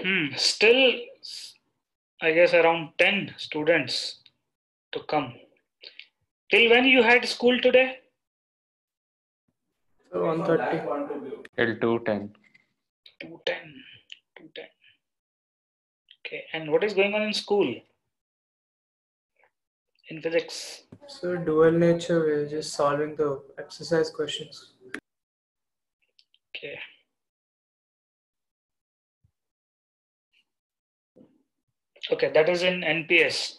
Hmm. Still, I guess around 10 students to come. Till when you had school today? So 130. Till 210. 210. 210. Okay. And what is going on in school? In physics? So dual nature, we're just solving the exercise questions. Okay. Okay, that is in NPS.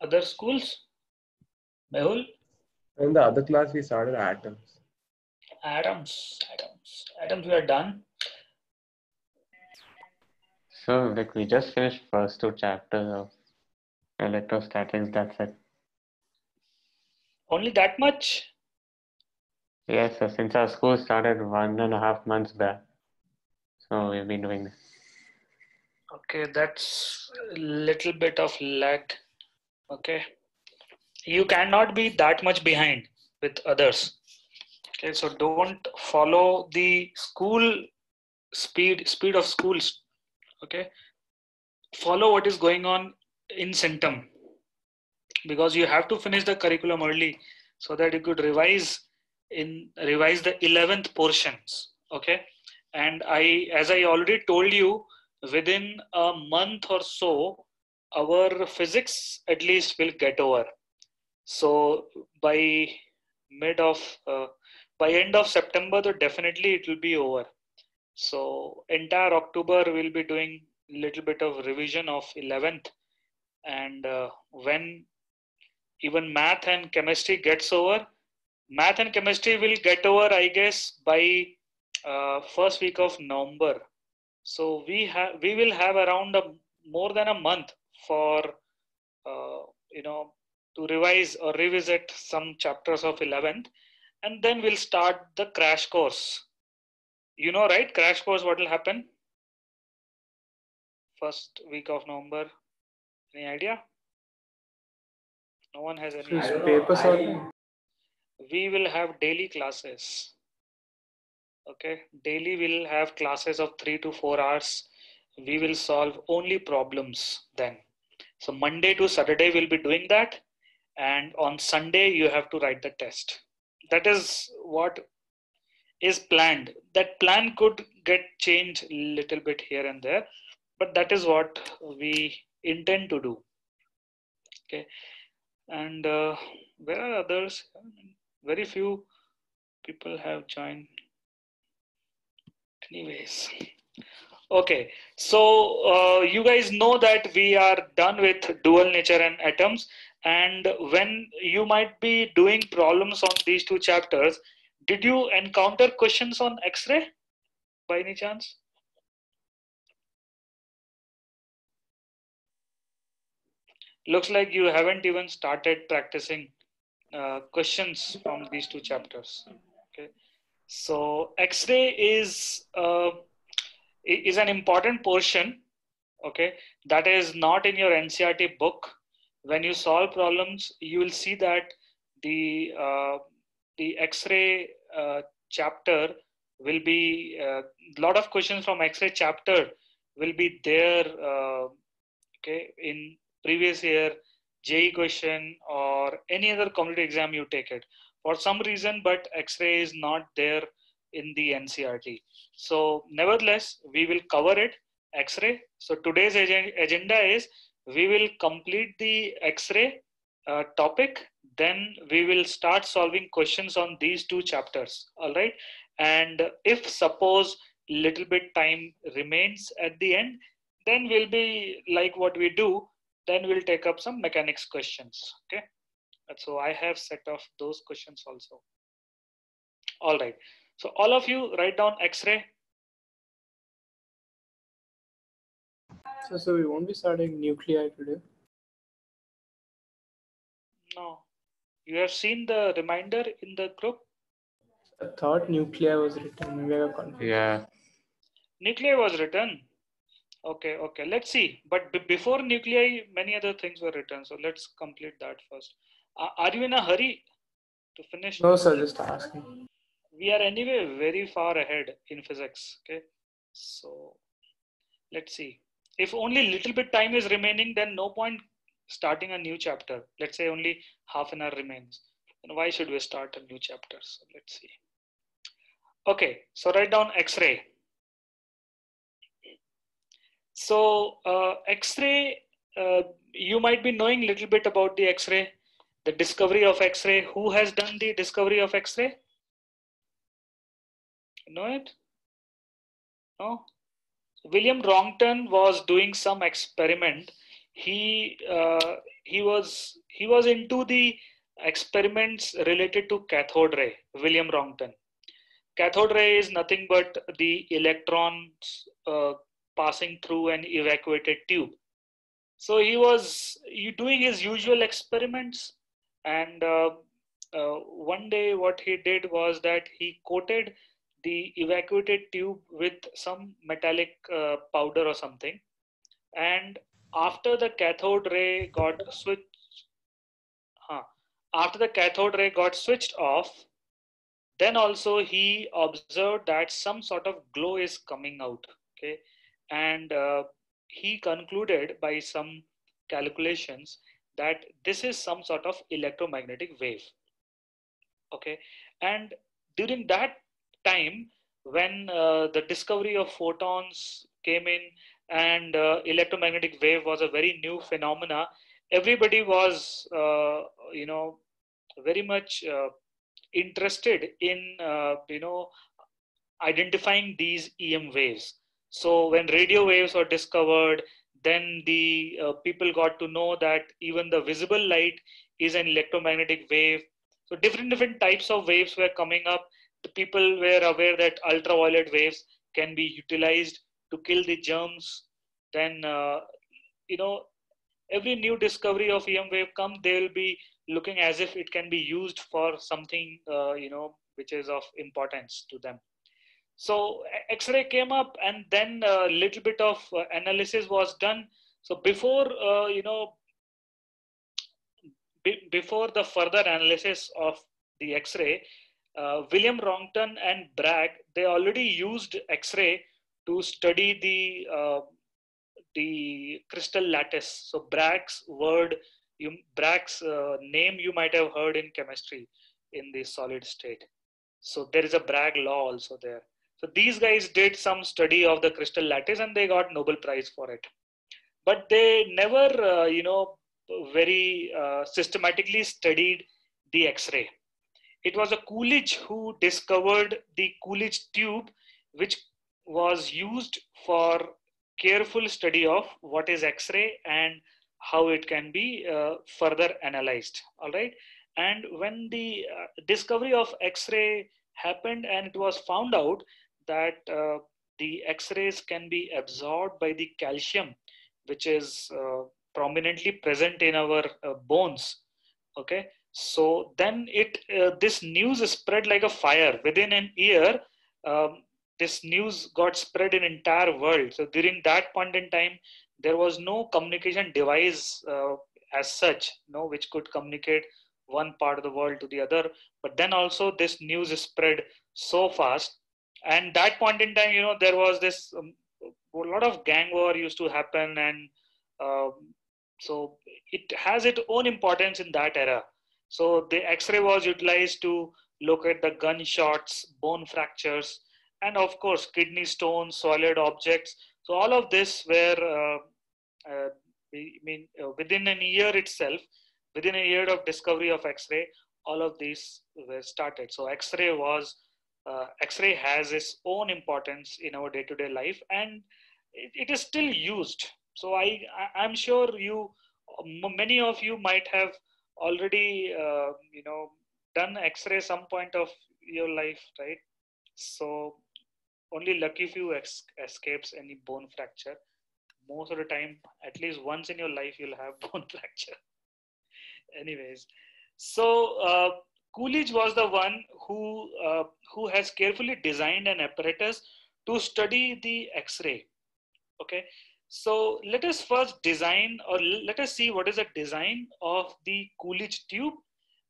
Other schools? Mehul? In the other class, we started atoms. Atoms. Atoms. Atoms, we are done. So, like, we just finished first two chapters of electrostatics. That's it. Only that much? Yes, so since our school started one and a half months back, so we've been doing this. Okay, that's a little bit of lag. Okay. You cannot be that much behind with others. Okay, so don't follow the school speed speed of schools. Okay. Follow what is going on in Centum because you have to finish the curriculum early so that you could revise in revise the 11th portions okay and i as i already told you within a month or so our physics at least will get over. So by mid of uh, by end of september though definitely it will be over. So entire october we'll be doing little bit of revision of 11th and uh, when even math and chemistry gets over math and chemistry will get over i guess by uh, first week of november so we have we will have around a, more than a month for uh, you know to revise or revisit some chapters of 11th and then we'll start the crash course. You know right? Crash course what will happen? First week of november. Any idea? No one has any papers idea. we will have daily classes okay daily we'll have classes of 3 to 4 hours. We will solve only problems then. So monday to saturday we'll be doing that. And on sunday you have to write the test. That is what is planned. That plan could get changed a little bit here and there but that is what we intend to do. Okay and uh, where are others? Very few people have joined anyways. Okay. So uh, you guys know that we are done with dual nature and atoms. And when you might be doing problems on these two chapters did you encounter questions on x-ray by any chance? Looks like you haven't even started practicing uh, questions from these two chapters so x-ray is uh, is an important portion okay? That is not in your ncert book. When you solve problems you will see that the uh, the x-ray uh, chapter will be a uh, lot of questions from x-ray chapter will be there uh, okay? In previous year JEE question or any other competitive exam you take it for some reason, but X-ray is not there in the NCERT. So nevertheless, we will cover it X-ray. So today's agenda is we will complete the X-ray uh, topic. Then we will start solving questions on these two chapters. All right. And if suppose little bit time remains at the end, then we'll be like what we do then we'll take up some mechanics questions okay so i have set of those questions also. All right. So all of you write down x-ray. So, so we won't be starting nuclei today. no. You have seen the reminder in the group? I thought nuclei was written. Maybe I confused. Yeah. nuclei was written. Okay okay. Let's see. But b- before nuclei many other things were written. So let's complete that first. uh, are you in a hurry to finish No, sir, just asking. we are anyway very far ahead in physics okay so let's see. If only little bit time is remaining, then no point starting a new chapter. Let's say only half an hour remains. Then why should we start a new chapter? So let's see. Okay, so write down X-ray. So uh, X-ray, uh, you might be knowing a little bit about the X-ray, the discovery of X-ray. Who has done the discovery of X-ray? Know it? No. William Roentgen was doing some experiment. He uh, he was he was into the experiments related to cathode ray. William Roentgen. Cathode ray is nothing but the electrons uh, passing through an evacuated tube. So he was doing his usual experiments, and uh, uh, one day what he did was that he coated the evacuated tube with some metallic uh, powder or something, and after the cathode ray got switched, huh, after the cathode ray got switched off, then also he observed that some sort of glow is coming out. Okay and uh, he concluded by some calculations that this is some sort of electromagnetic wave. Okay? And during that time when uh, the discovery of photons came in and uh, electromagnetic wave was a very new phenomena everybody was uh, you know very much uh, interested in uh, you know identifying these em waves. So when radio waves were discovered, then the uh, people got to know that even the visible light is an electromagnetic wave. So different different types of waves were coming up. The people were aware that ultraviolet waves can be utilized to kill the germs. Then uh, you know every new discovery of EM wave come, they will be looking as if it can be used for something uh, you know which is of importance to them. So X-ray came up, and then a little bit of uh, analysis was done. So before uh, you know, before the further analysis of the X-ray, uh, William Roentgen and Bragg they already used X-ray to study the uh, the crystal lattice. So Bragg's word, you, Bragg's uh, name you might have heard in chemistry in the solid state. So there is a Bragg law also there. So these guys did some study of the crystal lattice and they got Nobel Prize for it. But they never, uh, you know, very uh, systematically studied the X-ray. It was a Coolidge who discovered the Coolidge tube, which was used for careful study of what is X-ray and how it can be uh, further analyzed. All right. And when the uh, discovery of X-ray happened and it was found out that uh, the X-rays can be absorbed by the calcium, which is uh, prominently present in our uh, bones. Okay, so then it uh, this news spread like a fire. Within an year, um, this news got spread in entire world. So during that point in time, there was no communication device uh, as such, no, which could communicate one part of the world to the other. But then also this news spread so fast and that point in time you know there was this um, a lot of gang war used to happen and um, so it has its own importance in that era. So the x-ray was utilized to locate the gunshots bone fractures and of course kidney stones solid objects. So all of this were uh, uh, I mean uh, within a year itself within a year of discovery of x-ray all of these were started. So x-ray was uh, X-ray has its own importance in our day-to-day life, and it, it is still used. So I, I am sure you, many of you might have already, uh, you know, done X-ray some point of your life, right? So only lucky few escapes any bone fracture. Most of the time, at least once in your life, you'll have bone fracture. Anyways, so uh, Coolidge was the one who, uh, who has carefully designed an apparatus to study the X-ray. Okay, so let us first design or let us see what is the design of the Coolidge tube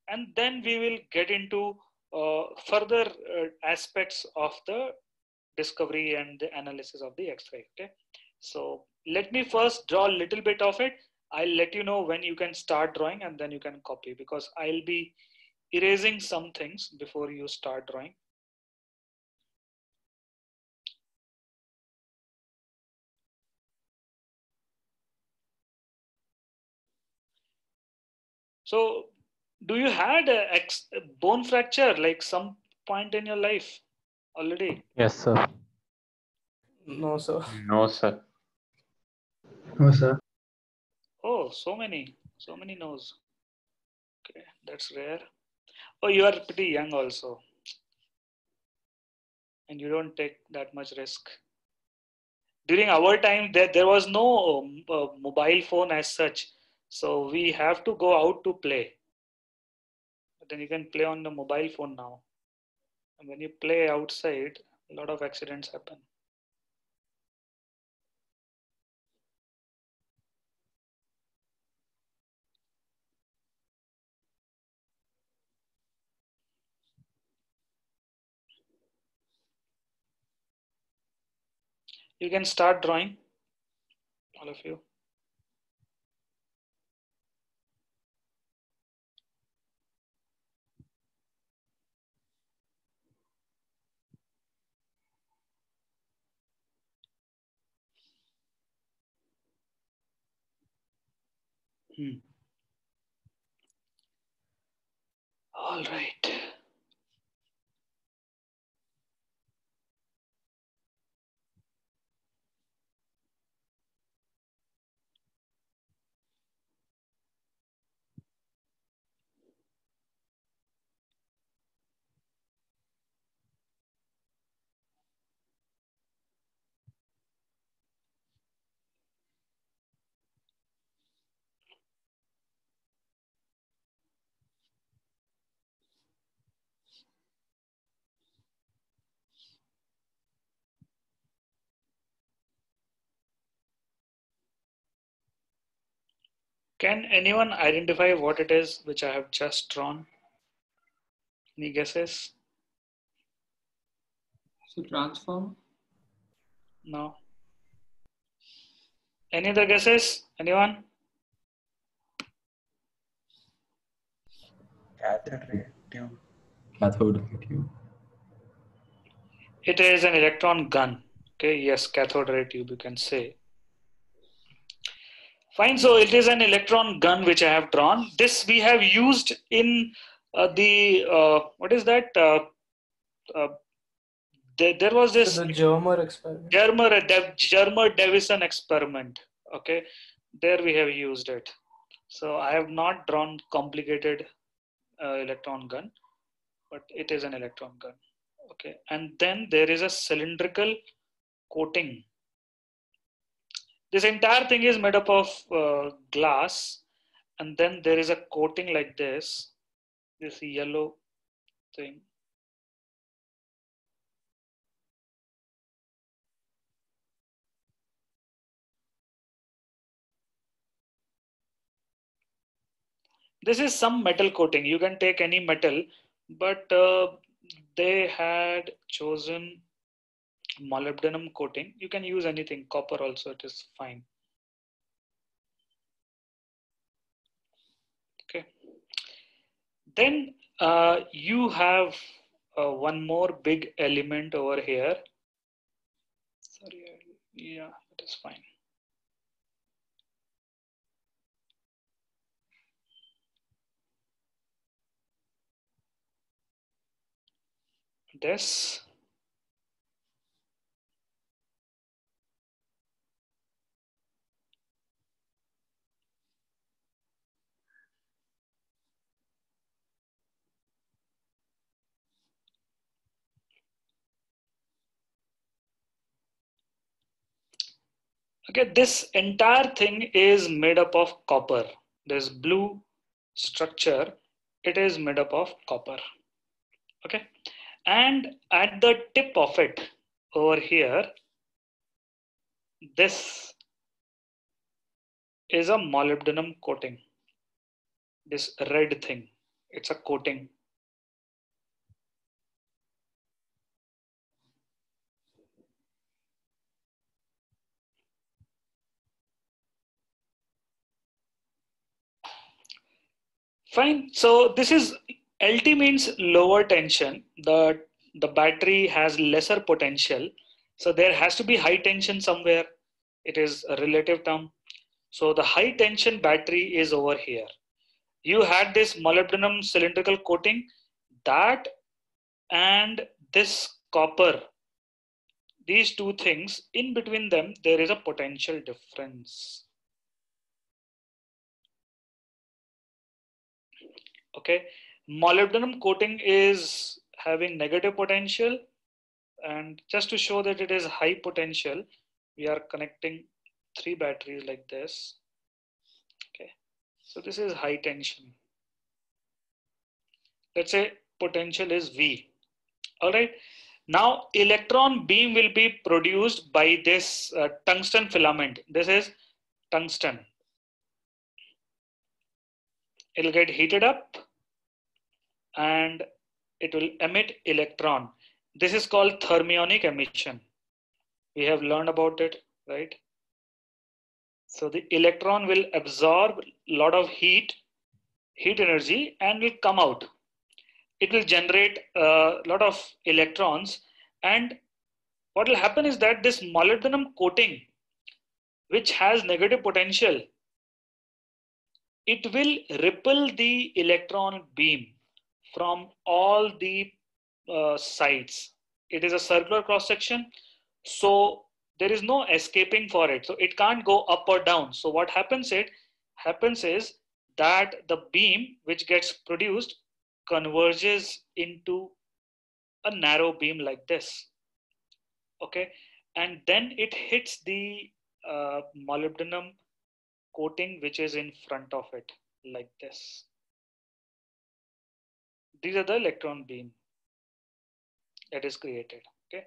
and then we will get into uh, further uh, aspects of the discovery and the analysis of the X-ray. Okay, So let me first draw a little bit of it. I'll let you know when you can start drawing and then you can copy because I'll be erasing some things before you start drawing. So do you had a ex- a bone fracture like some point in your life already? Yes, sir. No, sir. No, sir. No, sir. Oh, so many, so many no's. Okay, that's rare. Oh, you are pretty young also. And you don't take that much risk. During our time, there, there was no um, uh, mobile phone as such. So we have to go out to play. But then you can play on the mobile phone now. And when you play outside, a lot of accidents happen. You can start drawing, all of you. Hmm. All right. Can anyone identify what it is which I have just drawn? Any guesses? So transform. No. Any other guesses? Anyone? Cathode ray tube. Cathode ray tube. It is an electron gun. Okay, yes, cathode ray tube, you can say. Fine, so it is an electron gun which I have drawn. This we have used in uh, the, uh, what is that? Uh, uh, there, there was this the Germer experiment. Germer, Dev, Germer Davisson experiment. Okay, there we have used it. So I have not drawn complicated uh, electron gun, but it is an electron gun. Okay, and then there is a cylindrical coating. This entire thing is made up of uh, glass, and then there is a coating like this, this yellow thing. this is some metal coating you can take any metal but uh, they had chosen molybdenum coating you can use anything copper also it is fine. Okay. Then uh, you have uh, one more big element over here. Sorry yeah it is fine. This okay this entire thing is made up of copper. This blue structure it is made up of copper. Okay? And at the tip of it over here this is a molybdenum coating. This red thing it's a coating Fine. So this is LT means lower tension. The the battery has lesser potential. So there has to be high tension somewhere. It is a relative term. So the high tension battery is over here. You had this molybdenum cylindrical coating that and this copper. These two things in between them, there is a potential difference. Okay? Molybdenum coating is having negative potential and just to show that it is high potential we are connecting three batteries like this. Okay? So this is high tension. Let's say potential is v. All right now electron beam will be produced by this uh, tungsten filament. This is tungsten. It'll get heated up and it will emit electron. This is called thermionic emission. We have learned about it, right? So the electron will absorb a lot of heat, heat energy, and will come out. It will generate a lot of electrons. And what will happen is that this molybdenum coating, which has negative potential, it will repel the electron beam from all the uh, sides. It is a circular cross section. So there is no escaping for it. So it can't go up or down. So what happens it happens is that the beam which gets produced converges into a narrow beam like this. Okay. And then it hits the uh, molybdenum coating which is in front of it like this. These are the electron beam that is created. Okay.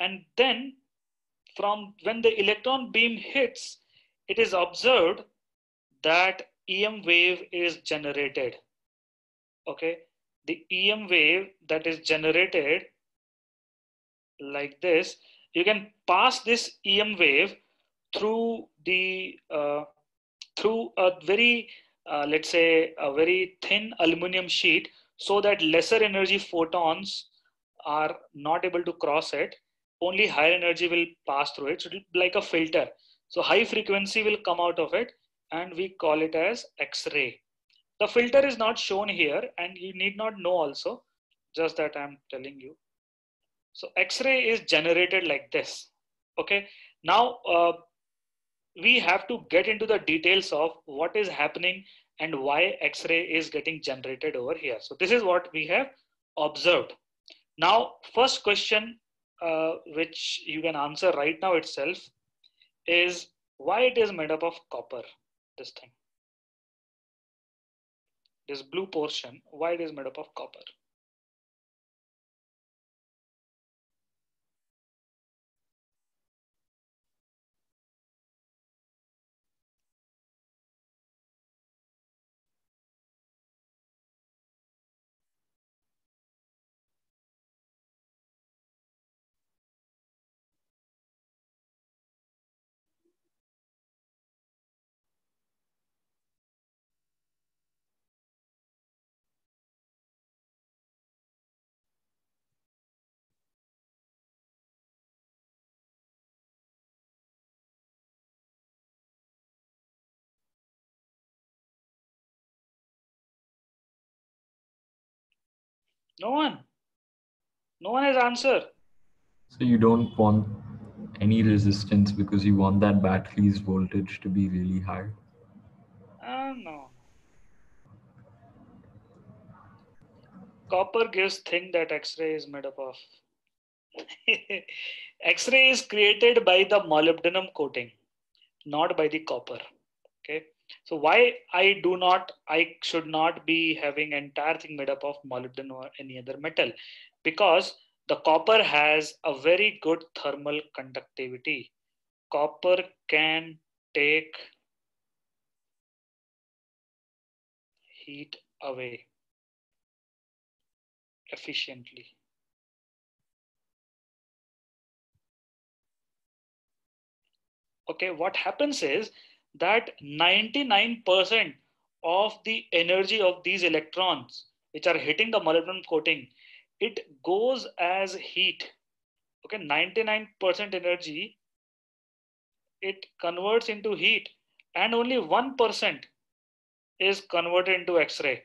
And then from when the electron beam hits, it is observed that EM wave is generated. Okay. The EM wave that is generated like this, you can pass this EM wave through the uh, through a very uh, let's say a very thin aluminum sheet so that lesser energy photons are not able to cross it only higher energy will pass through it. So it'll be like a filter. So high frequency will come out of it and we call it as x-ray. The filter is not shown here and you need not know also. Just that i'm telling you. So x-ray is generated like this. Okay? Now uh, we have to get into the details of what is happening and why X-ray is getting generated over here. So this is what we have observed. Now, first question uh, which you can answer right now itself is why it is made up of copper, this thing. This blue portion, why it is made up of copper. No one. No one has answer. So you don't want any resistance because you want that battery's voltage to be really high. Uh, no. Copper gives thing that X-ray is made up of. X-ray is created by the molybdenum coating, not by the copper. Okay. So why I do not, I should not be having entire thing made up of molybdenum or any other metal because the copper has a very good thermal conductivity. Copper can take heat away efficiently. Okay, what happens is that 99% of the energy of these electrons which are hitting the molybdenum coating it goes as heat. Okay 99% energy it converts into heat and only 1% is converted into x-ray.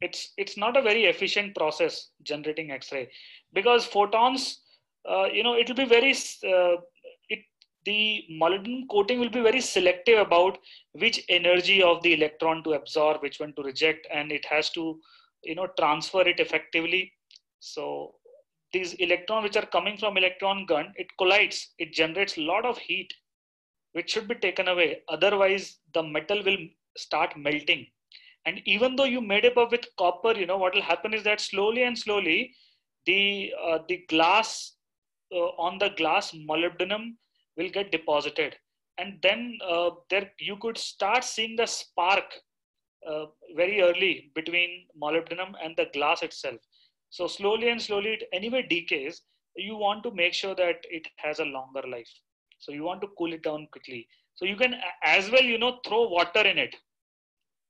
It's it's not a very efficient process generating x-ray because photons uh, you know it will be very uh, the molybdenum coating will be very selective about which energy of the electron to absorb which one to reject and it has to you know transfer it effectively. So these electrons which are coming from electron gun it collides it generates a lot of heat which should be taken away. Otherwise the metal will start melting. And even though you made it up with copper you know what will happen is that slowly and slowly the uh, the glass uh, on the glass molybdenum will get deposited. And then uh, there you could start seeing the spark uh, very early between molybdenum and the glass itself. So slowly and slowly it anyway decays you want to make sure that it has a longer life. So you want to cool it down quickly. So you can as well you know throw water in it.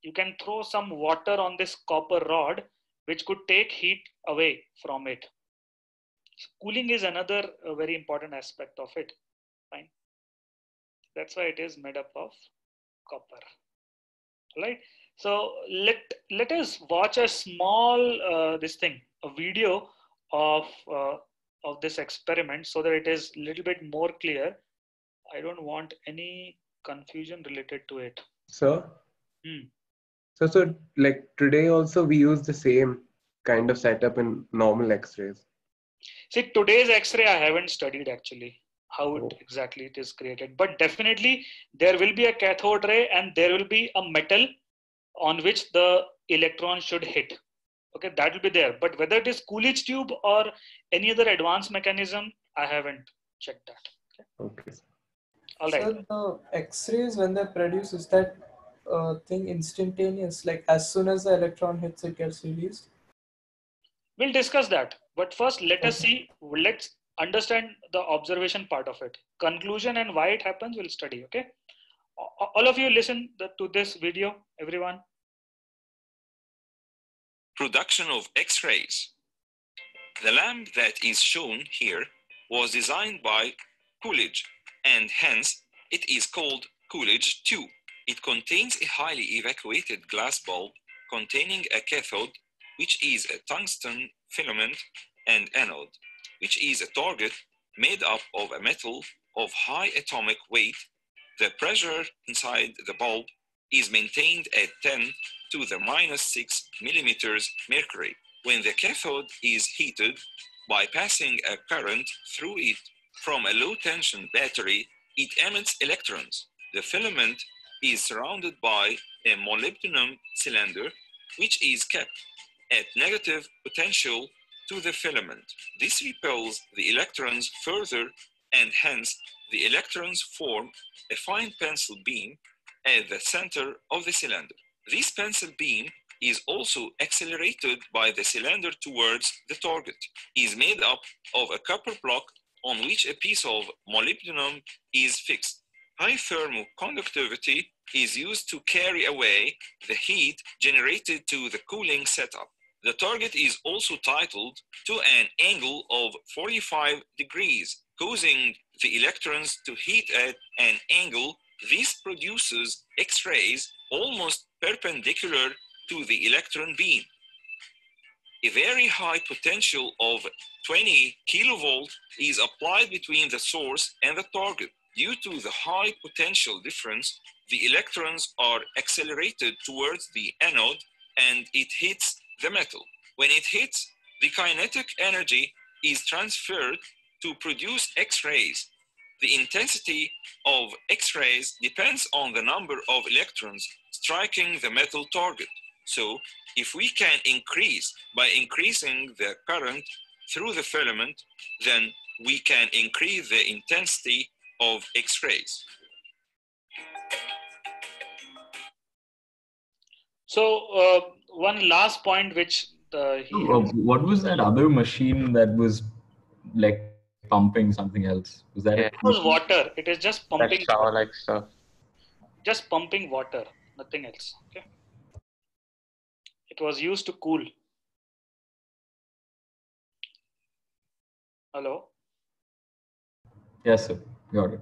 You can throw some water on this copper rod which could take heat away from it. Cooling is another uh, very important aspect of it that's why it is made up of copper right so let let us watch a small uh, this thing a video of uh, of this experiment so that it is a little bit more clear i don't want any confusion related to it Sir? Hmm. So, so like today also we use the same kind of setup in normal X-rays. See, today's X-ray I haven't studied actually how it exactly it is created, but definitely there will be a cathode ray and there will be a metal on which the electron should hit. Okay, that will be there. But whether it is Coolidge tube or any other advanced mechanism, I haven't checked that. Okay. All right. So the X-rays when they produce is that uh, thing instantaneous? Like as soon as the electron hits, it gets released. We'll discuss that. But first, let us see, let's understand the observation part of it. Conclusion and why it happens, we'll study, okay? All of you listen to this video, everyone. Production of X-rays. The lamp that is shown here was designed by Coolidge and hence it is called Coolidge tube. It contains a highly evacuated glass bulb containing a cathode, which is a tungsten filament, and anode, which is a target made up of a metal of high atomic weight. The pressure inside the bulb is maintained at 10 to the minus 6 millimeters mercury. When the cathode is heated by passing a current through it from a low tension battery, it emits electrons. The filament is surrounded by a molybdenum cylinder, which is kept at negative potential to the filament. This repels the electrons further, and hence the electrons form a fine pencil beam at the center of the cylinder. This pencil beam is also accelerated by the cylinder towards the target. Is made up of a copper block on which a piece of molybdenum is fixed. High thermoconductivity is used to carry away the heat generated to the cooling setup. The target is also titled to an angle of 45 degrees, causing the electrons to heat at an angle. This produces X-rays almost perpendicular to the electron beam. A very high potential of 20 kilovolt is applied between the source and the target. Due to the high potential difference, the electrons are accelerated towards the anode and it hits the metal. When it hits, the kinetic energy is transferred to produce X-rays. The intensity of X-rays depends on the number of electrons striking the metal target. So, if we can increase by increasing the current through the filament, then we can increase the intensity of X-rays. So uh, one last point which the he Uh, what was that other machine that was like pumping something else? Was that Yeah. It was water. It is just That pumping, shower like stuff. just pumping water, nothing else. Okay. It was used to cool. Hello? Yes, sir. Got it.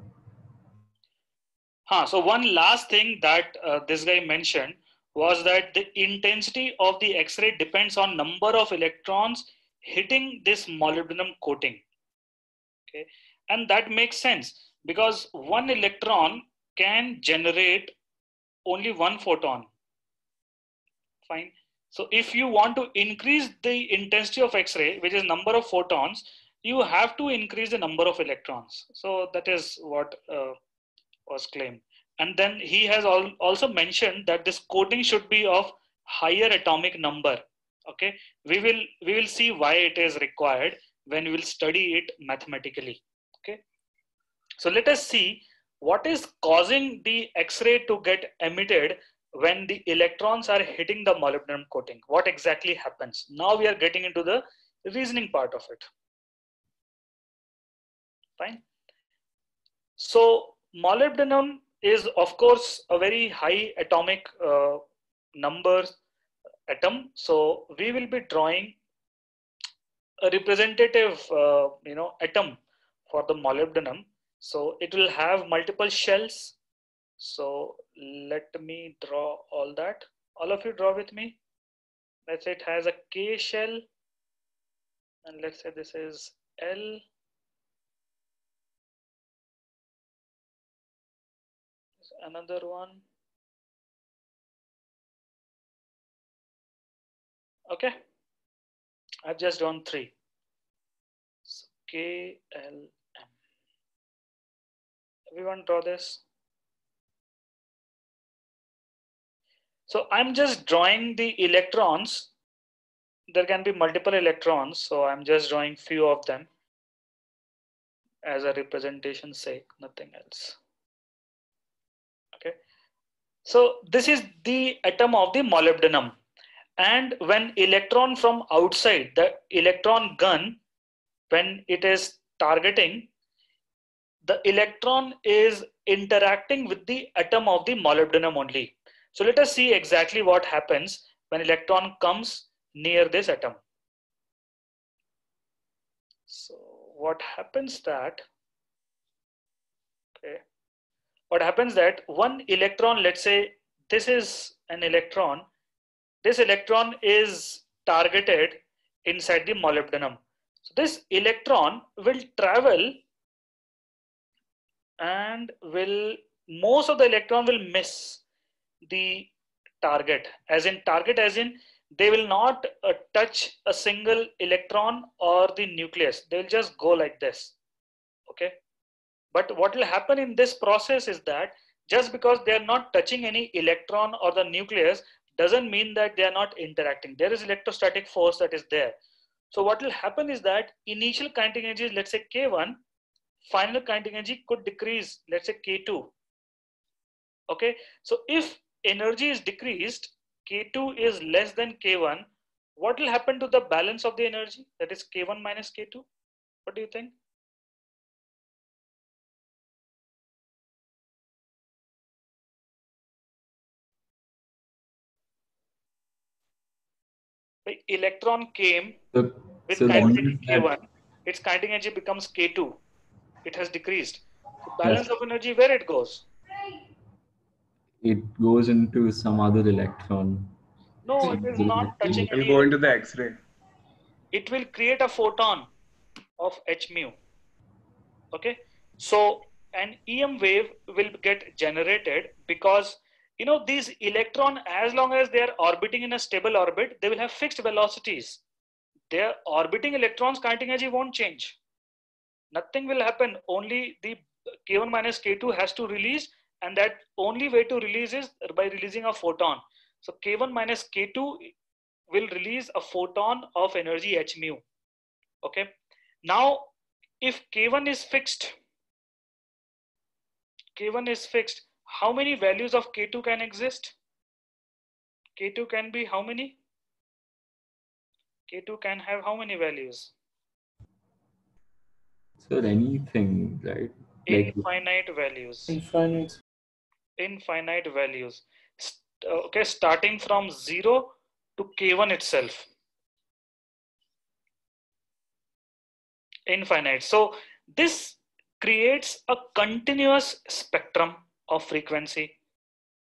Huh, so one last thing that uh, this guy mentioned was that the intensity of the X-ray depends on number of electrons hitting this molybdenum coating. Okay, and that makes sense because one electron can generate only one photon. Fine. So if you want to increase the intensity of X-ray, which is number of photons, you have to increase the number of electrons. So that is what uh, was claimed. And then he has al also mentioned that this coating should be of higher atomic number. Okay, we will we will see why it is required when we will study it mathematically. Okay, so let us see what is causing the X-ray to get emitted when the electrons are hitting the molybdenum coating. What exactly happens? Now we are getting into the reasoning part of it. Fine. So molybdenum is of course a very high atomic uh, number atom. So we will be drawing a representative, uh, you know, atom for the molybdenum. So it will have multiple shells. So let me draw all that. All of you draw with me. Let's say it has a K shell. And let's say this is L. another one. Okay, I've just drawn three. So K, L, M. Everyone draw this. So I'm just drawing the electrons. There can be multiple electrons, so I'm just drawing few of them as a representation sake, nothing else. So this is the atom of the molybdenum. And when electron from outside, the electron gun, when it is targeting, the electron is interacting with the atom of the molybdenum only. So let us see exactly what happens when electron comes near this atom. So what happens that, okay, what happens that one electron, let's say this is an electron, this electron is targeted inside the molybdenum. So this electron will travel and will, most of the electron will miss the target. As in target as in they will not uh, touch a single electron or the nucleus. They'll just go like this. Okay but what will happen in this process is that just because they are not touching any electron or the nucleus doesn't mean that they are not interacting there is electrostatic force that is there so what will happen is that initial kinetic energy let's say k1 final kinetic energy could decrease let's say k2 okay so if energy is decreased, K2 is less than K1, what will happen to the balance of the energy? That is K1 minus K2. What do you think? Electron came So, with so kinetic energy K1. Its kinetic energy becomes K2. It has decreased. The balance of energy, where it goes? it goes into some other electron. No, it is not touching It'll go into the X-ray. it will create a photon of h mu okay so an em wave will get generated because you know these electron as long as they are orbiting in a stable orbit they will have fixed velocities their orbiting electrons kinetic energy won't change nothing will happen only the k1 minus k2 has to release and that only way to release is by releasing a photon so k1 minus k2 will release a photon of energy h mu. Okay. Now, if K1 is fixed, K1 is fixed, how many values of K2 can exist? K2 can be how many? K2 can have how many values? So anything, right? Like Infinite values. Infinite. Infinite values. Uh, okay, starting from zero to K1 itself. Infinite. So this creates a continuous spectrum of frequency.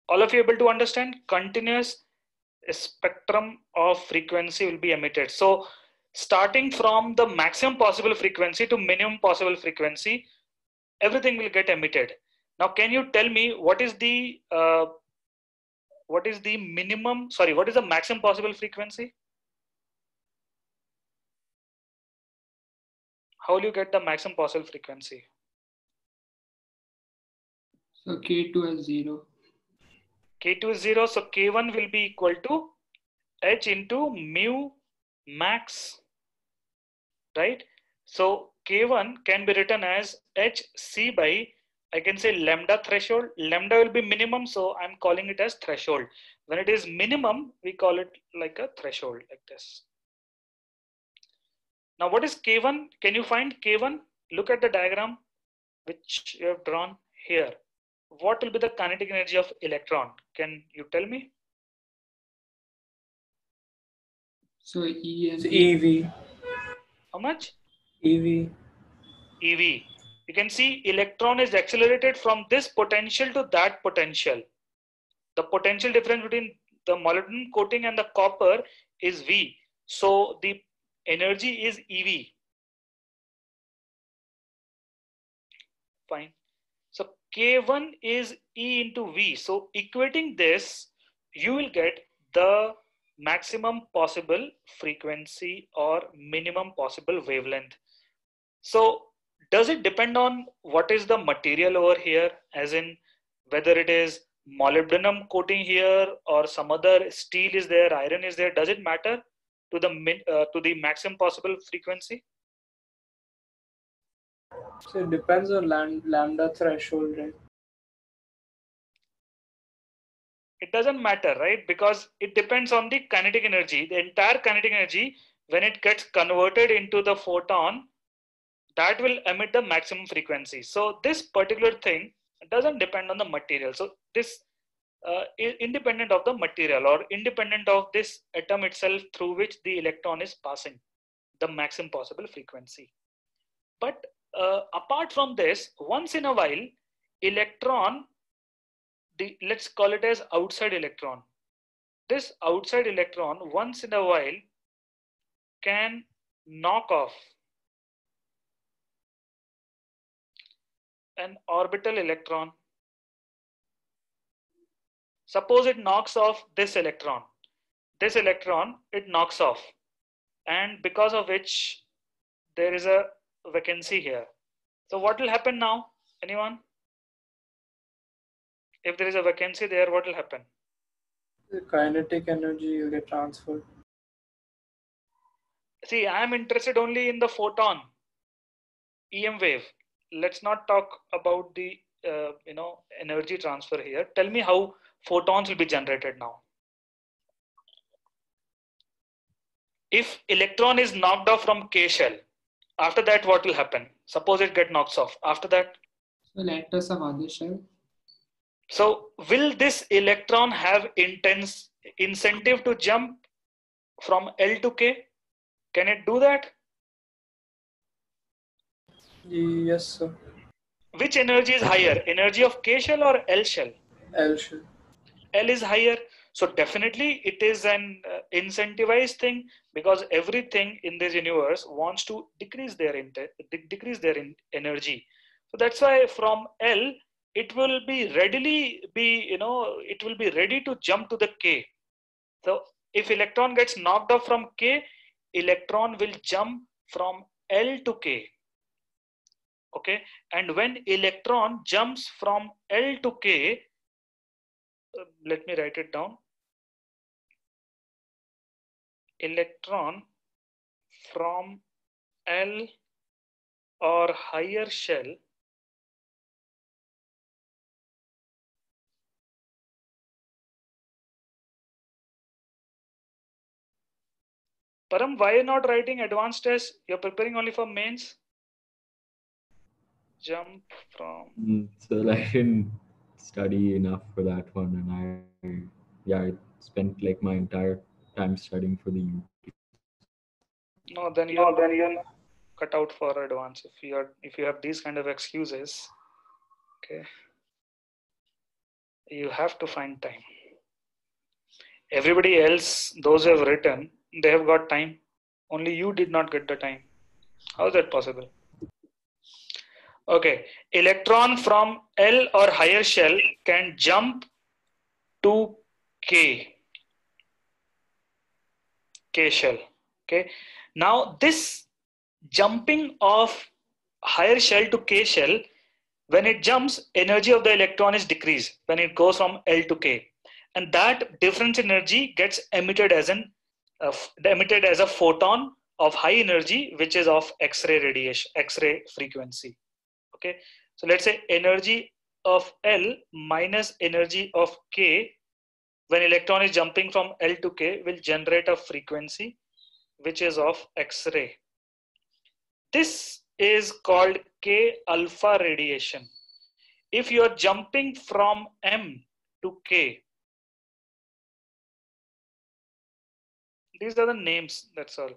All of you able to understand? Continuous spectrum of frequency will be emitted. So starting from the maximum possible frequency to minimum possible frequency, everything will get emitted. Now, can you tell me what is the uh, what is the minimum? Sorry, what is the maximum possible frequency? How will you get the maximum possible frequency? So K2 is 0. K2 is 0, so K1 will be equal to H into mu max, right? So K1 can be written as HC by, I can say lambda threshold. Lambda will be minimum, so I'm calling it as threshold. When it is minimum, we call it like a threshold like this. Now what is K1? Can you find K1? Look at the diagram which you have drawn here what will be the kinetic energy of electron? Can you tell me? So E and It's EV. How much? EV. EV. You can see electron is accelerated from this potential to that potential. The potential difference between the molybdenum coating and the copper is V. So the energy is EV. Fine. So K1 is E into V. So equating this, you will get the maximum possible frequency or minimum possible wavelength. So does it depend on what is the material over here, as in whether it is molybdenum coating here or some other steel is there, iron is there? Does it matter to the min, uh, to the maximum possible frequency? So it depends on lam- lambda threshold, right? it doesn't matter, right? Because it depends on the kinetic energy. The entire kinetic energy, when it gets converted into the photon, that will emit the maximum frequency. So this particular thing doesn't depend on the material. So this uh, is independent of the material or independent of this atom itself through which the electron is passing the maximum possible frequency. But uh, apart from this, once in a while, electron the let's call it as outside electron. This outside electron once in a while can knock off an orbital electron. Suppose it knocks off this electron. This electron, it knocks off. And because of which there is a vacancy here. So what will happen now? Anyone? if there is a vacancy there, what will happen? The kinetic energy will get transferred. See, I am interested only in the photon, EM wave. Let's not talk about the uh, you know energy transfer here. Tell me how photons will be generated now. If electron is knocked off from K shell, after that what will happen? Suppose it get knocked off. After that, So will enter some other shell. So will this electron have intense incentive to jump from L to K? Can it do that? Yes, sir. Which energy is higher, energy of K shell or L shell? L shell. L is higher. So definitely it is an uh, incentivized thing because everything in this universe wants to decrease their de- decrease their energy. So that's why from L it will be readily be you know it will be ready to jump to the k. So if electron gets knocked off from k electron will jump from l to k. Okay? And when electron jumps from l to k let me write it down electron from l or higher shell Param, why are not writing advanced test? You're preparing only for mains? Jump from. Mm, so I didn't study enough for that one, and I, yeah, I spent like my entire time studying for the UT. No, then you, no, then you cut out for advance if you are if you have these kind of excuses. Okay, you have to find time. Everybody else, those who have written, they have got time. Only you did not get the time. How is that possible? Okay, electron from L or higher shell can jump to K. K shell. Okay. Now this jumping of higher shell to K shell, when it jumps, energy of the electron is decreased when it goes from L to K. And that difference energy gets emitted as an uh, emitted as a photon of high energy, which is of X-ray radiation, X-ray frequency. Okay. So let's say energy of L minus energy of K when electron is jumping from L to K will generate a frequency which is of X-ray. This is called K alpha radiation. If you are jumping from M to K, these are the names, that's all.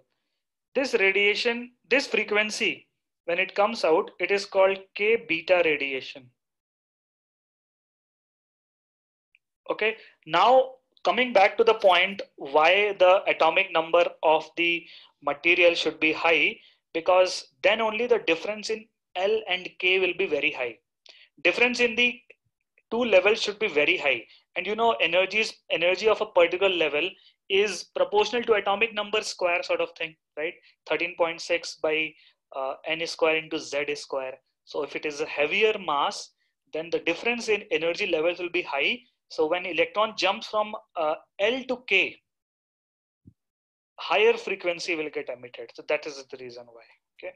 This radiation, this frequency, when it comes out, it is called K beta radiation. Okay, now coming back to the point why the atomic number of the material should be high, because then only the difference in L and K will be very high. Difference in the two levels should be very high. And you know, energies, energy of a particular level is proportional to atomic number square sort of thing, right? 13.6 by uh, n square into z square. So if it is a heavier mass, then the difference in energy levels will be high. So when electron jumps from uh, L to K, higher frequency will get emitted. So that is the reason why. Okay.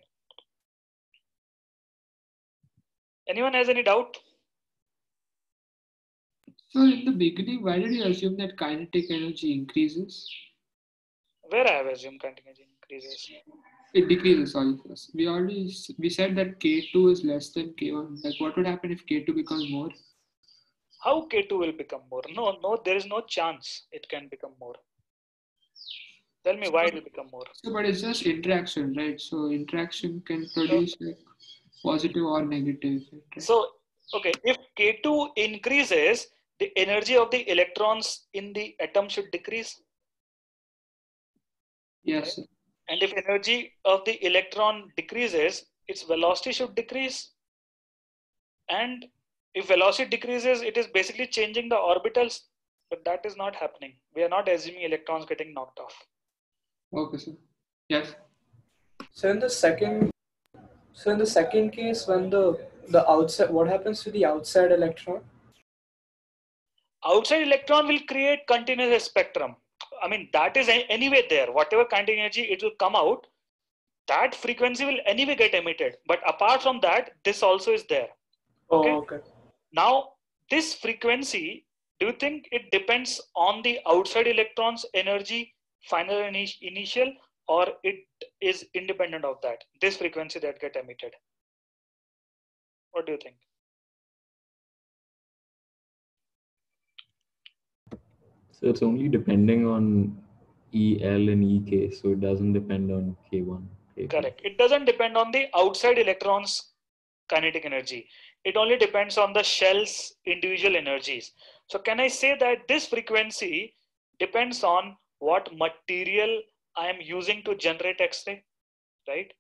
Anyone has any doubt? So in the beginning, why did you assume that kinetic energy increases? Where I have assumed kinetic energy increases. It decreases, sorry. First. We already we said that K2 is less than K1. Like what would happen if K2 becomes more? How K2 will become more? No, no, there is no chance it can become more. Tell me why it will become more. So, but it's just interaction, right? So interaction can produce like positive or negative. Right? So, okay, if K2 increases, the energy of the electrons in the atom should decrease. Yes. Sir. And if energy of the electron decreases, its velocity should decrease. And if velocity decreases, it is basically changing the orbitals, but that is not happening. We are not assuming electrons getting knocked off. Okay, sir. Yes. So in the second, so in the second case, when the the outside, what happens to the outside electron? Outside electron will create continuous spectrum. I mean, that is anyway there. Whatever kind of energy it will come out, that frequency will anyway get emitted. But apart from that, this also is there. Oh, okay. Oh, okay. Now, this frequency, do you think it depends on the outside electron's energy, final initial, or it is independent of that, this frequency that get emitted? What do you think? So it's only depending on EL and EK, so it doesn't depend on K1. K2. Correct. It doesn't depend on the outside electrons kinetic energy. It only depends on the shell's individual energies. So can I say that this frequency depends on what material I am using to generate X-ray, right?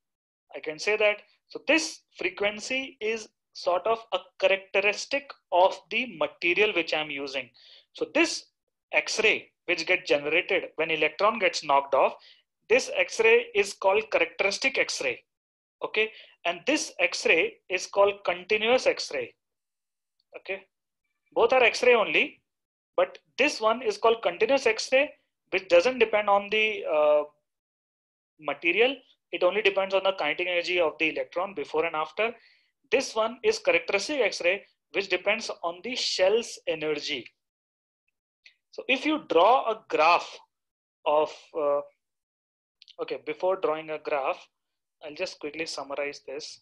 I can say that. So this frequency is sort of a characteristic of the material which I'm using. So this X-ray which get generated when electron gets knocked off, this X-ray is called characteristic X-ray. Okay, and this X-ray is called continuous X-ray. Okay, both are X-ray only, but this one is called continuous X-ray, which doesn't depend on the uh, material. It only depends on the kinetic energy of the electron before and after. This one is characteristic X-ray, which depends on the shell's energy. So if you draw a graph of, uh, okay, before drawing a graph, I'll just quickly summarize this.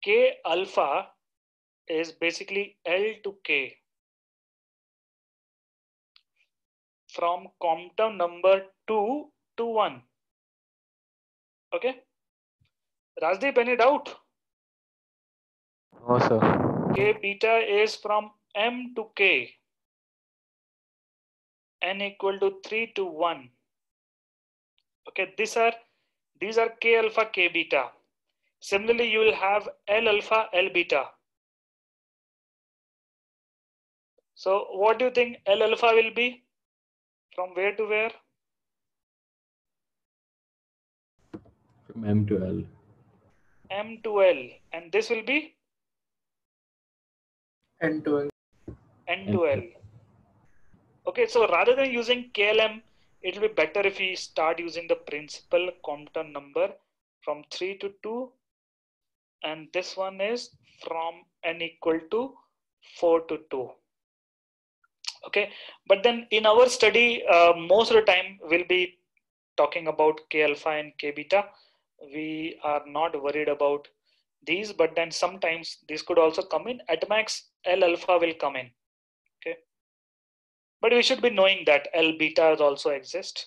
K alpha is basically L to K. from quantum number 2 to 1. Okay. Rajdeep, any doubt? No, sir. K beta is from M to K. N equal to 3 to 1. Okay, these are these are K alpha, K beta. Similarly, you will have L alpha, L beta. So what do you think L alpha will be? From where to where? From M to L. M to L. And this will be N to L. N to L. Okay, so rather than using KLM, it will be better if we start using the principal quantum number from 3 to 2. And this one is from n equal to 4 to 2. Okay, but then in our study, uh, most of the time we'll be talking about K alpha and K beta. We are not worried about these, but then sometimes these could also come in. At max, L alpha will come in. But we should be knowing that L beta also exist.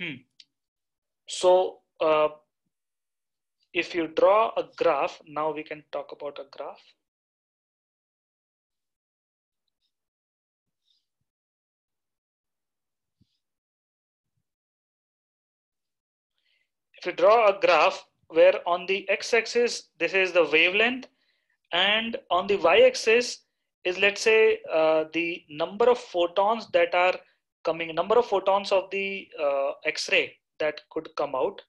Hmm. So uh, if you draw a graph, now we can talk about a graph. If you draw a graph where on the x-axis, this is the wavelength and on the y-axis is let's say uh, the number of photons that are coming, number of photons of the uh, x-ray that could come out.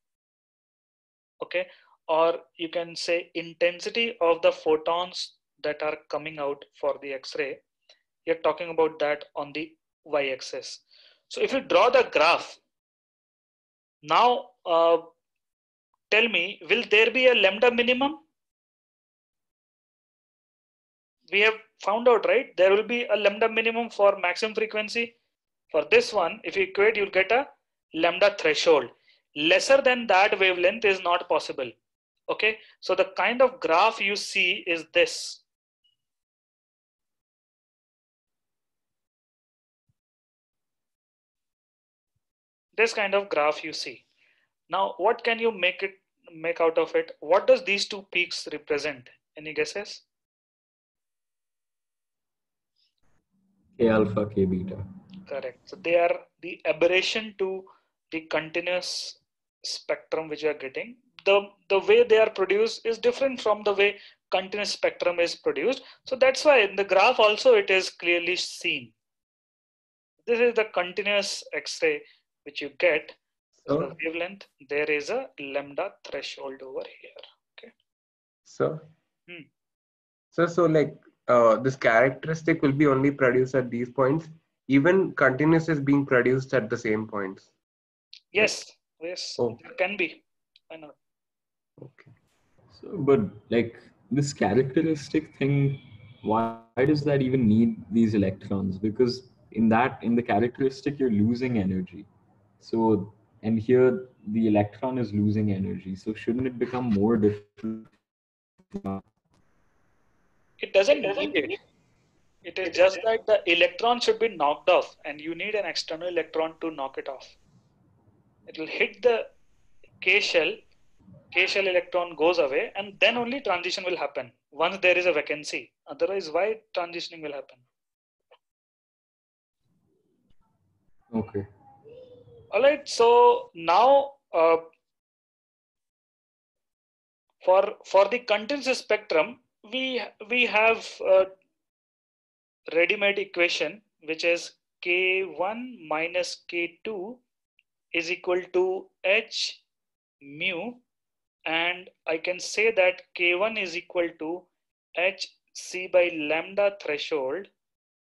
Okay, or you can say intensity of the photons that are coming out for the x-ray. You're talking about that on the y-axis. So if you draw the graph, now uh, tell me, will there be a lambda minimum? We have found out, right? There will be a lambda minimum for maximum frequency. For this one, if you equate, you'll get a lambda threshold. Lesser than that wavelength is not possible. Okay, so the kind of graph you see is this. This kind of graph you see. Now, what can you make it make out of it? What does these two peaks represent? Any guesses? K alpha, K beta. Correct. So they are the aberration to the continuous spectrum which you are getting. The, the way they are produced is different from the way continuous spectrum is produced. So that's why in the graph also it is clearly seen. This is the continuous X-ray which you get. So the wavelength, there is a lambda threshold over here. Okay. So, Hmm. so, so like uh, this characteristic will be only produced at these points. Even continuous is being produced at the same points. Yes, yes, Oh. there can be. Why not? Okay. So, but like this characteristic thing, why, why does that even need these electrons? Because in that, in the characteristic, you're losing energy. So, and here the electron is losing energy. So, shouldn't it become more difficult? It doesn't need it. It is just that the electron should be knocked off and you need an external electron to knock it off. It will hit the K shell, K shell electron goes away and then only transition will happen once there is a vacancy. Otherwise, why transitioning will happen? Okay. All right, so now uh, for for the continuous spectrum, we we have a ready-made equation which is k1 minus k2 is equal to h mu, and I can say that k1 is equal to h c by lambda threshold,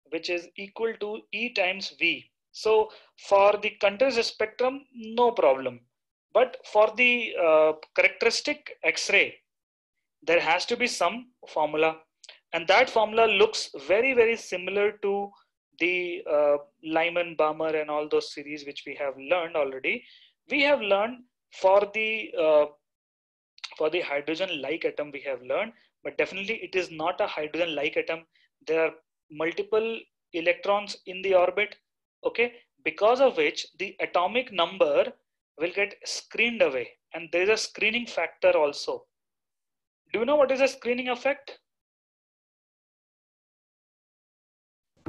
which is equal to e times v. So for the continuous spectrum, no problem. But for the uh, characteristic X-ray, there has to be some formula. And that formula looks very, very similar to the uh, Lyman, Balmer and all those series which we have learned already. We have learned for the uh, for the hydrogen-like atom we have learned, but definitely it is not a hydrogen-like atom. There are multiple electrons in the orbit okay because of which the atomic number will get screened away and there is a screening factor also do you know what is a screening effect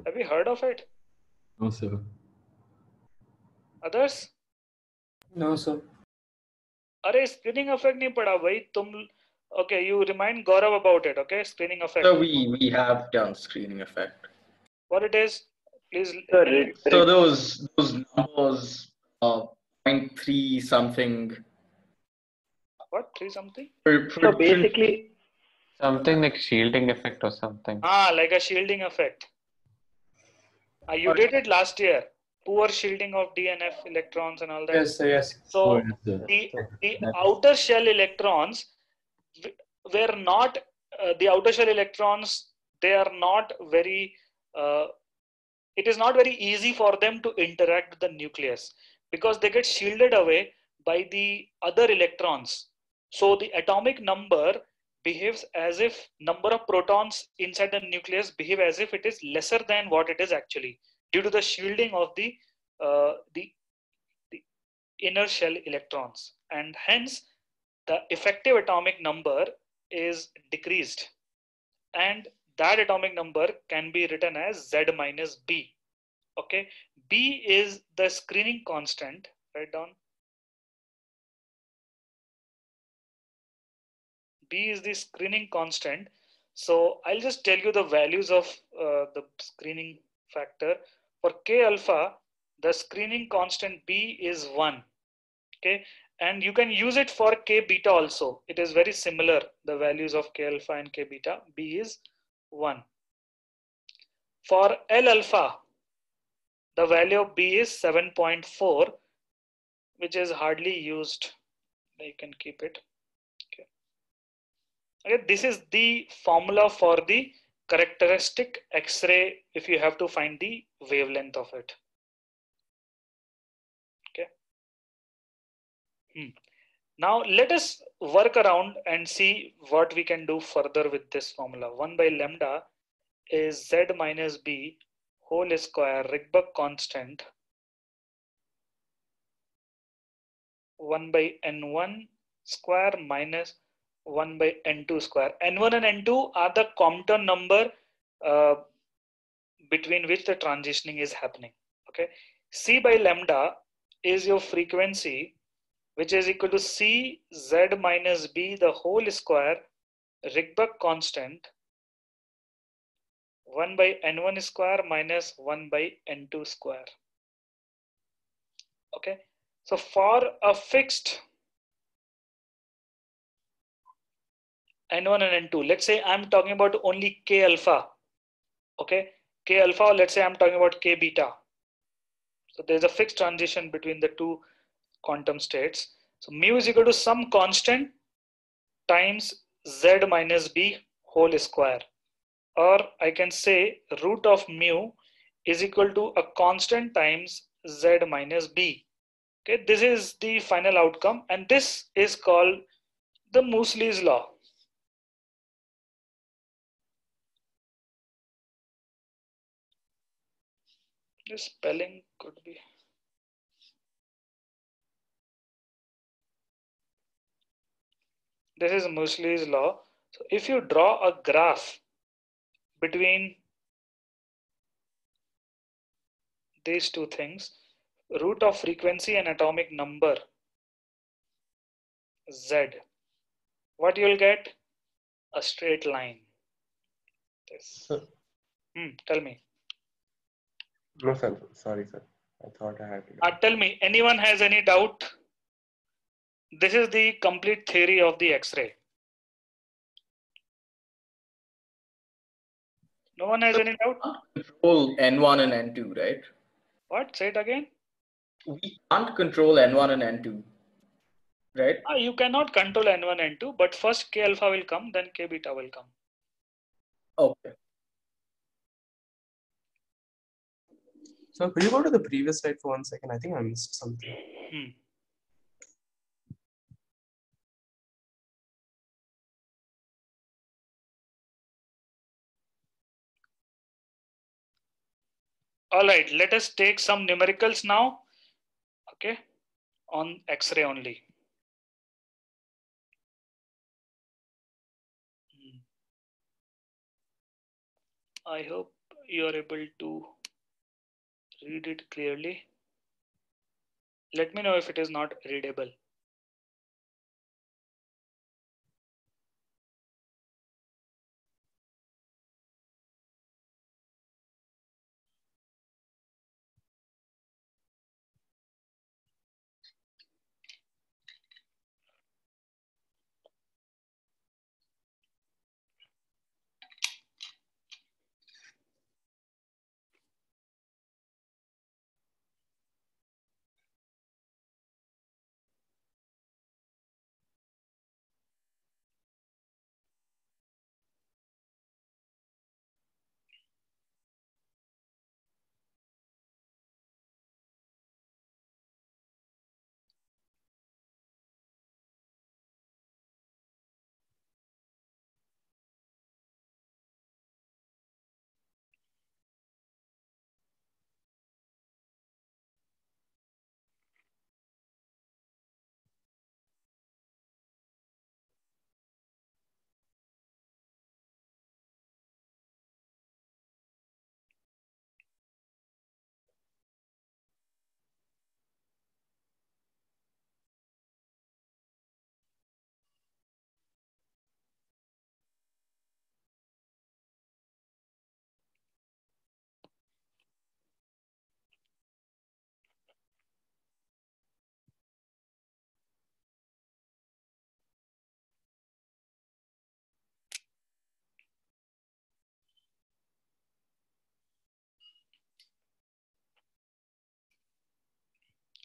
have you heard of it No, sir. others No, sir. अरे screening effect नहीं पढ़ा भाई तुम okay you remind Gaurav about it okay screening effect So we we have done screening effect. what it is please So those those numbers uh, 0.3 something. what? Three something? For, for So basically, something like shielding effect or something. ah like a shielding effect. Ah, you did it last year. Poor shielding of DNF electrons and all that. Yes. Yes. so Oh, yes, the, the outer shell electrons were not uh, the outer shell electrons they are not very uh, it is not very easy for them to interact with the nucleus because they get shielded away by the other electrons so the atomic number behaves as if number of protons inside the nucleus behave as if it is lesser than what it is actually due to the shielding of the uh, the the inner shell electrons. And hence the effective atomic number is decreased. And that atomic number can be written as z minus b. Okay? B is the screening constant. Write down b is the screening constant. So i'll just tell you the values of uh, the screening factor. For k alpha the screening constant b is 1 okay? And you can use it for k beta also. It is very similar the values of k alpha and k beta. B is 1 for l alpha the value of b is 7.4 which is hardly used. You can keep it okay this is the formula for the characteristic x-ray if you have to find the wavelength of it Okay. Hmm. Now let us work around and see what we can do further with this formula. 1 by lambda is z minus b whole square Rydberg constant 1 by n1 square minus 1 by n2 square. n1 and n2 are the quantum number uh, between which the transitioning is happening. Okay, c by lambda is your frequency which is equal to c z minus b the whole square Rydberg constant 1 by n1 square minus 1 by n2 square. Okay, so for a fixed n1 and n2, let's say I'm talking about only k alpha. Okay, k alpha, or let's say I'm talking about k beta. So there's a fixed transition between the two quantum states. So mu is equal to some constant times z minus b whole square. Or I can say root of mu is equal to a constant times z minus b. Okay, this is the final outcome and this is called the Moseley's law. The spelling could be this is Moseley's law. So if you draw a graph between these two things, root of frequency and atomic number, Z, what you'll get? A straight line. This. Hmm, tell me. No, sir. Sorry, sir. I thought I had. Uh, tell me, anyone has any doubt? This is the complete theory of the X-ray. No one has any doubt? Control N1 and N2, right? What? Say it again. We can't control N1 and N2, right? Ah, you cannot control N1 and N2, but first K alpha will come, then K beta will come. Okay. Could you go to the previous slide for one second? I think I missed something. Hmm. All right, let us take some numericals now. Okay, on X-ray only. Hmm. I hope you are able to read it clearly. Let me know if it is not readable.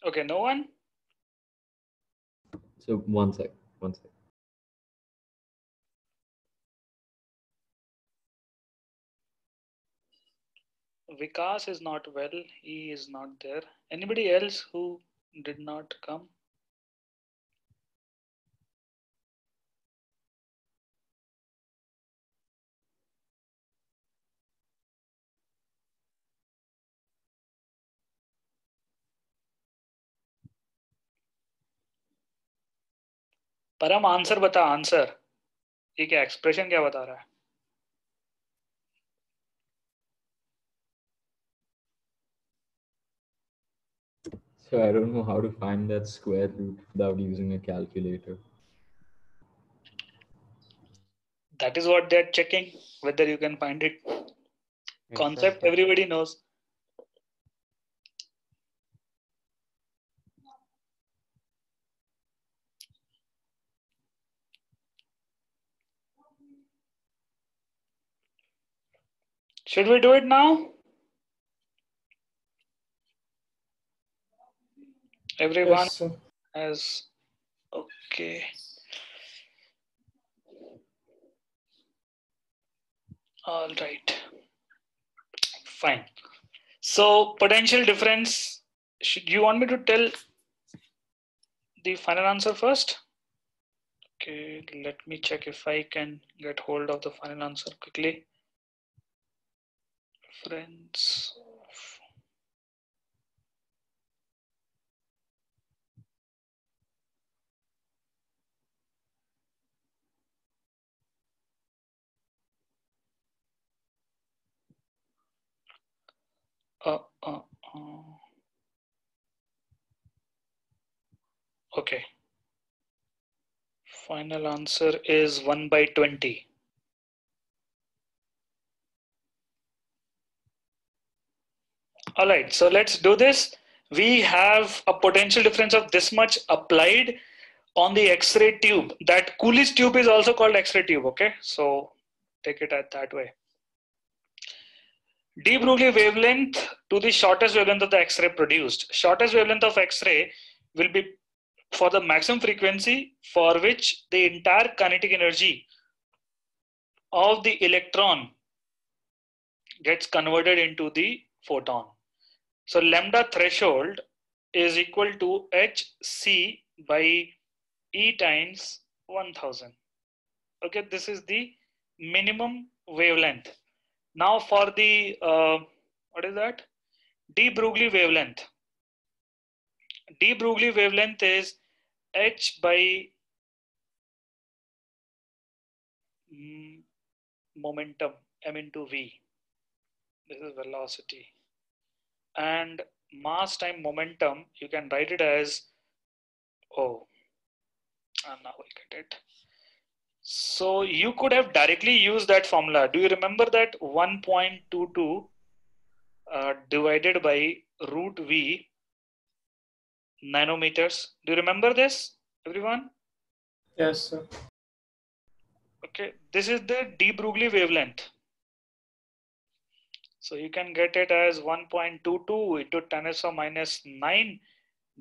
Okay, no one? So one sec, one sec. Vikas is not well. He is not there. Anybody else who did not come? Param answer बता answer ये क्या expression क्या बता रहा है So I don't know how to find that square root without using a calculator. that is what they're checking whether you can find it concept everybody knows Should we do it now? Everyone Yes, sir. has okay. All right. Fine. So potential difference should you want me to tell the final answer first? Okay let me check if i can get hold of the final answer quickly friends Uh, uh, uh. Okay. Final answer is 1 by 20. All right, so let's do this. We have a potential difference of this much applied on the X-ray tube. That Coolidge tube is also called X-ray tube, okay? So take it at that way. De Broglie wavelength to the shortest wavelength of the X-ray produced. Shortest wavelength of X-ray will be for the maximum frequency for which the entire kinetic energy of the electron gets converted into the photon. So lambda threshold is equal to hc by e times 1000. Okay, this is the minimum wavelength. Now for the, uh, what is that? De Broglie wavelength. De Broglie wavelength is h by mm, momentum m into v. This is velocity. And mass time momentum, you can write it as oh, and now I get it. So you could have directly used that formula. Do you remember that 1.22 uh, divided by root v nanometers? Do you remember this, everyone? Yes, sir. Okay, this is the de Broglie wavelength. So you can get it as 1.22 into 10 to the minus 9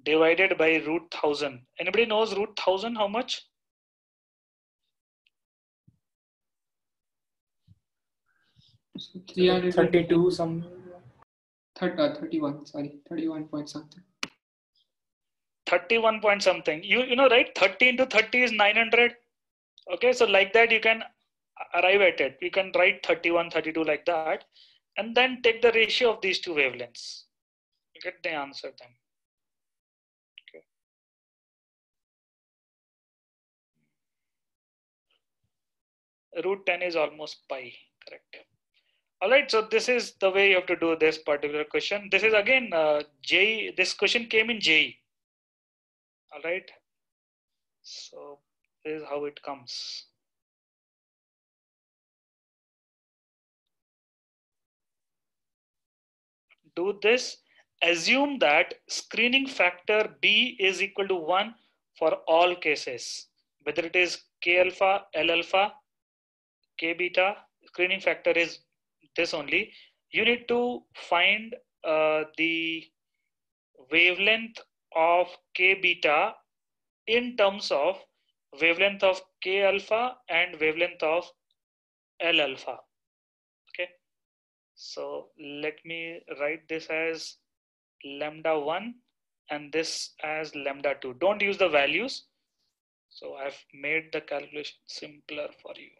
divided by root 1000. Anybody knows root 1000 how much? So 300 32 some. thir- uh, 31, sorry, 31 point something. 31 point something. You, you know, right? 30 into 30 is 900. Okay, so like that you can arrive at it. You can write 31, 32 like that, and then take the ratio of these two wavelengths. You get the answer then. root 10 is almost pi, correct? All right, so this is the way you have to do this particular question. This is again uh, JEE. This question came in JEE. All right, so this is how it comes. Do this. Assume that screening factor B is equal to one for all cases, whether it is K alpha, L alpha, K beta. Screening factor is this only. You need to find uh, the wavelength of K beta in terms of wavelength of K alpha and wavelength of L alpha. So let me write this as lambda 1 and this as lambda 2. Don't use the values. So I've made the calculation simpler for you.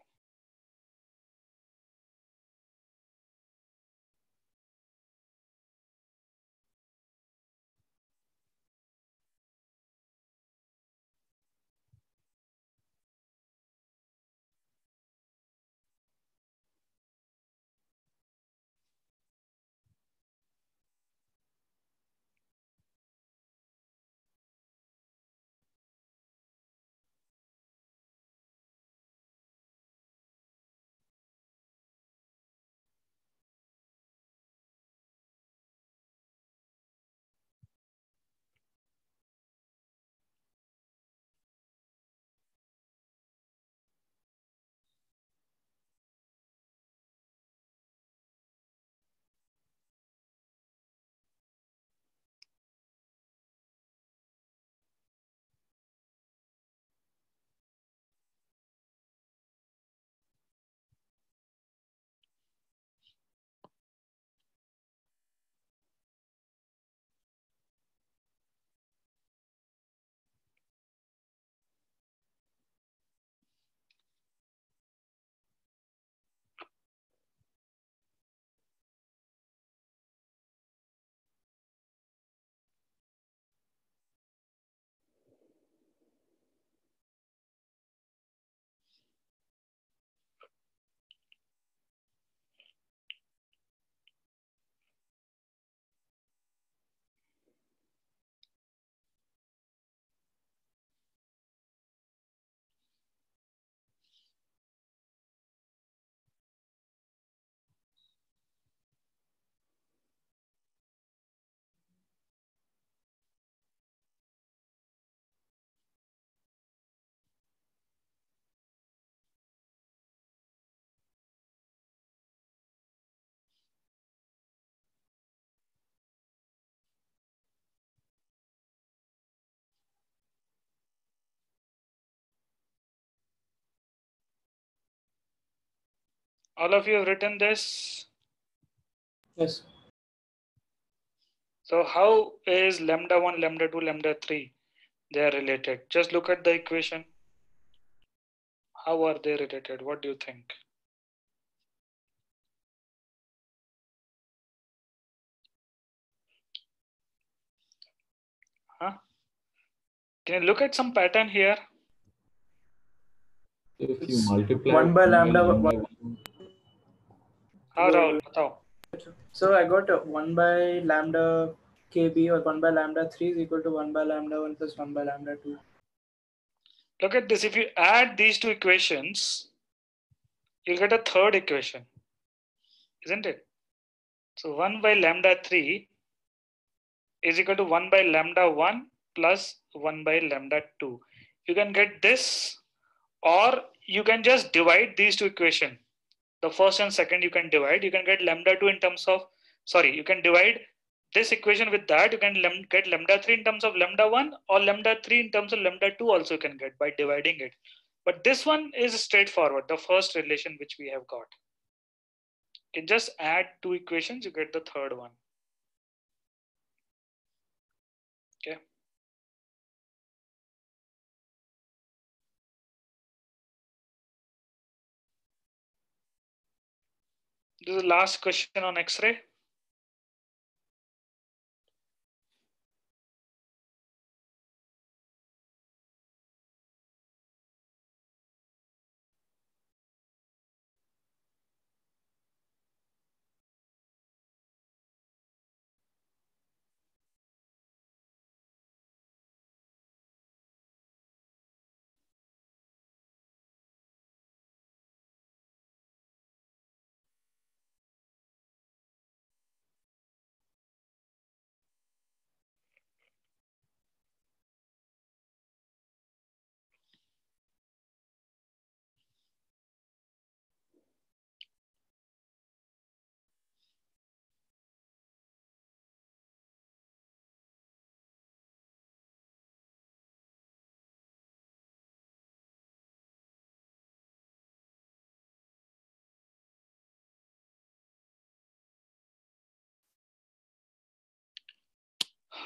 All of you have written this? Yes. So how is lambda 1, lambda 2, lambda 3? They are related. Just look at the equation. How are they related? What do you think? Huh? Can you look at some pattern here? If you multiply 1 by lambda, lambda 1 हाँ राहुल बताओ So I got a 1 by lambda kb or 1 by lambda 3 is equal to 1 by lambda 1 plus 1 by lambda 2. Look at this. If you add these two equations, you'll get a third equation, isn't it? So 1 by lambda 3 is equal to 1 by lambda 1 plus 1 by lambda 2. You can get this, or you can just divide these two equations. The first and second you can divide. You can get lambda 2 in terms of, sorry, you can divide this equation with that. You can get lambda 3 in terms of lambda 1 or lambda 3 in terms of lambda 2 also you can get by dividing it. But this one is straightforward, the first relation which we have got. You can just add two equations, you get the third one. This is the last question on X-ray.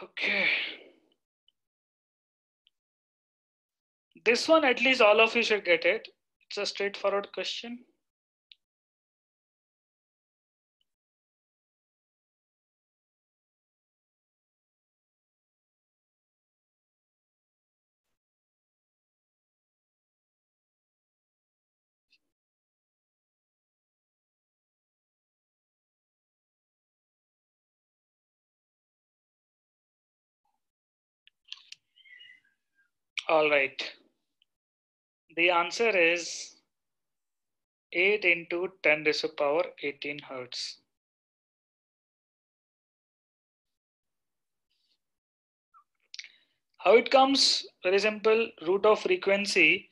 Okay. This one, at least all of you should get it. It's a straightforward question. All right. The answer is 8 into 10 raised to power 18 hertz. How it comes? Very simple. Root of frequency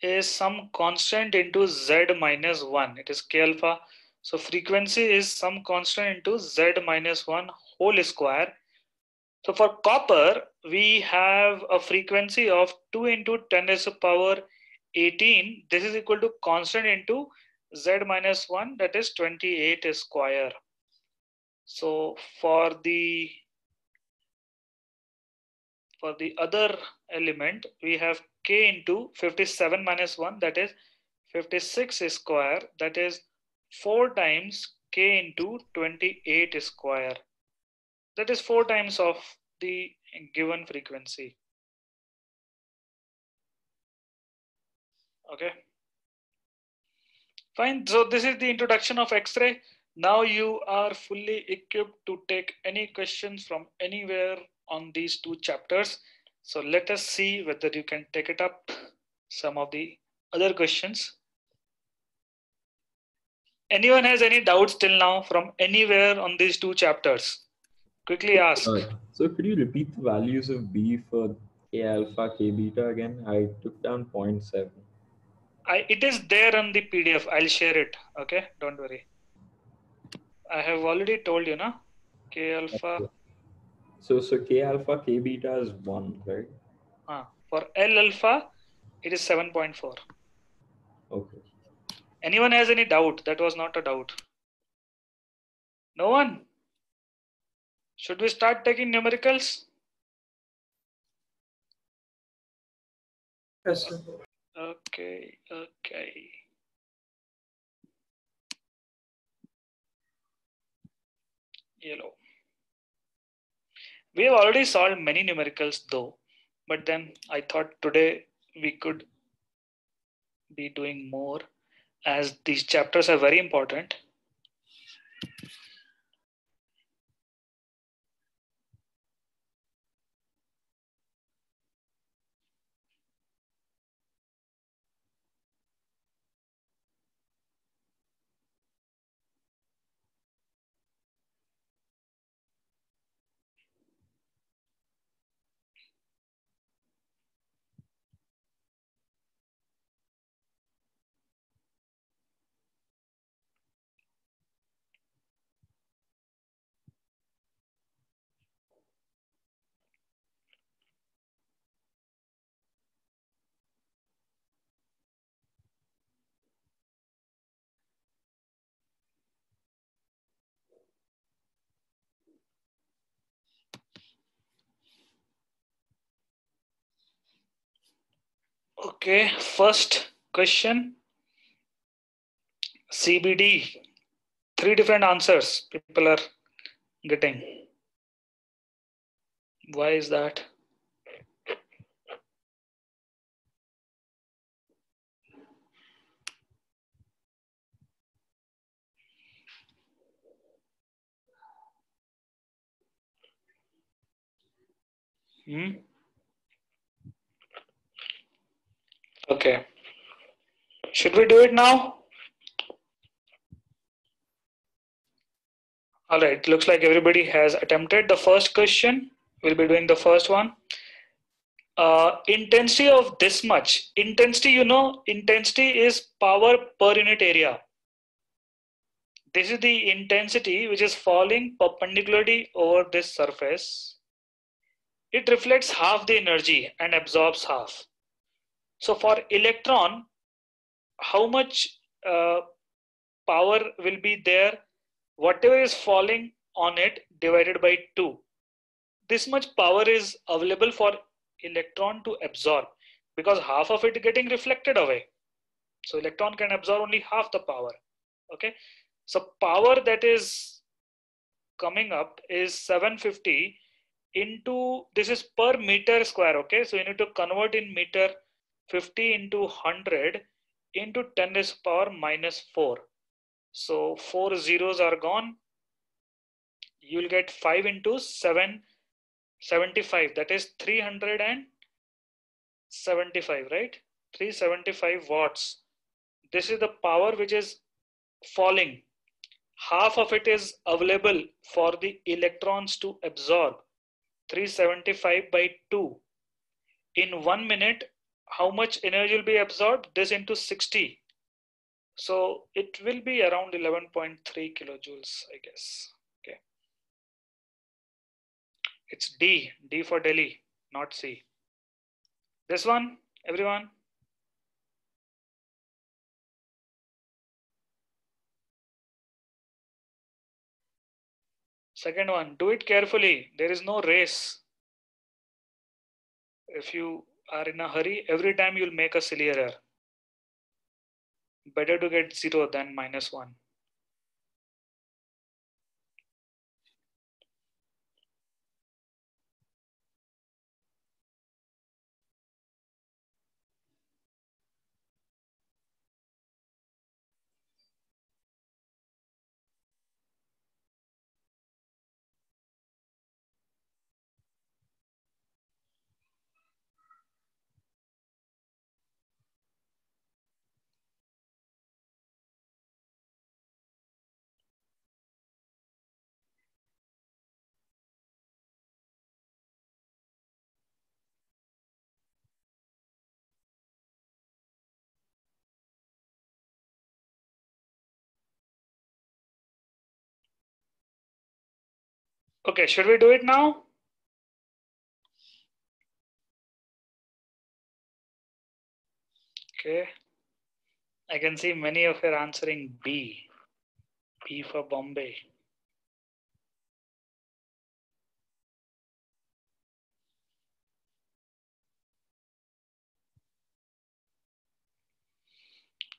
is some constant into z minus 1. It is k alpha. So frequency is some constant into z minus 1 whole square. So for copper, we have a frequency of 2 into 10 raised to power 18. This is equal to constant into z minus 1, that is 28 square. So for the for the other element, we have k into 57 minus 1, that is 56 square, that is 4 times k into 28 square. That is 4 times of the given frequency. Okay. Fine. So this is the introduction of X-ray. Now you are fully equipped to take any questions from anywhere on these two chapters. So let us see whether you can take it up some of the other questions. Anyone has any doubts till now from anywhere on these two chapters? Quickly ask. Uh, so could you repeat the values of B for K alpha, K beta again? I took down 0.7. I, it is there on the PDF. I'll share it. Okay, don't worry. I have already told you, na? K alpha. So so K alpha, K beta is one, right? Uh, for L alpha, it is 7.4. Okay. Anyone has any doubt? That was not a doubt. No one? Should we start taking numericals? Yes, sir. Okay, okay. Yellow. We have already solved many numericals though. but then I thought today we could be doing more as these chapters are very important. Okay, first question. CBD. Three different answers people are getting. Why is that? Hmm? Okay. Should we do it now? All right, looks like everybody has attempted the first question. We'll be doing the first one. Uh, intensity of this much. Intensity, you know, intensity is power per unit area. This is the intensity which is falling perpendicularly over this surface. It reflects half the energy and absorbs half. So for electron, how much uh, power will be there? Whatever is falling on it divided by 2. This much power is available for electron to absorb because half of it getting reflected away. So electron can absorb only half the power. Okay. So power that is coming up is 750 into this is per meter square. Okay. So you need to convert in meter 50 into 100 into 10 raised to power minus 4. So four zeros are gone. You will get 5 into 7, 75. That is 375, right? 375 watts. This is the power which is falling. Half of it is available for the electrons to absorb. 375 by 2. In one minute, how much energy will be absorbed? This into 60. So it will be around 11.3 kilojoules, I guess. Okay. It's D, D for Delhi, not C. This one, everyone? Second one, do it carefully. There is no race. If you are in a hurry, every time you'll make a silly error. Better to get zero than minus one. Okay, should we do it now? Okay. I can see many of you are answering B. B for Bombay.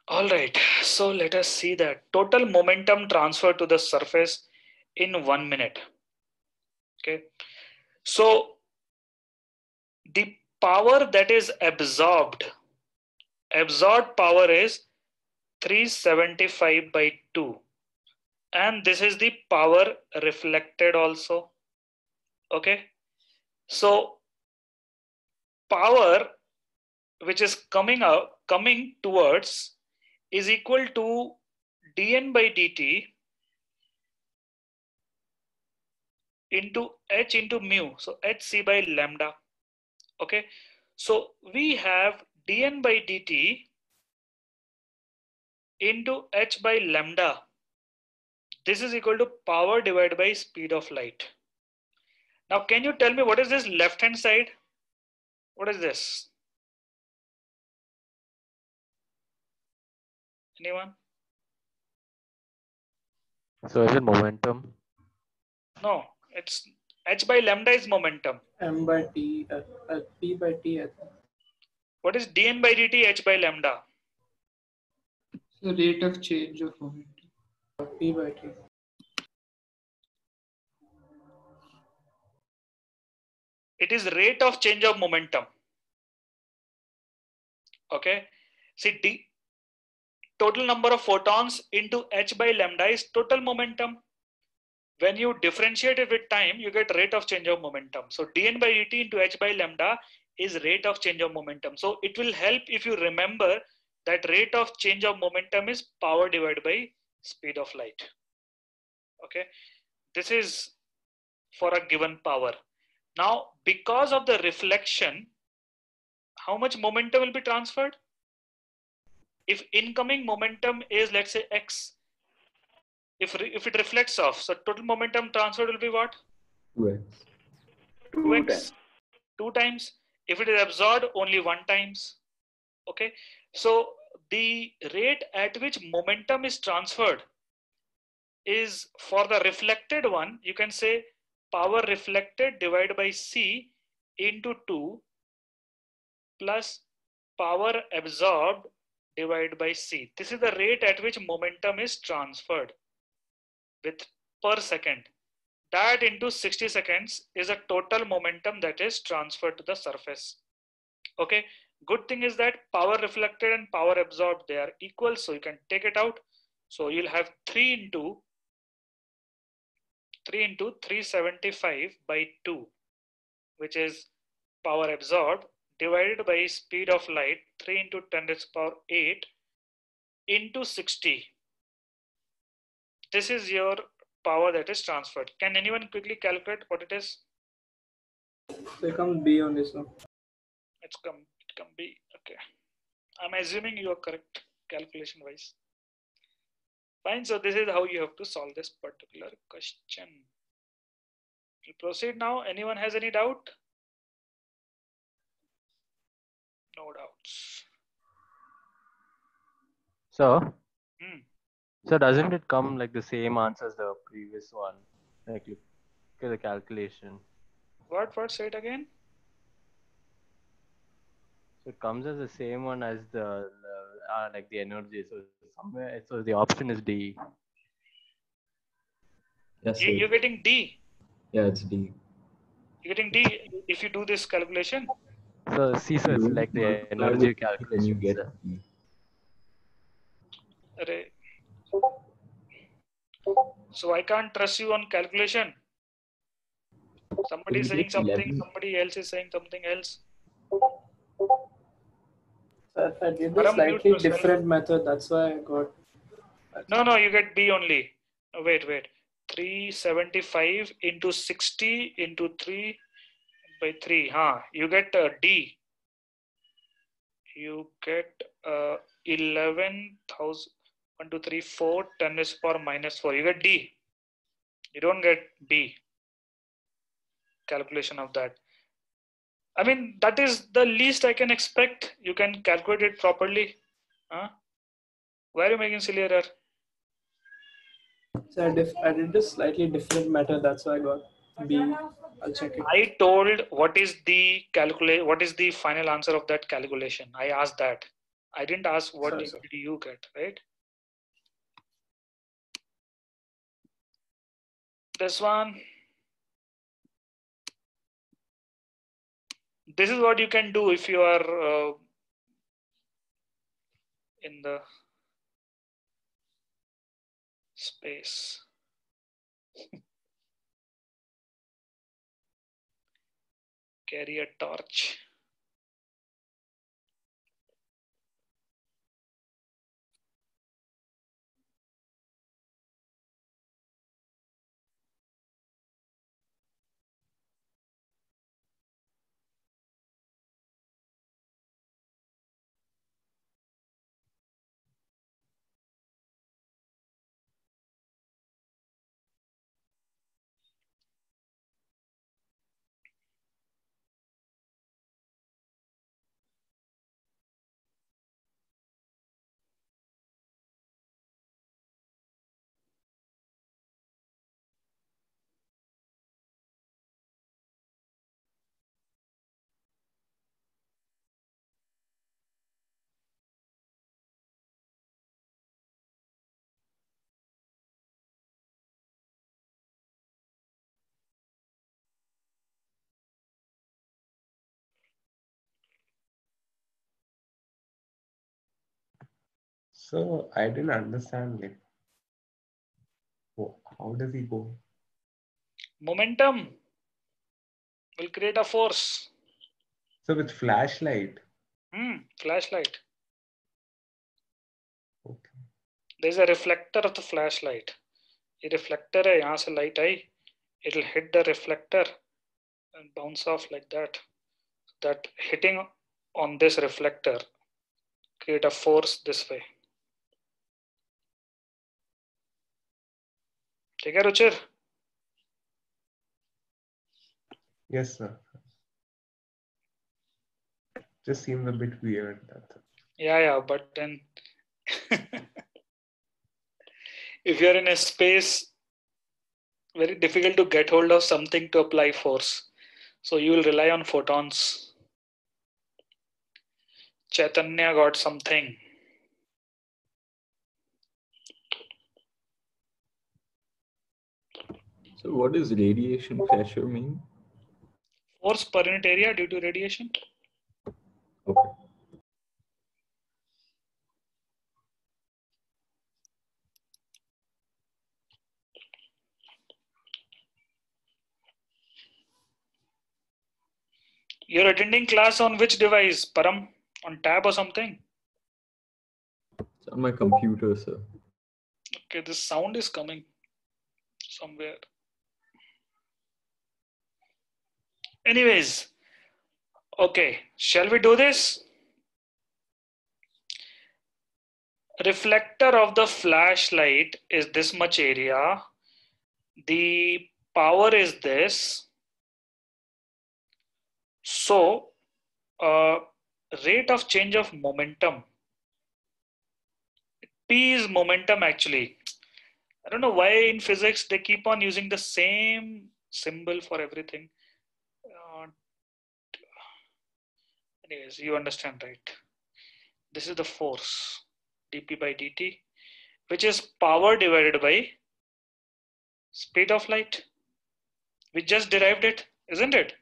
All right, so let us see that total momentum transfer to the surface in one minute. Okay, so the power that is absorbed, absorbed power is 375 by 2. And this is the power reflected also. Okay. So power which is coming out, coming towards is equal to dn by dt into h into nu. So hc by lambda. Okay. So we have dn by dt into h by lambda. This is equal to power divided by speed of light. Now, can you tell me what is this left hand side? What is this? Anyone? So is it momentum? No, it's h by lambda is momentum. M by T, uh, uh, P by T, I think. What is dn by dt h by lambda? The rate of change of momentum. P by T. It is rate of change of momentum. Okay. See, d total number of photons into h by lambda is total momentum. When you differentiate it with time, you get rate of change of momentum. So dn by dt into h by lambda is rate of change of momentum. So it will help if you remember that rate of change of momentum is power divided by speed of light. Okay. This is for a given power. Now, because of the reflection, how much momentum will be transferred? If incoming momentum is, let's say, x, if, if it reflects off, so total momentum transferred will be what? 2x. 2x, two times. If it is absorbed, only one times. Okay. So the rate at which momentum is transferred is for the reflected one, you can say power reflected divided by C into 2 plus power absorbed divided by C. This is the rate at which momentum is transferred with per second. That into 60 seconds is a total momentum that is transferred to the surface. Okay, good thing is that power reflected and power absorbed, they are equal. So you can take it out. So you'll have 3 into 3 into 375 by 2, which is power absorbed divided by speed of light 3 into 10 to the power 8 into 60. This is your power that is transferred. Can anyone quickly calculate what it is? So it comes B on this one. It's come, it come B. Okay. I'm assuming you are correct calculation wise. Fine. So this is how you have to solve this particular question. We'll proceed now. Anyone has any doubt? No doubts. So. So doesn't it come like the same answer as the previous one? Like look at the calculation. What? What? Say it again. So it comes as the same one as the, the uh, like the energy. So somewhere, so the option is D. Yes, You, sir. you're getting D. Yeah, it's D. You're getting D if you do this calculation. So C, so it's like the energy calculation. You get sir. D. Array. So I can't trust you on calculation. Somebody is saying something, 11. somebody else is saying something else. So I, I did a Param, mute slightly yourself. different method. That's why I got. No, no, you get B only. Oh, wait, wait. 375 into 60 into 3 by 3. Huh? You get uh, D. You get uh, 11,000. 1, 2, 3, 4, 10 is power minus 4. You get D. You don't get B. Calculation of that. I mean, that is the least I can expect. You can calculate it properly. Huh? Why are you making silly error? So I, dif- I did a slightly different method. That's why I got B. I'll check it. I told what is the calculate what is the final answer of that calculation. I asked that. I didn't ask what Sorry, did sorry. you get, right? This one. this is what you can do if you are uh, in the space. Carry a torch. So I didn't understand like wh- how does he go? Momentum will create a force. So with flashlight, Hmm, flashlight. okay. There's a reflector of the flashlight. ये reflector है यहाँ से light I it'll hit the reflector and bounce off like that that hitting on this reflector create a force this way ठीक है Ruchir Yes, sir. Just seems a bit weird. That's it. yeah yeah but then if you're in a space very difficult to get hold of something to apply force so you will rely on photons chaitanya got something So what does radiation pressure mean? force per unit area due to radiation Okay. you're attending class on which device param on tab or something It's on my computer, sir. okay this sound is coming somewhere anyways okay shall we do this? Reflector of the flashlight is this much area. The power is this. So uh, rate of change of momentum. P is momentum actually. I don't know why in physics they keep on using the same symbol for everything uh, anyways you understand right? This is the force dp by dt which is power divided by speed of light. We just derived it isn't it?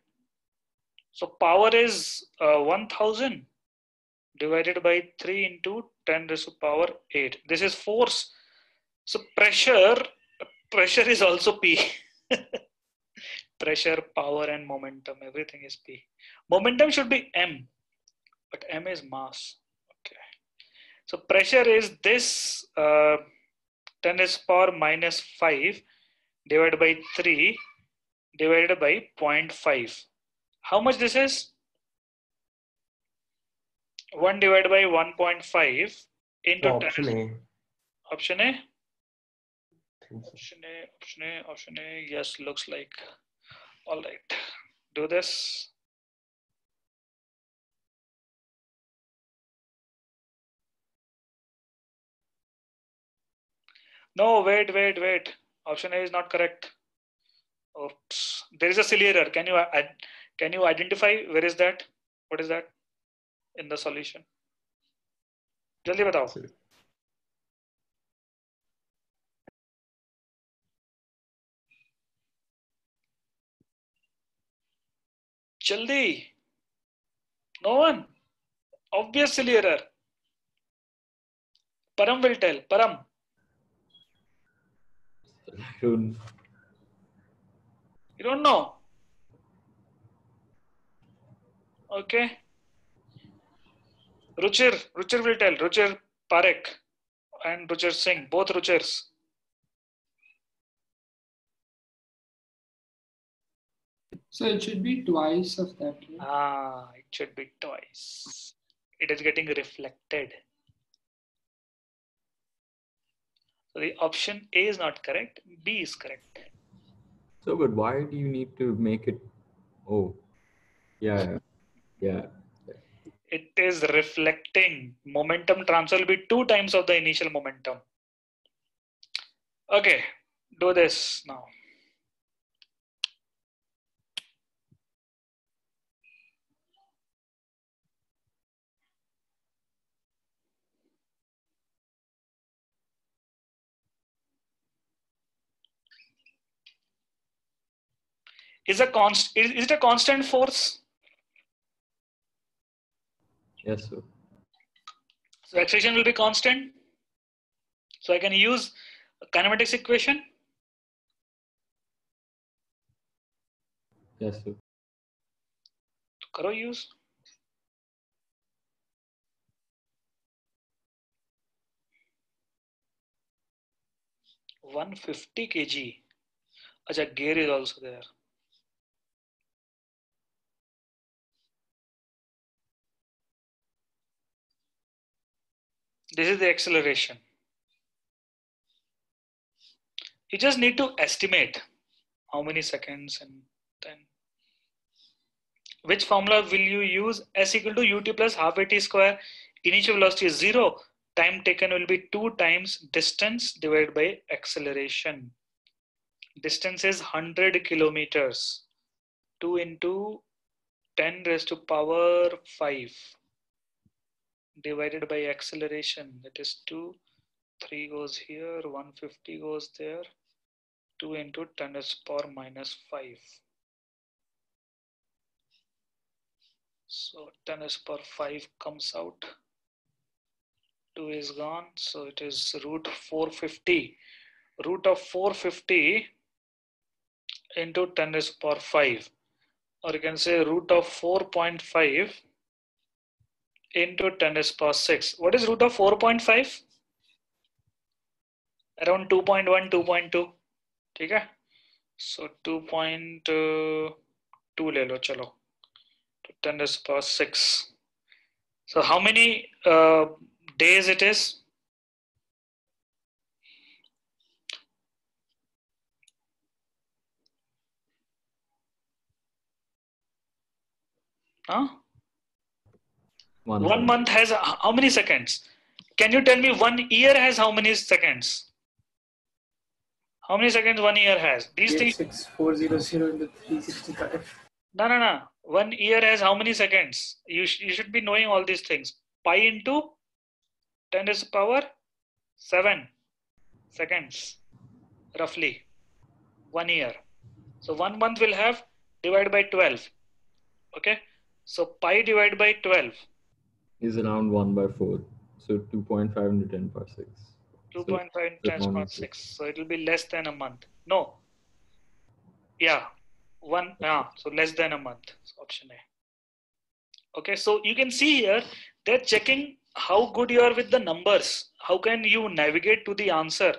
So power is uh, 1000 divided by 3 into 10 raised to the power 8 this is force. So pressure pressure is also p. Pressure power and momentum. Everything is p. Momentum should be m but m is mass. Okay. So pressure is this uh, 10 is power minus 5 divided by 3 divided by 0.5 how much this is? 1 divided by 1.5 into 10 option A. option a? Option a option a option a. Yes looks like. All right. Do this no wait wait wait option a is not correct oops there is a silly error can you add can you identify where is that what is that in the solution जल्दी बताओ So- जल्दी No one. Obviously error. Param will tell. Param. I don't. You don't know. Okay. Ruchir. Ruchir will tell. Ruchir Parekh and Ruchir Singh. Both Ruchirs. So it should be twice of that. Right? Ah, it should be twice. It is getting reflected. So the option A is not correct. B is correct. So, but why do you need to make it? Oh, yeah, yeah. It is reflecting. Momentum transfer will be two times of the initial momentum. Okay, do this now. Is a const is, is it a constant force? Yes, sir. So acceleration will be constant. So I can use a kinematics equation. Yes, sir. करो use. One fifty kg. Acha, gear is also there. This is the acceleration. You just need to estimate how many seconds and then which formula will you use? S equal to ut plus half at square. Initial velocity is zero. Time taken will be two times distance divided by acceleration. Distance is 100 kilometers. 2 into 10 raised to power 5 divided by acceleration that is 2 3 goes here 150 goes there 2 into 10 to the power minus 5 so 10 to the power 5 comes out 2 is gone so it is root 450 root of 450 into 10 to the power 5 or you can say root of 4.5 into 10 to the power 6 what is root of 4.5 around 2.1 2.2 ठीक है so 2.2 ले लो चलो to 10 to the power 6 so how many uh, days it is huh? One, one second. month has how many seconds can you tell me one year has how many seconds how many seconds one year has these three 86400 into 365. No, no, no. One year has how many seconds? You, sh- you should be knowing all these things. Pi into 10 is power 7 seconds, roughly. One year. So one month will have divided by 12. Okay. So pi divided by 12. Is around 1 by 4. So 2.5 into 10 power 6. 2.5 into 10 to the power 6. So it will be less than a month. No. Yeah. One. Yeah. So less than a month. So option A. Okay. So you can see here they're checking how good you are with the numbers. How can you navigate to the answer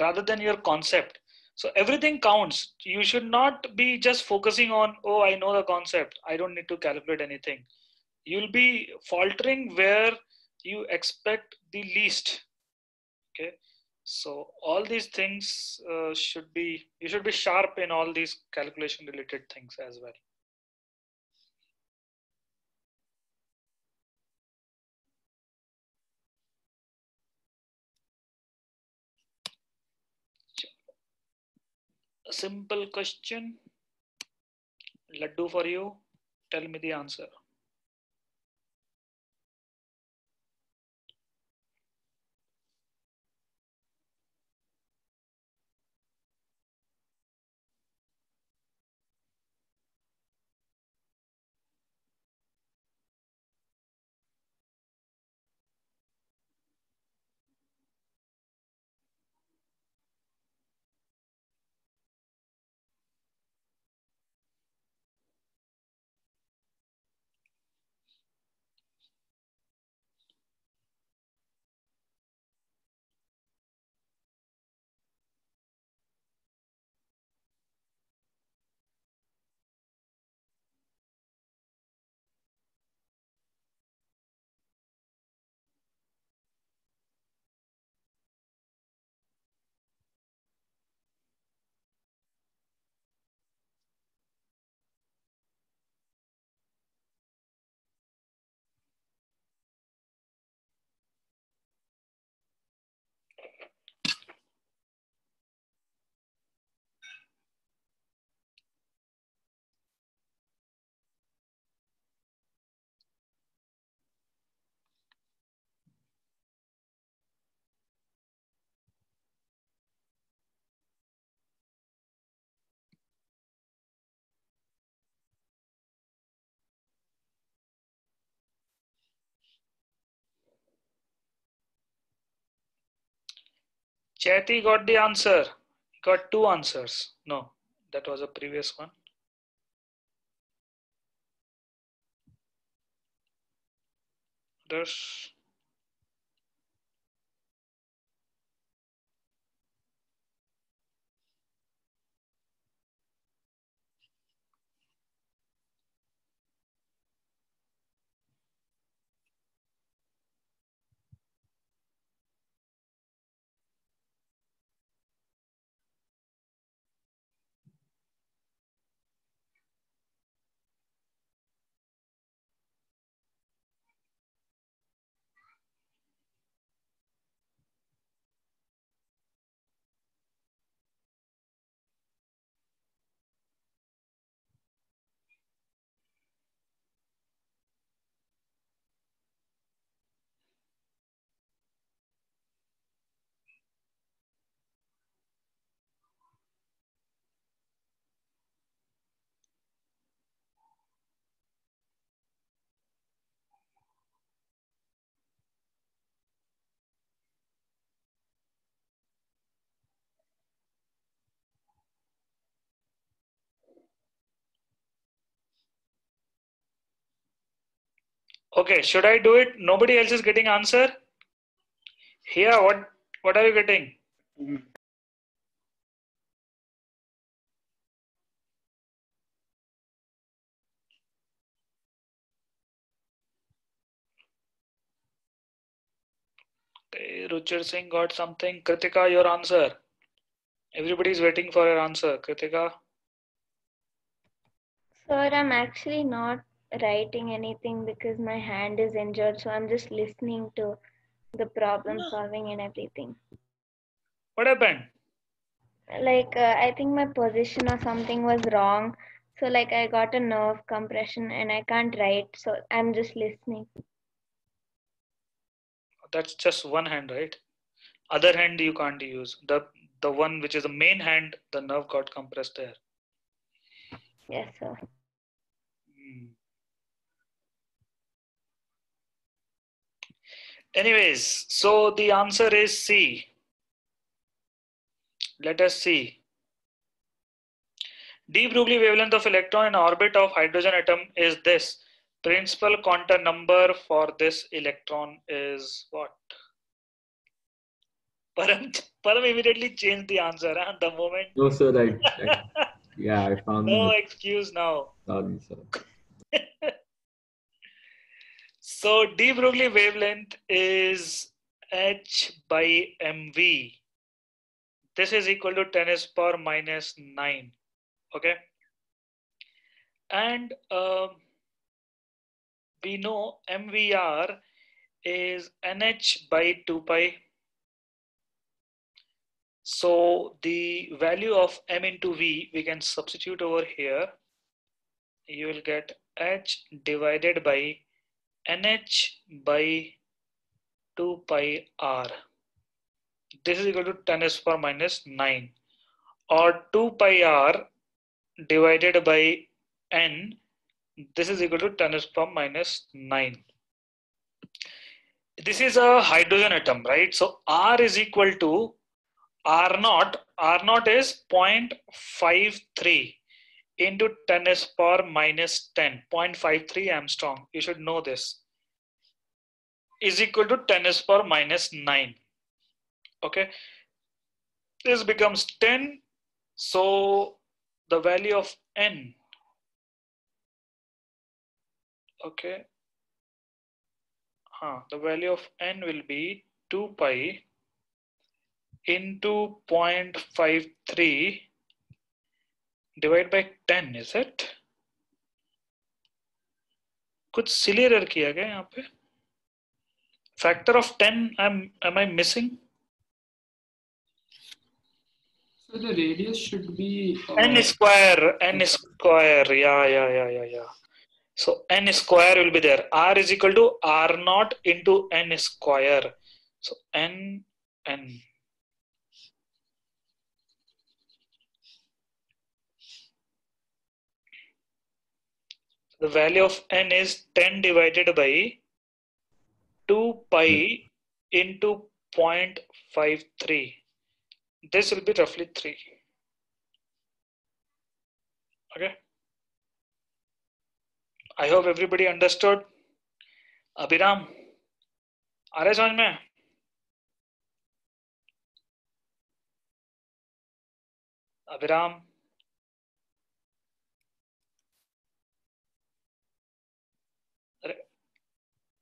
rather than your concept? So everything counts. You should not be just focusing on, oh, I know the concept. I don't need to calculate anything. You'll be faltering where you expect the least. Okay? So all these things uh, should be you should be sharp in all these calculation related things as well. A simple question. Laddu for you. Tell me the answer Chetty got the answer. He got two answers. No, that was a previous one. Others. Okay, should I do it? Nobody else is getting answer. Here, what what are you getting? Okay, Ruchir Singh got something. Kritika, your answer. Everybody is waiting for your answer. Kritika. Sir, I'm actually not writing anything because my hand is injured, so I'm just listening to the problem solving and everything. What happened? Like, uh, I think my position or something was wrong. So, like, I got a nerve compression and I can't write, so I'm just listening. That's just one hand, right? Other hand you can't use. The the one which is the main hand, the nerve got compressed there. Yes, sir. Anyways, so the answer is C. Let us see. De Broglie wavelength of electron in orbit of hydrogen atom is this. Principal quantum number for this electron is what? Param, Param immediately changed the answer huh? the moment. No, sir. I, I yeah, I found. No excuse now. Sorry, sir. So de Broglie wavelength is h by mv. This is equal to 10 is power minus 9. Okay. And um, we know MVR is NH by 2 pi. So the value of M into V we can substitute over here. You will get H divided by NH by 2 pi R. This is equal to 10 s power minus 9 or 2 pi R divided by N. This is equal to 10 s power minus 9. This is a hydrogen atom, right? So R is equal to R naught. R naught is 0.53 into 10 s power minus 10, 0.53 angstrom. You should know this. Is equal to 10 s power minus 9. Okay. This becomes 10. So the value of n. Okay. Huh, the value of n will be 2 pi into 0.53 divide by 10 is it कुछ silly किया गया यहाँ पे factor of 10 am am I missing So the radius should be. uh, n uh, square n square yeah yeah yeah yeah yeah so n square will be there r is equal to r naught into n square so n n the value of n is 10 divided by 2 pi into 0.53 this will be roughly 3. Okay. I hope everybody understood. Abhiram, आ रहे समझ में अभिराम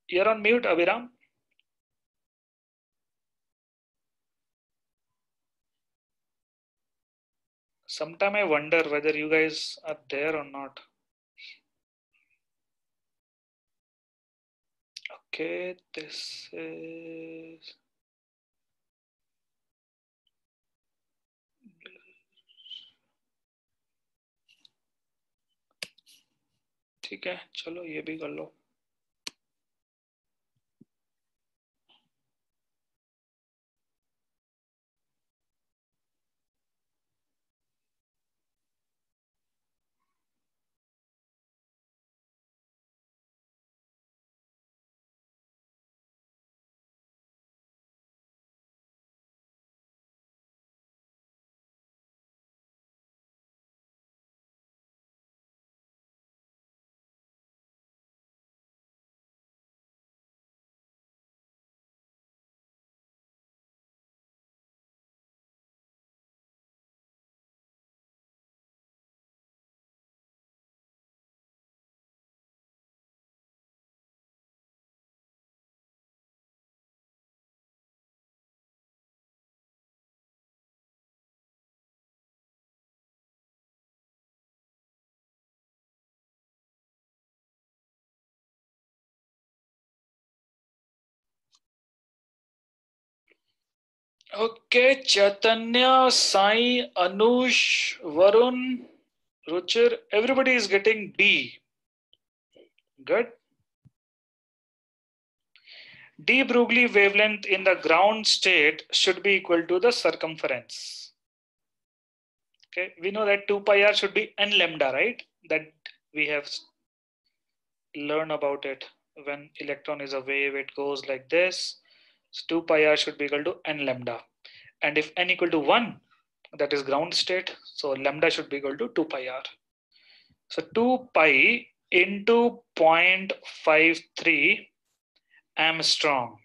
you're on mute abhiram sometime i wonder whether you guys are there or not okay this is ठीक है चलो ये भी कर लो Okay, Chaitanya, Sai, Anush, Varun, Ruchir, everybody is getting D. Good. De Broglie wavelength in the ground state should be equal to the circumference. Okay, we know that 2 pi r should be n lambda, right? That we have learned about it. When electron is a wave, it goes like this. So 2 pi r should be equal to n lambda. And if n equal to 1, that is ground state. So lambda should be equal to 2 pi r. So 2 pi into 0.53 angstrom,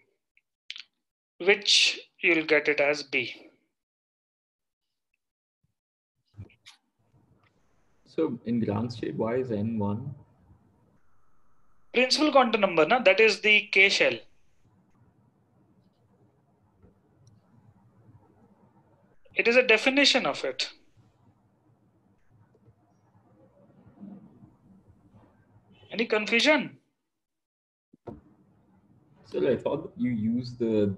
which you'll get it as B. So in ground state, why is n one? Principal quantum number, na? that is the K shell. It is a definition of it. Any confusion? So I thought you use the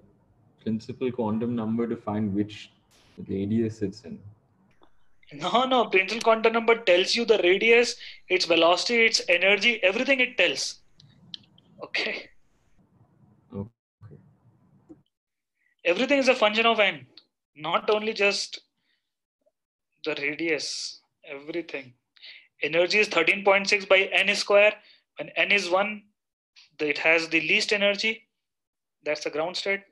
principal quantum number to find which radius it's in. No, no. Principal quantum number tells you the radius, its velocity, its energy, everything it tells. Okay. Okay. Everything is a function of n, not only just the radius, everything. Energy is 13.6 by n square. When n is 1, it has the least energy. That's the ground state.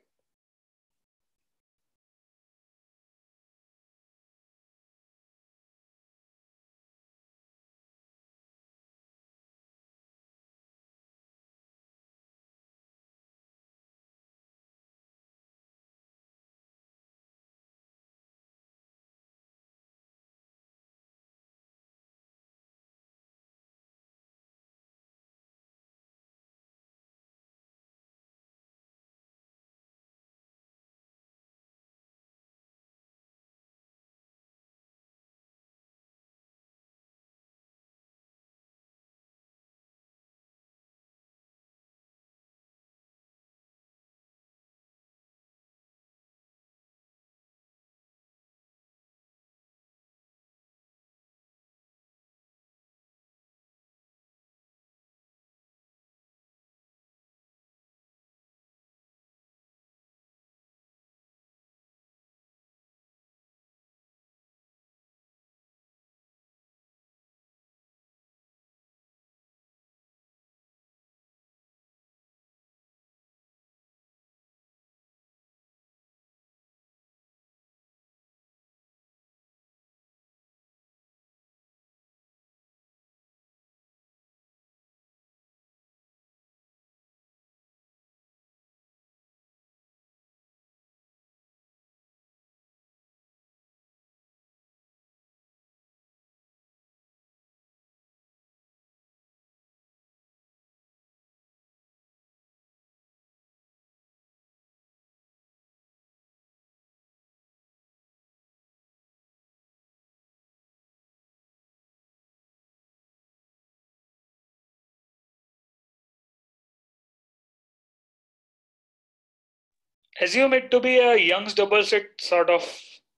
Assume it to be a Young's double slit sort of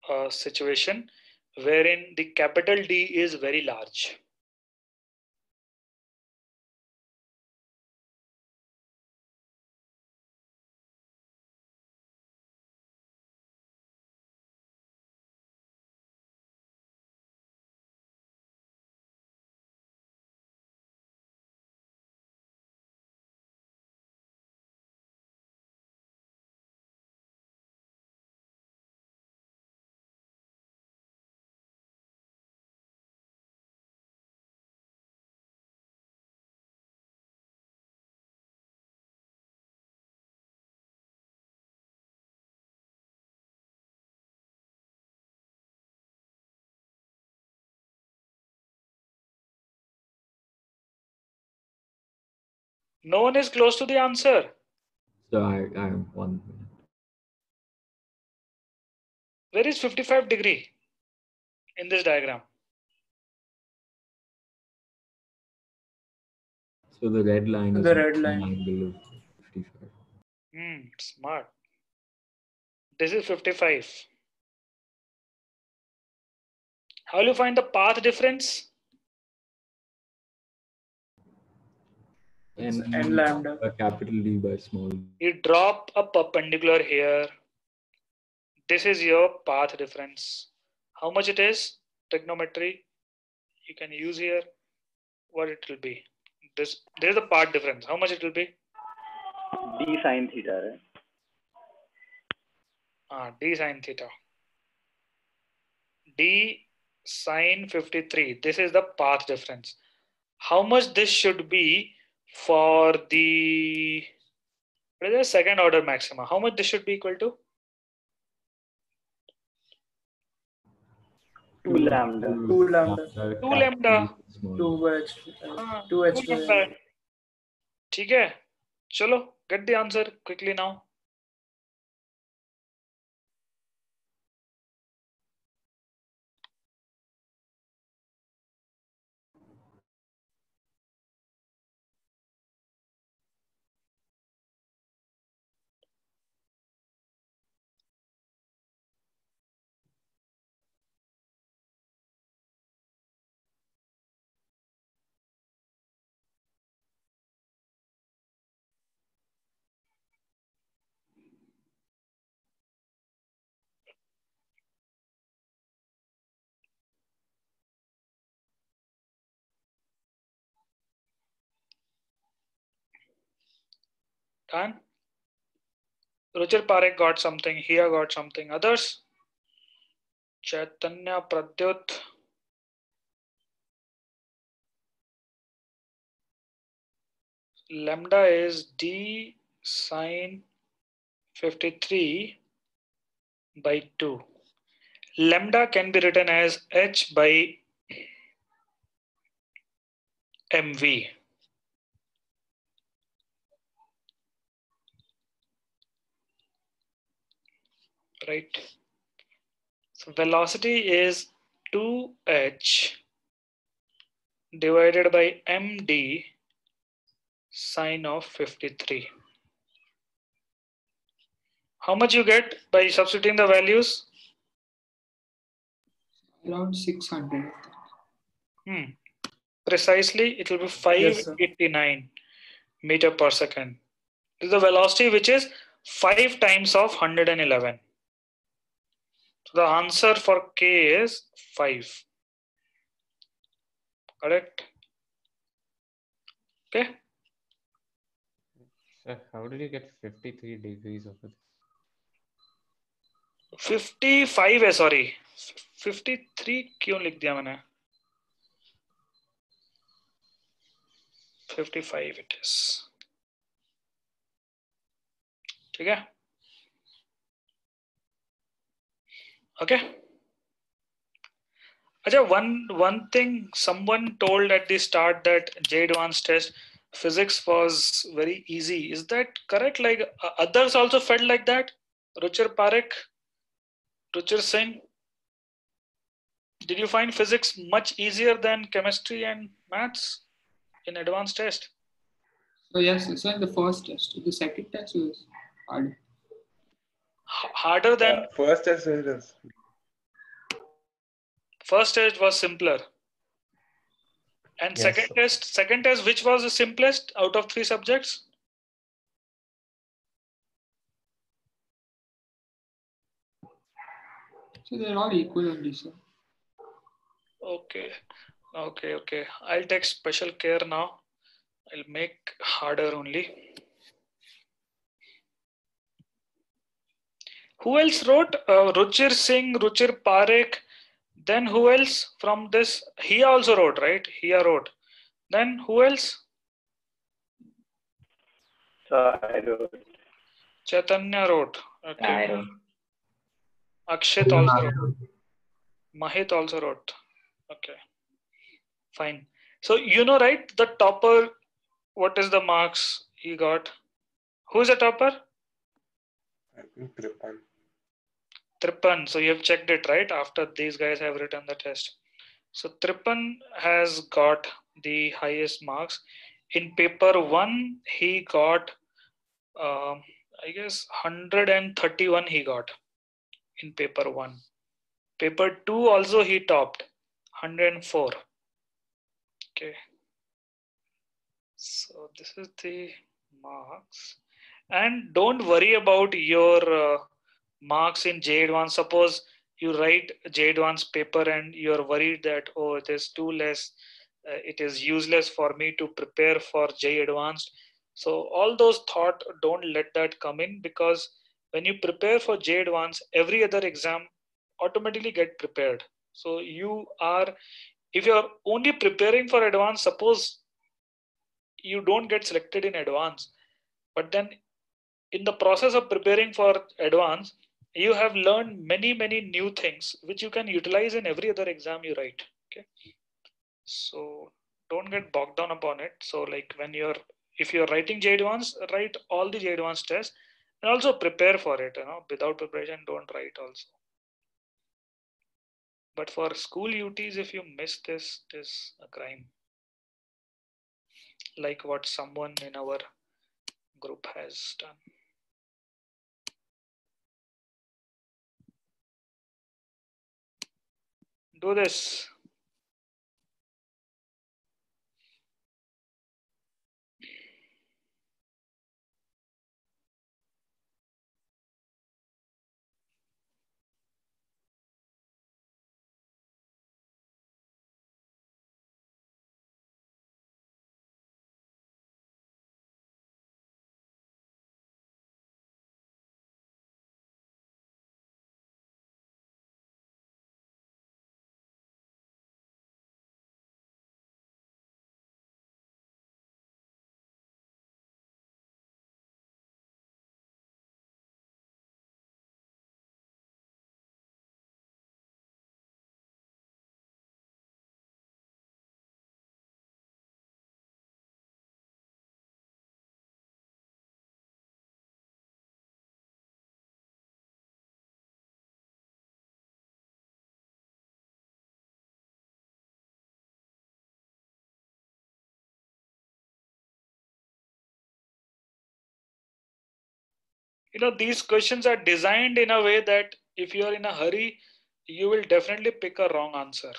uh, situation wherein the capital D is very large. No one is close to the answer. So I, I am one minute. Where is 55 degree in this diagram? So the red line is The red line. angle of 55. Hmm, smart. This is 55. How will you find the path difference? It's And n lambda. a capital D by small. d. You drop a perpendicular here. This is your path difference. How much it is? Trigonometry. You can use here. What it will be? This there's the path difference. How much it will be? D sine theta, right? Ah, d sine theta. d sine 53. This is the path difference. How much this should be for the what is the second order maxima how much this should be equal to 2 lambda 2 lambda 2 lambda 2 h 2 h ठीक है चलो get the answer quickly now done Ruchir Parekh got something Hia got something. Others Chaitanya Pradyut. Lambda is d sine 53 by 2 lambda can be written as h by mv right so velocity is 2h divided by md sine of 53 how much you get by substituting the values Around 600. Hmm. Precisely, it will be Yes, 589 meter per second. This is the velocity which is 5 times of 111. The answer for K is 5. Correct? Okay. Sir, how did you get 53 degrees of it? 55 है sorry 53 क्यों लिख दिया मैंने 55 it is ठीक है Okay. Ajay, one one thing someone told at the start that JEE advanced test physics was very easy. Is that correct? Like uh, others also felt like that. Ruchir Parekh, Ruchir Singh. Did you find physics much easier than chemistry and maths in advanced test? So yes, so in the first test, the second test was hard. H- harder than Uh, first test is first test was simpler. And Yes. second test, second test, which was the simplest out of three subjects? So they're all equal only, sir. Okay, okay, okay. I'll take special care now. I'll make harder only. Who else wrote? Uh, Ruchir Singh, Ruchir Parekh. Then who else from this? He also wrote, right? He wrote. Then who else? So I wrote. Chaitanya wrote. Okay. I wrote. Akshit also wrote. Mahit also wrote. Okay. Fine. So you know, right? The topper, what is the marks he got? Who's the topper? Tripan. Tripan. So you have checked it, right? After these guys have written the test. So Tripan has got the highest marks. In paper one, he got, um, I guess, 131 he got in paper one. Paper two also he topped, 104. Okay. So this is the marks. And don't worry about your uh, marks in JEE Advanced. Suppose you write JEE Advanced paper and you're worried that, oh, it is too less, uh, it is useless for me to prepare for JEE Advanced. So all those thought, don't let that come in because when you prepare for JEE Advanced, every other exam automatically get prepared. So you are, if you're only preparing for advanced, suppose you don't get selected in advance, but then in the process of preparing for advance, you have learned many, many new things which you can utilize in every other exam you write. Okay. So don't get bogged down upon it. So like when you're, if you're writing JEE Advanced, write all the JEE Advanced tests and also prepare for it. You know, without preparation, don't write also. But for school UTs, if you miss this, is a crime. Like what someone in our group has done. Do this. You know these questions are designed in a way that if you are in a hurry you will definitely pick a wrong answer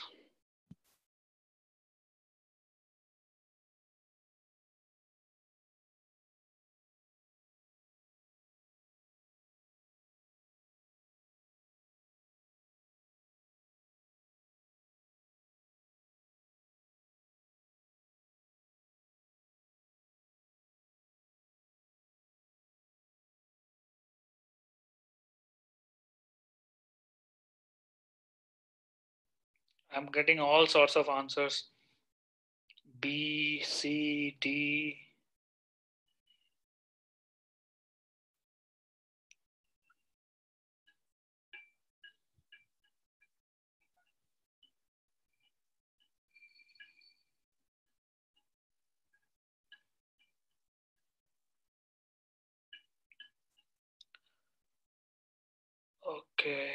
i'm getting all sorts of answers. B c d. Okay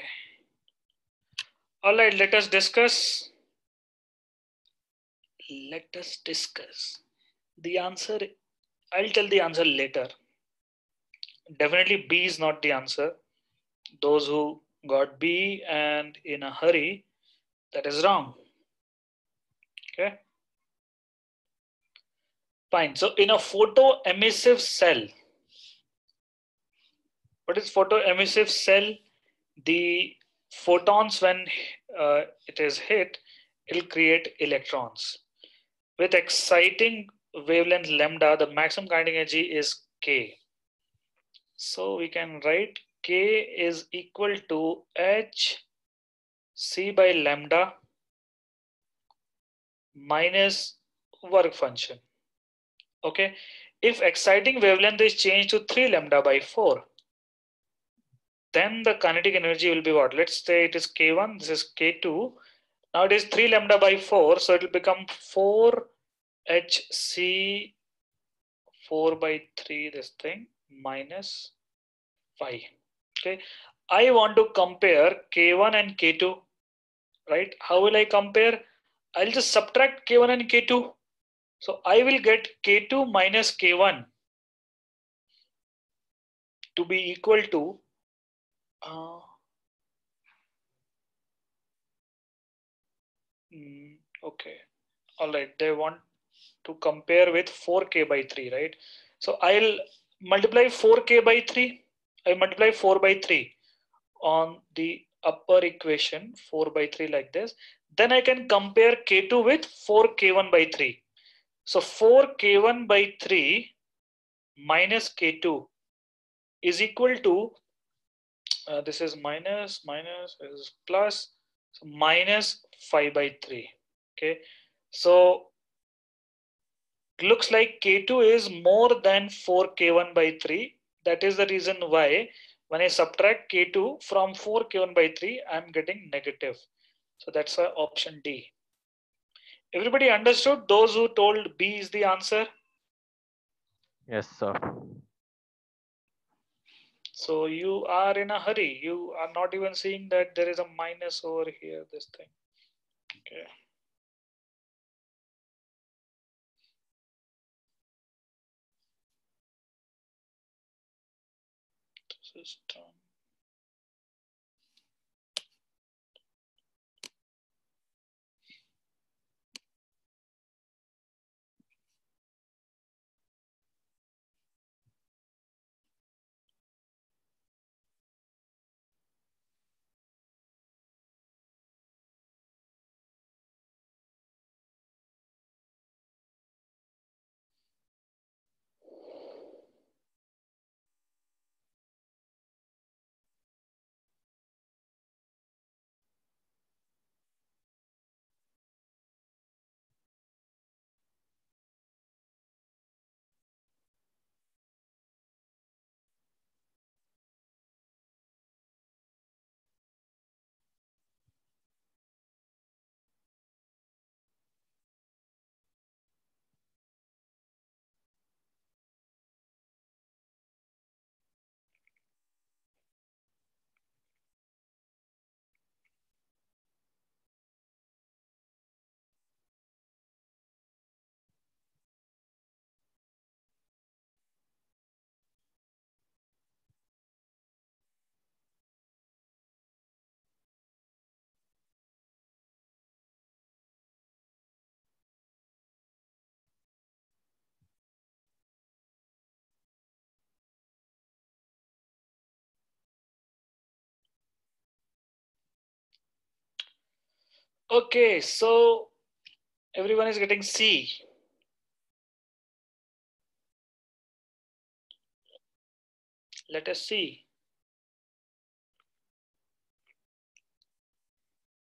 all right let us discuss let us discuss the answer i'll tell the answer later definitely b is not the answer Those who got B and in a hurry, that is wrong. Okay. Fine. So in a photoemissive cell, what is photoemissive cell? The photons, when uh, it is hit, it'll create electrons. With exciting wavelength lambda, the maximum kinetic energy is K. So we can write K is equal to H C by lambda minus work function. Okay. If exciting wavelength is changed to 3 lambda by 4, then the kinetic energy will be what? Let's say it is K1, this is K2. Now it is 3 lambda by 4, so it will become 4 HC 4 by 3, this thing, minus 5. Okay. I want to compare K1 and K2, right? How will I compare? I'll just subtract K1 and K2. So I will get K2 minus K1 to be equal to uh, mm, okay. All right. They want to compare with 4k by 3, right? So I'll multiply 4k by 3. I multiply 4 by 3 on the upper equation 4 by 3 like this. Then I can compare k2 with 4k1 by 3. So 4k1 by 3 minus k2 is equal to uh, this is minus minus is plus so minus 5 by 3 okay? So looks like k2 is more than 4 k1 by 3 that is the reason why when i subtract k2 from 4 k1 by 3 i'm getting negative. So that's why option d. Everybody understood those who told b is the answer? Yes, sir. So you are in a hurry. You are not even seeing that there is a minus over here, this thing. Okay. This is done. Okay, so everyone is getting C. Let us see.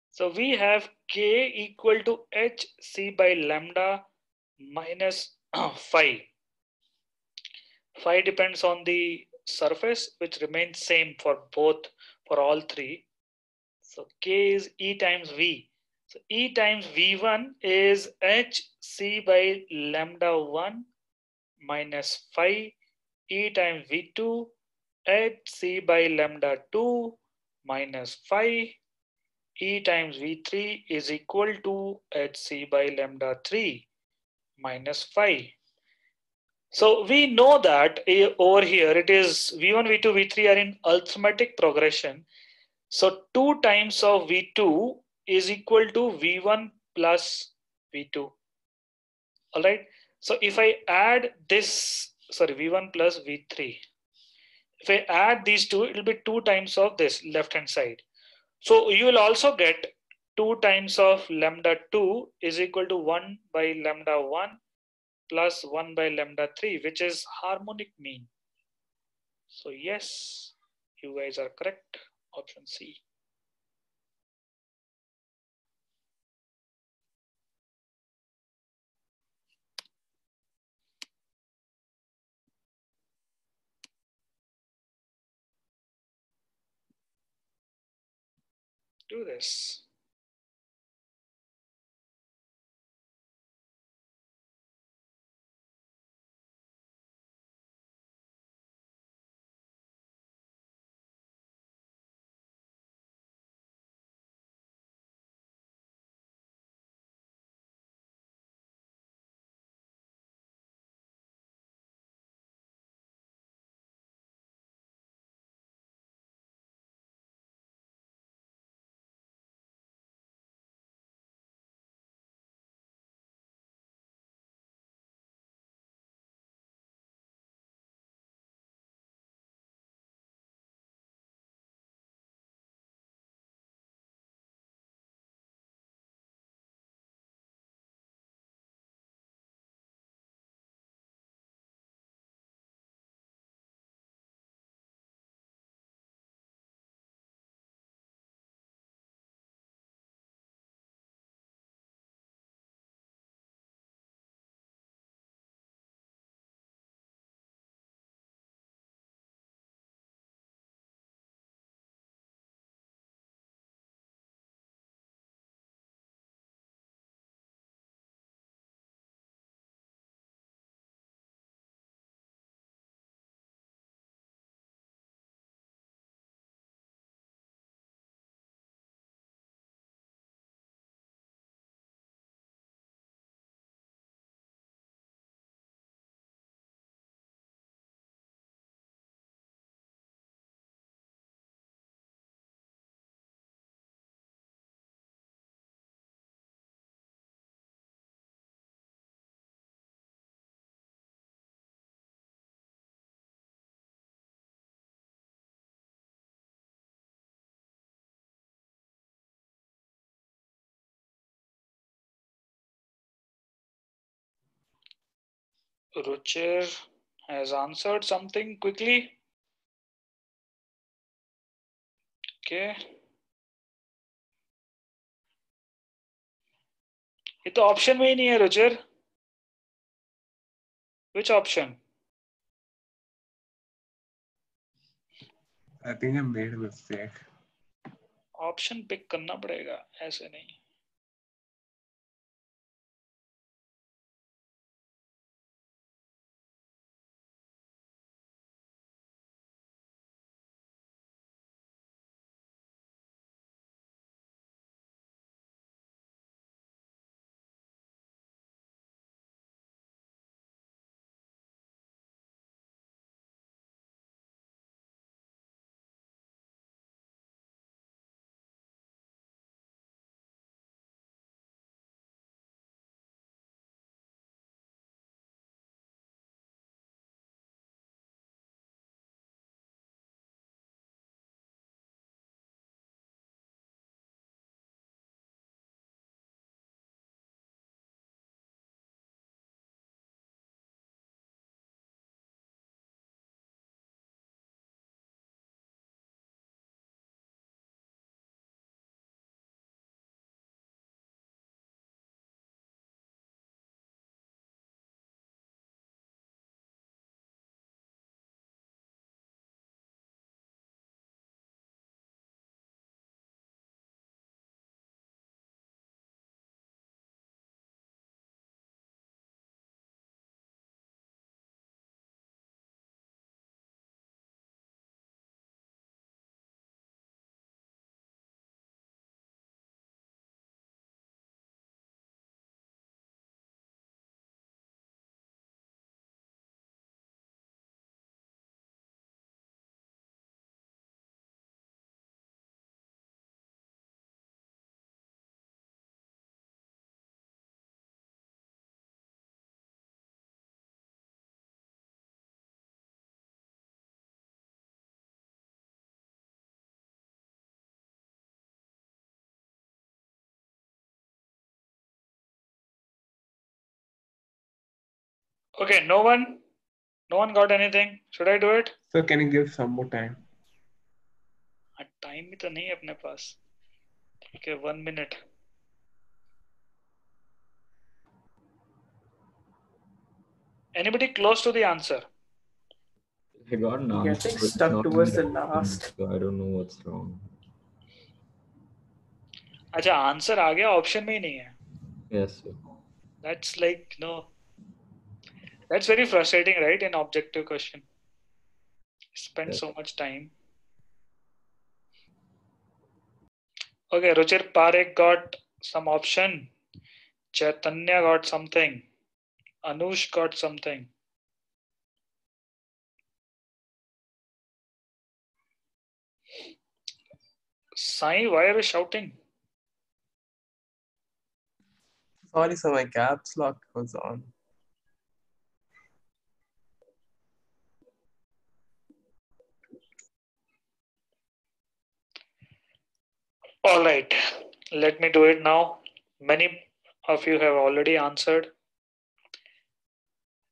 So we have K equal to HC by lambda minus phi. Phi depends on the surface, which remains same for both, for all three. So K is E times V. So E times V1 is HC by lambda 1 minus phi E times V2 HC by lambda 2 minus phi E times V3 is equal to HC by lambda 3 minus phi. So we know that eh, over here it is V1, V2, V3 are in arithmetic progression. So 2 times of V2 is equal to V1 plus V2. All right. So if I add this, sorry, V1 plus V3. If I add these two, it will be 2 times of this left hand side. So you will also get 2 times of lambda 2 is equal to 1 by lambda 1 plus 1 by lambda 3, which is harmonic mean. So yes, you guys are correct. Option C. Do this. Ruchir has answered something quickly. Okay. ये तो option में ही नहीं है Ruchir which option option pick करना पड़ेगा ऐसे नहीं Okay, no one, no one got anything. Should I do it? So can you give some more time? Time ही तो नहीं है अपने पास okay one minute anybody close to the answer I got an Getting answer, but it's stuck not in towards the document, last. So I don't know what's wrong. अच्छा answer आ गया option में ही नहीं है Yes, sir. that's like no that's very frustrating right? An objective question. Spend so much time. Okay ruchir parekh got some option. Chaitanya got something. Anush got something. Sai why are you shouting? Sorry, sir, my caps lock was on. All right, let me do it now. Many of you have already answered.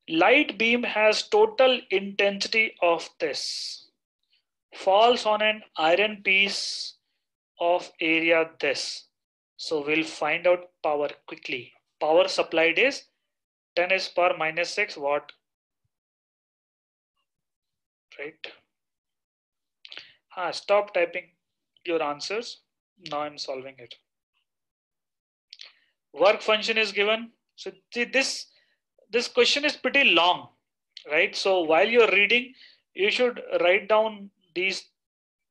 Light beam has total intensity of this. Falls on an iron piece of area this. So we'll find out power quickly. Power supplied is 10 is per minus 6 watt. Right? Ah, stop typing your answers. Now I'm solving it. Work function is given. So see this, this question is pretty long, right? So while you're reading, you should write down these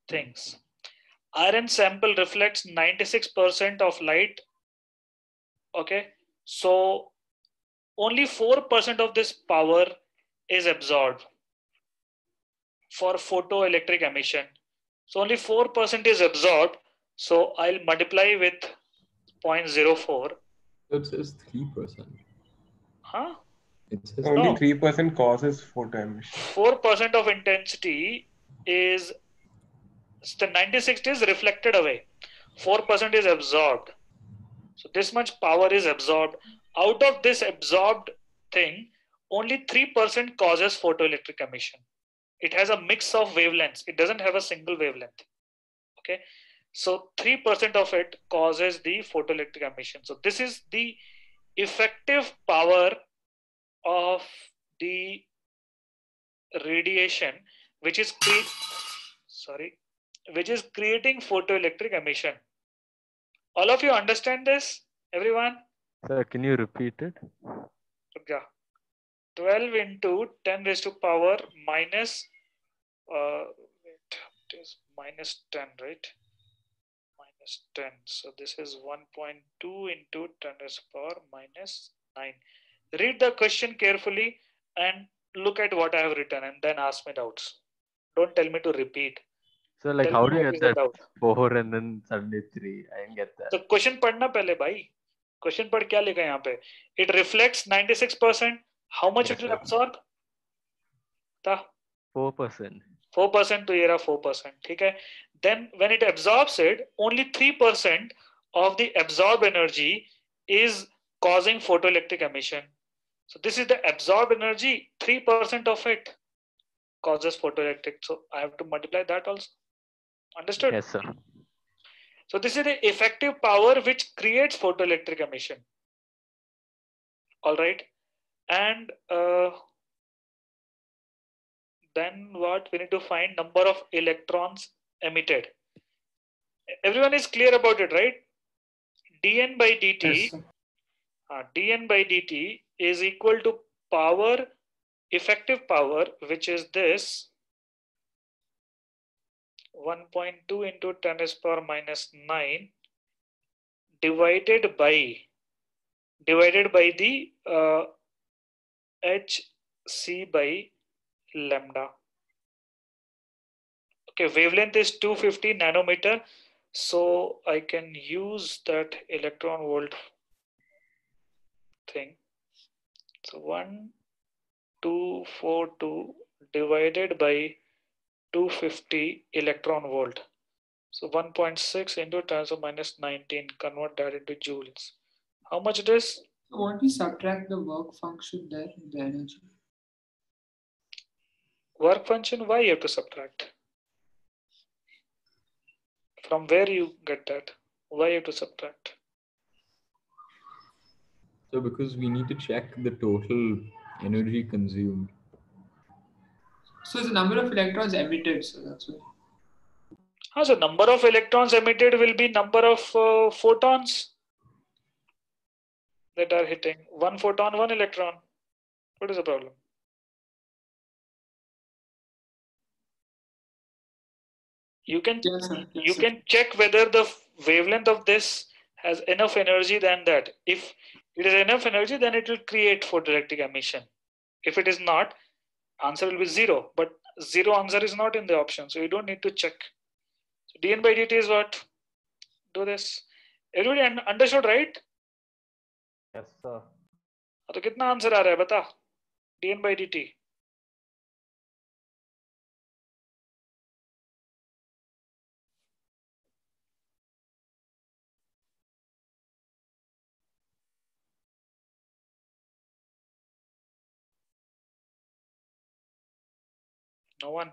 things. Iron sample reflects 96% of light. Okay, so only 4% of this power is absorbed for photoelectric emission. So only 4% is absorbed. So I'll multiply with 0.04. It says 3%. Huh? It says Only No. three percent causes photo emission. 4% of intensity is the 96 is reflected away. 4% is absorbed. So this much power is absorbed. Out of this absorbed thing, only 3% causes photoelectric emission. It has a mix of wavelengths. It doesn't have a single wavelength. Okay. So 3% of it causes the photoelectric emission. So this is the effective power of the radiation which is sorry which is creating photoelectric emission all of you understand this everyone Sir, can you repeat it? yeah 12 into 10 raised to power minus uh wait, it is minus 10 right minus 10 so this is 1.2 into 10 raised to power minus 9 read the question carefully and look at what i have written and then ask me doubts don't tell me to repeat So like Tell how me do you what get is the that doubt. four and then suddenly three? I didn't get that. तो question पढ़ना पहले भाई question पढ़ क्या लिखा है यहाँ पे it reflects 96 percent how much it will absorb था Four percent. 4 परसेंट तो ये रहा 4 परसेंट ठीक है then when it absorbs it, only 3% of the absorbed energy is causing photoelectric emission. So this is the absorbed energy, 3% of it causes photoelectric. So I have to multiply that also. Understood? Yes, sir. So this is the effective power which creates photoelectric emission. All right. And uh, then what we need to find number of electrons emitted. Everyone is clear about it, right? dn by dt, Yes, uh, dn by dt is equal to power, effective power, which is this 1.2 into 10 is power minus 9 divided by divided by the uh, hc by lambda okay wavelength is 250 nanometer so i can use that electron volt thing so 1242 divided by 250 electron volt. So 1.6 into 10 to minus 19, convert that into joules. How much it is? So won't we subtract the work function there, the energy? Work function, why you have to subtract? From where you get that? Why you have to subtract? So because we need to check the total energy consumed. So the number of electrons emitted, so that's why. Ah, so number of electrons emitted will be number of uh, photons that are hitting. One photon, one electron. What is the problem? You can Yes, sir. Yes, you sir. can check whether the wavelength of this has enough energy than that. If it is enough energy, then it will create photoelectric emission. If it is not, answer will be zero. But zero answer is not in the option, so you don't need to check. So dn by dt is what? Do this. Everybody un- understood, right? Yes, sir. हाँ, तो कितना answer आ रहा है बता dn by dt No one.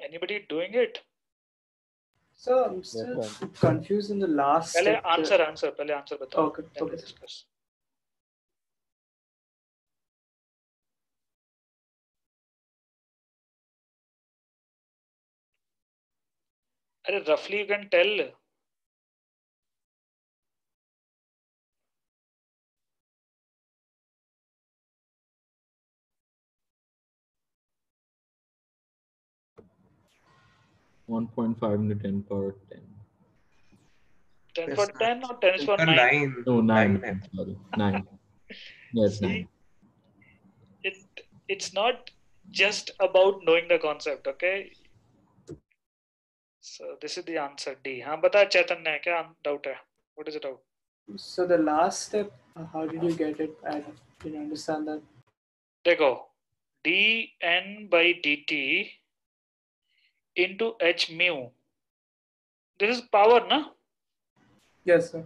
Anybody doing it? So I'm still confused in the last. Pehle answer, answer. Pehle answer. Batao. Okay. Then. Discuss. अरे रफली you can 1.5 into 10 power 10. 10 power 10 or 10 is power 9? 9. No, 9. nine. Sorry, 9. yes, 9. It, it's not just about knowing the concept, okay? So this is the answer D. हाँ बता चेतन ने क्या doubt है? What is it out? So the last step, uh, how did you get it? I didn't understand that. There go. dn by dt into h mu. This is power ना? Yes sir.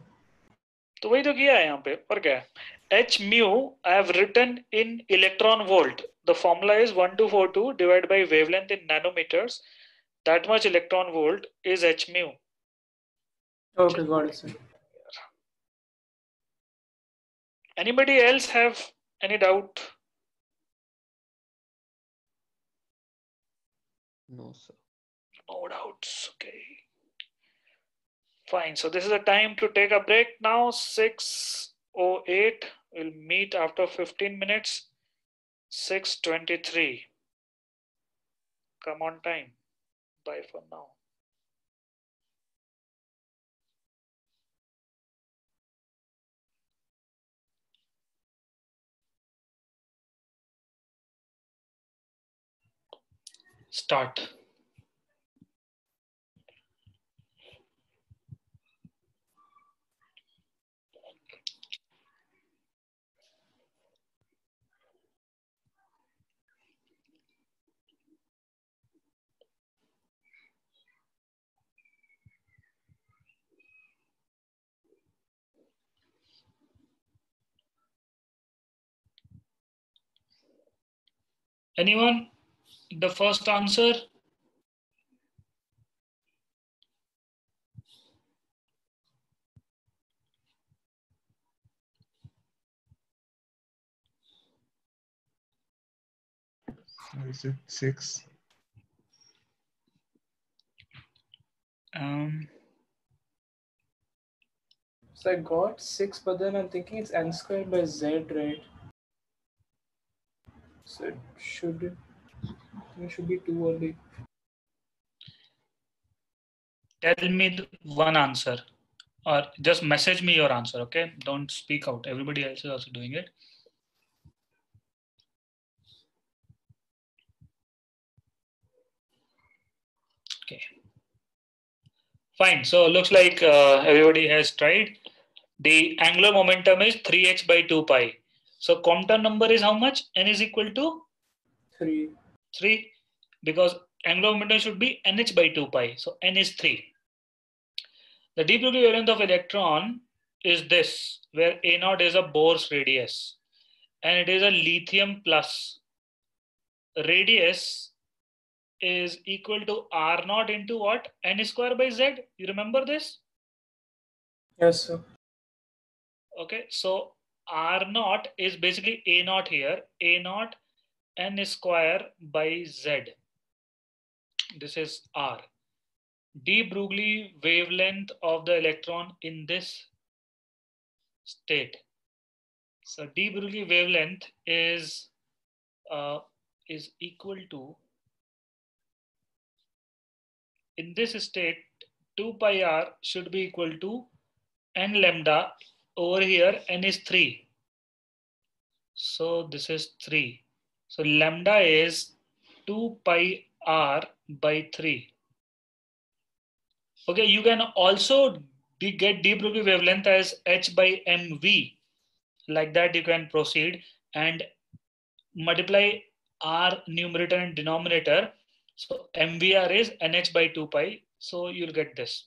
तो वही तो किया है यहाँ पे और क्या है? H mu I have written in electron volt the formula is 1242 divide by wavelength in nanometers that much electron volt is h mu okay got it sir anybody else have any doubt? No sir. No doubts okay. Fine so this is the time to take a break. Now 608 we'll meet after 15 minutes. 623 come on time. Bye for now. Start anyone the first answer So is it six? um So I got six, but then I'm thinking it's n squared by z, right? So it should. It should be too early. tell me one answer or just message me your answer okay? Don't speak out. Everybody else is also doing it. Okay. Fine. So looks like uh, everybody has tried. The angular momentum is 3h by 2 pi so quantum number is how much n is equal to Three. 3 because angular momentum should be nh by 2 pi. So n is 3. The de Broglie wavelength of electron is this, where A naught is a Bohr's radius and it is a lithium plus. Radius is equal to R naught into what? N square by Z. You remember this? Yes, sir. Okay, so R naught is basically A naught here, A naught N square by Z. This is R. De Broglie wavelength of the electron in this state. So de Broglie wavelength is uh, is equal to in this state 2 pi r should be equal to n lambda over here n is 3 so this is 3 so lambda is 2 pi r by 3 okay you can also get de Broglie wavelength as h by mv like that you can proceed and multiply r numerator and denominator. So mvr is nh by 2 pi. So you'll get this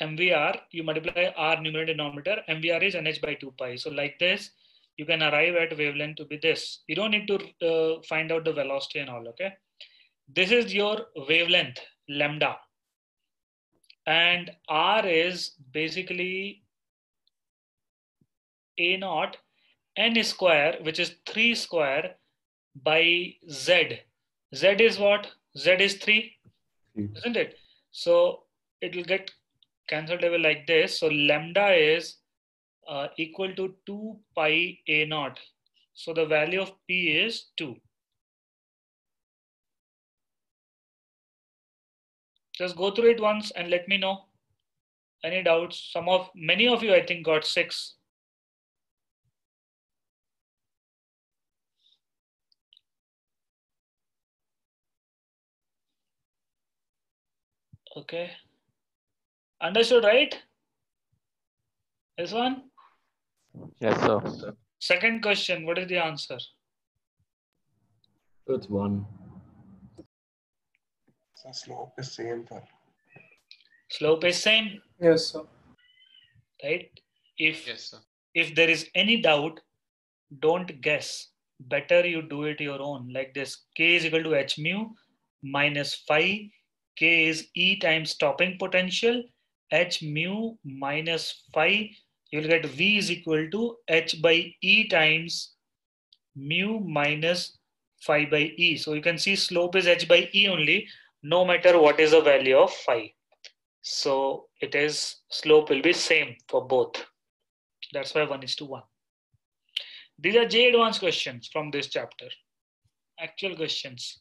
mvr you multiply r numerator denominator mvr is nh by 2 pi. So like this you can arrive at wavelength to be this. You don't need to uh, find out the velocity and all okay? This is your wavelength lambda. And r is basically a naught n square which is 3 square by z. Z is what? Z is 3 isn't it? So it will get cancelled away like this. So lambda is uh, equal to 2 pi a naught. So the value of p is 2 just go through it once and let me know. Any doubts? Some of many of you i think got 6 Okay. Understood, right? This one? Yes, sir. Second question, what is the answer? So it's one. So slope is same for Slope is same, Yes, sir. right? If Yes, sir. if there is any doubt, don't guess. Better you do it your own. Like this, k is equal to h nu minus phi. K is E times stopping potential. H nu minus phi. You will get V is equal to H by E times nu minus phi by E. So you can see slope is H by E only, no matter what is the value of phi. So it is slope will be same for both. That's why one is to one. These are JEE advanced questions from this chapter. Actual questions.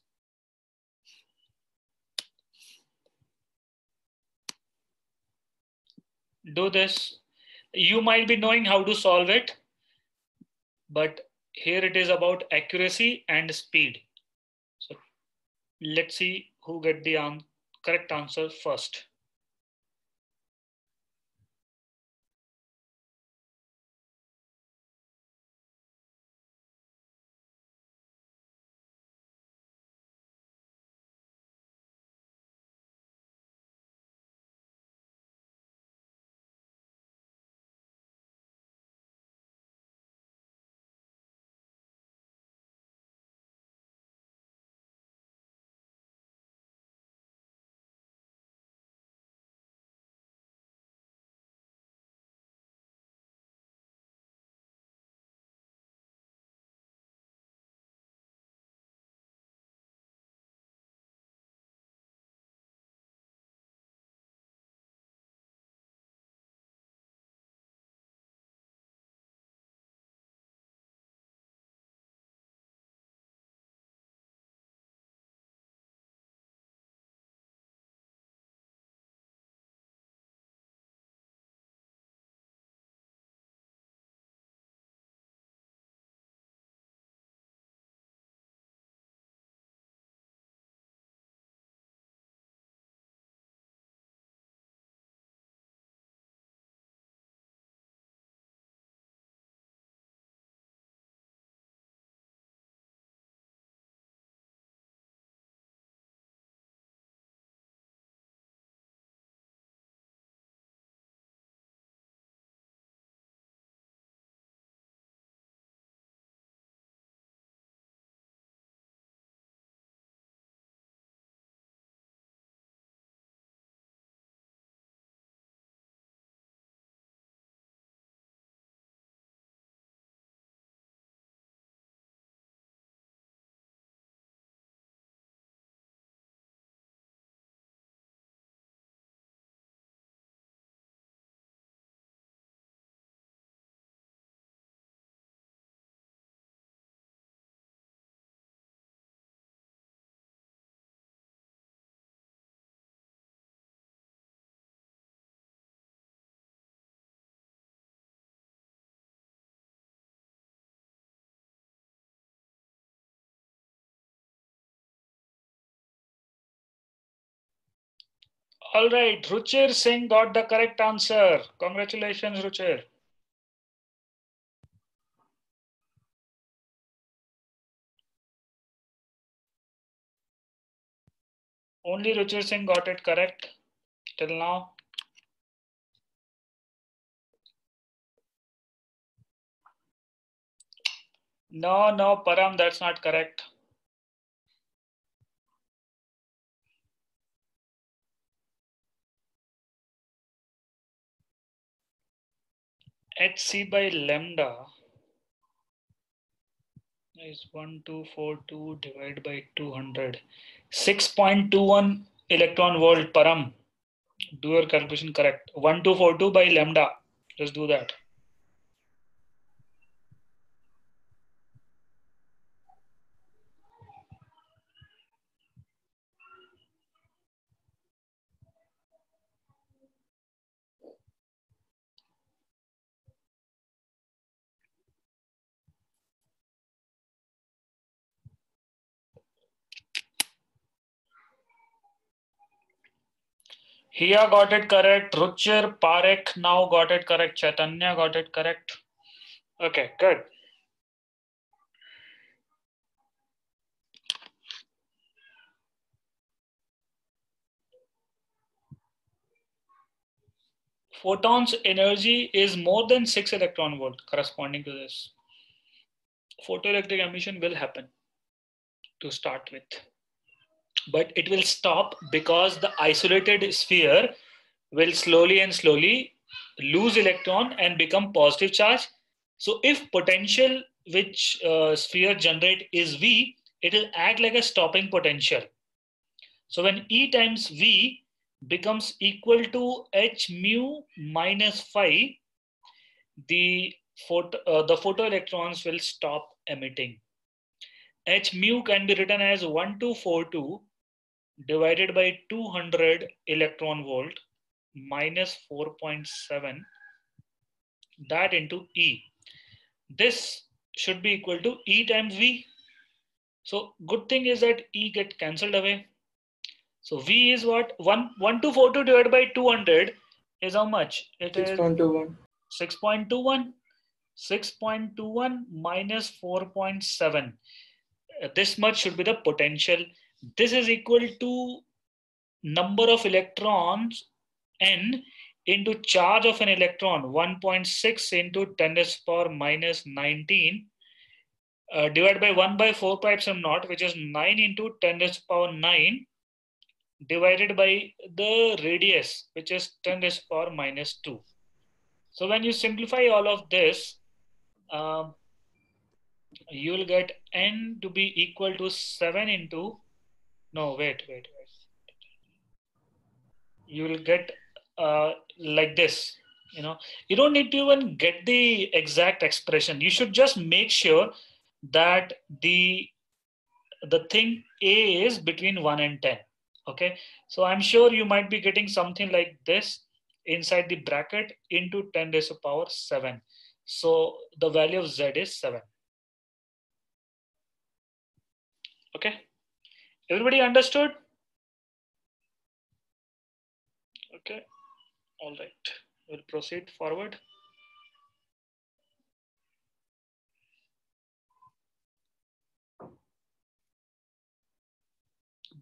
Do this. You might be knowing how to solve it, but here it is about accuracy and speed. So let's see who get the correct answer first. All right, Ruchir Singh got the correct answer. Congratulations, Ruchir. Only Ruchir Singh got it correct till now. No, no, Param, that's not correct. Hc by lambda is 1242 divided by 200 6.21 electron volt param do your calculation correct. 1242 by lambda. Just do that Hia got it correct. Ruchir Parekh now got it correct. Chaitanya got it correct. Okay, good. Photon's energy is more than 6 electron volt corresponding to this. Photoelectric emission will happen to start with but it will stop because the isolated sphere will slowly and slowly lose electron and become positive charge. So if potential which uh, sphere generate is V, it will act like a stopping potential. So when E times V becomes equal to H nu minus phi, the photo, uh, the photoelectrons will stop emitting. H nu can be written as 1242 divided by 200 electron volt minus 4.7 that into E. This should be equal to E times V. So good thing is that E get cancelled away. So V is what? 1, 1242 divided by 200 is how much? It 6.21. 6.21. 6.21 minus 4.7. Uh, this much should be the potential this is equal to number of electrons n into charge of an electron 1.6 into 10 to the power minus 19 uh, divided by 1 by 4 pi epsilon naught which is 9 into 10 to the power 9 divided by the radius which is 10 to the power minus 2 so when you simplify all of this um, you will get n to be equal to 7 into no, wait, wait, wait. You will get uh, like this. You know, you don't need to even get the exact expression. You should just make sure that the the thing A is between 1 and 10. Okay, so I'm sure you might be getting something like this inside the bracket into 10 raised to the power 7. So the value of Z is 7. Okay. Everybody understood? Okay, all right, we'll proceed forward.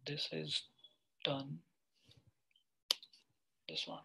This is done. This one.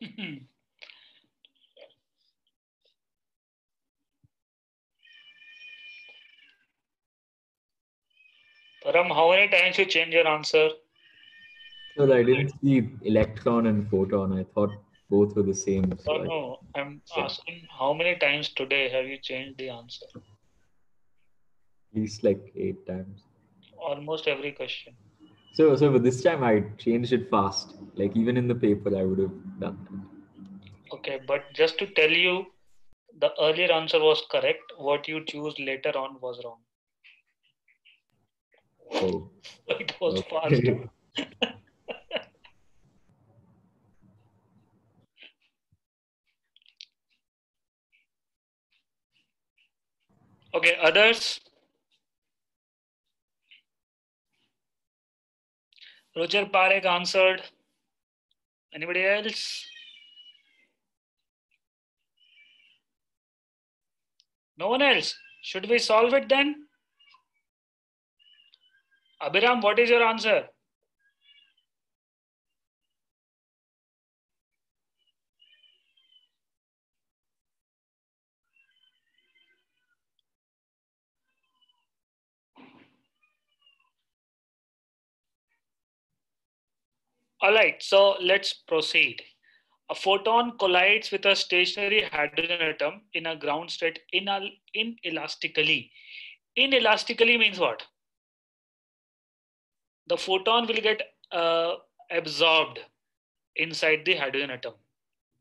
Param, how many times you change your answer? So I didn't see electron and photon. I thought both were the same. So No, I- no. I'm asking how many times today have you changed the answer? at least like eight times. Almost every question. So, so but this time I changed it fast. Like even in the paper, I would have done that. Okay, but just to tell you, the earlier answer was correct. What you choose later on was wrong. Oh, It was okay. fast. Okay, others? Ruchir Parekh answered. Anybody else? No one else. Should we solve it then? Abhiram, what is your answer? All right, so let's proceed. A photon collides with a stationary hydrogen atom in a ground state inal- inelastically. Inelastically means what? The photon will get uh, absorbed inside the hydrogen atom.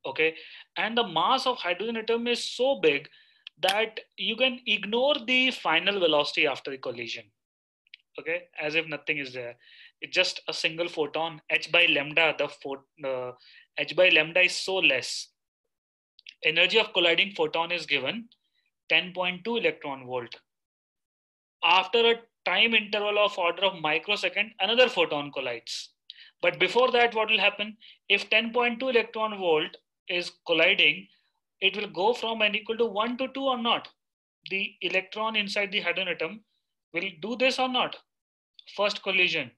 Okay, and the mass of hydrogen atom is so big that you can ignore the final velocity after the collision. Okay, as if nothing is there just a single photon h by lambda the uh, h by lambda is so less. Energy of colliding photon is given 10.2 electron volt. After a time interval of order of microsecond another photon collides. But before that what will happen? If 10.2 electron volt is colliding it will go from n equal to 1 to 2 or not? The electron inside the hydrogen atom will do this or not? First collision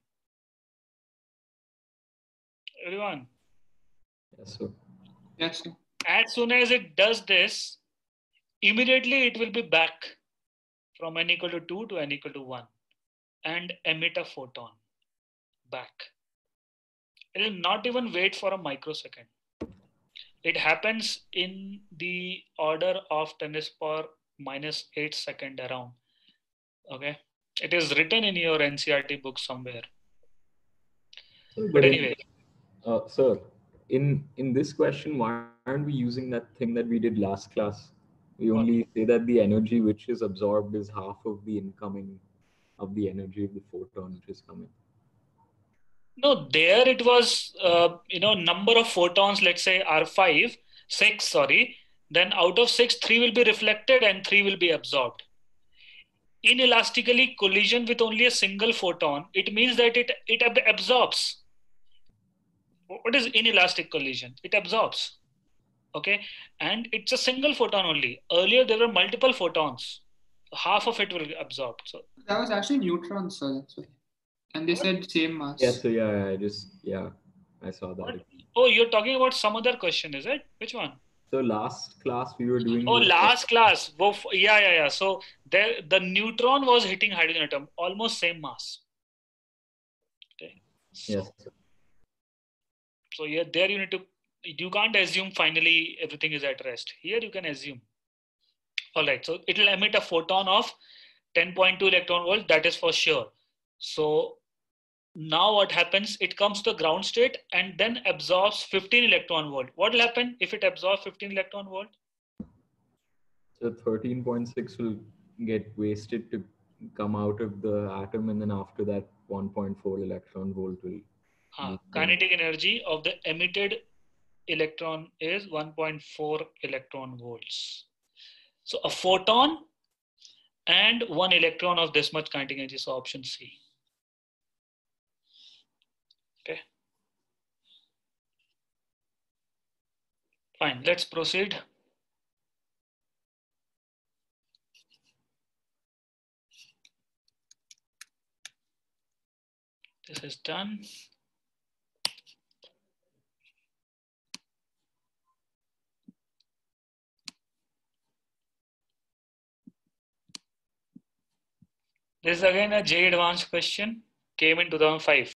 everyone. Yes, sir. Yes, sir. as soon as it does this immediately it will be back from n equal to 2 to n equal to 1 and emit a photon back. It will not even wait for a microsecond. It happens in the order of 10 to the power minus 8 second around. Okay? It is written in your ncert book somewhere. Sir, but in- anyway uh, sir, in in this question, why aren't we using that thing that we did last class? We only say that the energy which is absorbed is half of the incoming of the energy of the photon which is coming. No, there it was, uh, you know, number of photons, let's say are five, six, sorry. Then out of six, three will be reflected and three will be absorbed. Inelastically collision with only a single photon, it means that it, it ab- absorbs. What is inelastic collision? It absorbs. Okay. And it's a single photon only. Earlier, there were multiple photons. Half of it will be absorbed. So That was actually neutrons, sir. That's why. And they said same mass. Yeah, so yeah, I just yeah, I saw that. Oh, you're talking about some other question, is it? Which one? So last class we were doing. Oh, the- last class. Wo Yeah, yeah, yeah. So there, the neutron was hitting hydrogen atom, almost same mass. Okay. Yes. So here, there you need to. You can't assume finally everything is at rest. Here you can assume. All right. So it will emit a photon of 10.2 electron volt. That is for sure. So now what happens? It comes to ground state and then absorbs 15 electron volt. What will happen if it absorbs 15 electron volt? So 13.6 will get wasted to come out of the atom, and then after that, 1.4 electron volt will. Uh, kinetic energy of the emitted electron is 1.4 electron volts. So a photon and one electron of this much kinetic energy. So option C. Okay. Fine, let's proceed. This is done. This is again a JEE advanced question. Came in 2005.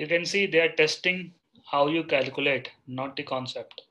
You can see they are testing how you calculate, not the concept.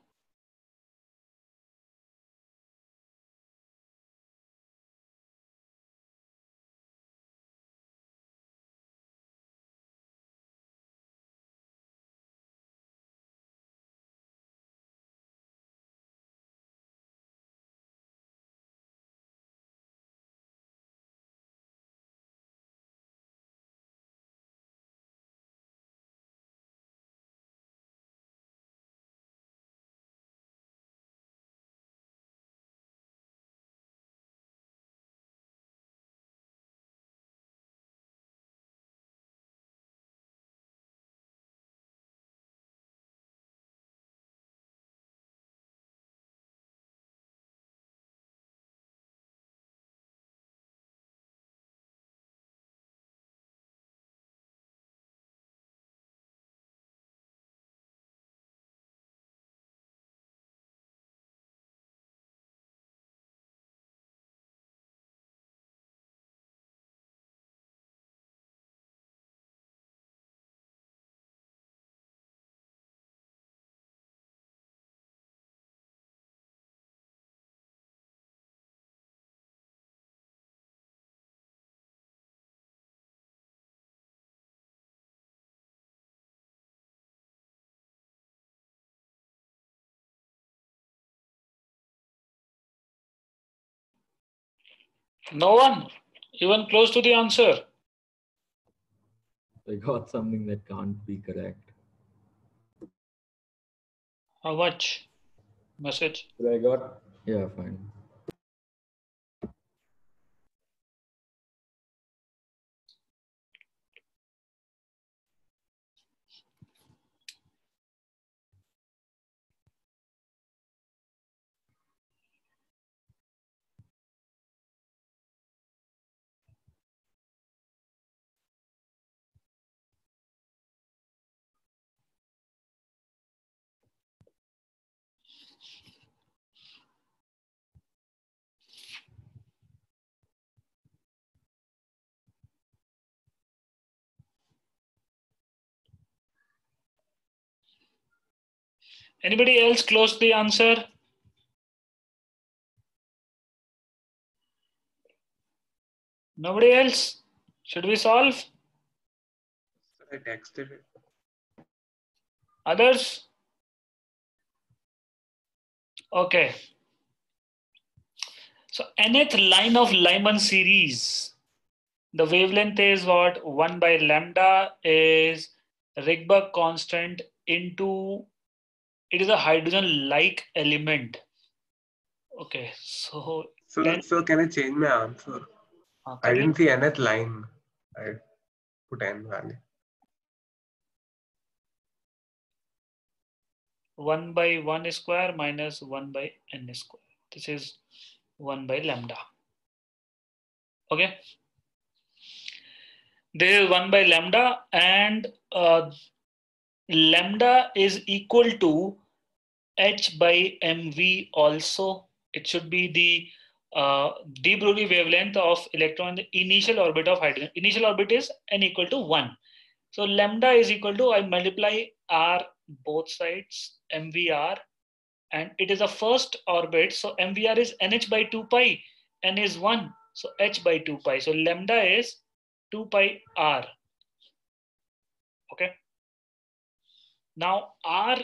No one, even close to the answer. I got something that can't be correct. How much? Message. But I got yeah, fine. Anybody else close the answer? Nobody else? Should we solve? I texted it. Others? Okay. So nth line of Lyman series, the wavelength is what? 1 by lambda is Rydberg constant into, it is a hydrogen-like element. Okay, so So, Then- so can I change my answer? uh, I didn't see nth line. I put n value. 1 by 1 square minus 1 by n square. This is 1 by lambda. Okay. This is 1 by lambda and uh, lambda is equal to h by mv also. It should be the uh, de Broglie wavelength of electron in the initial orbit of hydrogen. Initial orbit is n equal to 1. So lambda is equal to, I multiply r both sides, mvr, and it is a first orbit. So mvr is nh by 2 pi, n is 1. So h by 2 pi. So lambda is 2 pi r. Okay. Now r,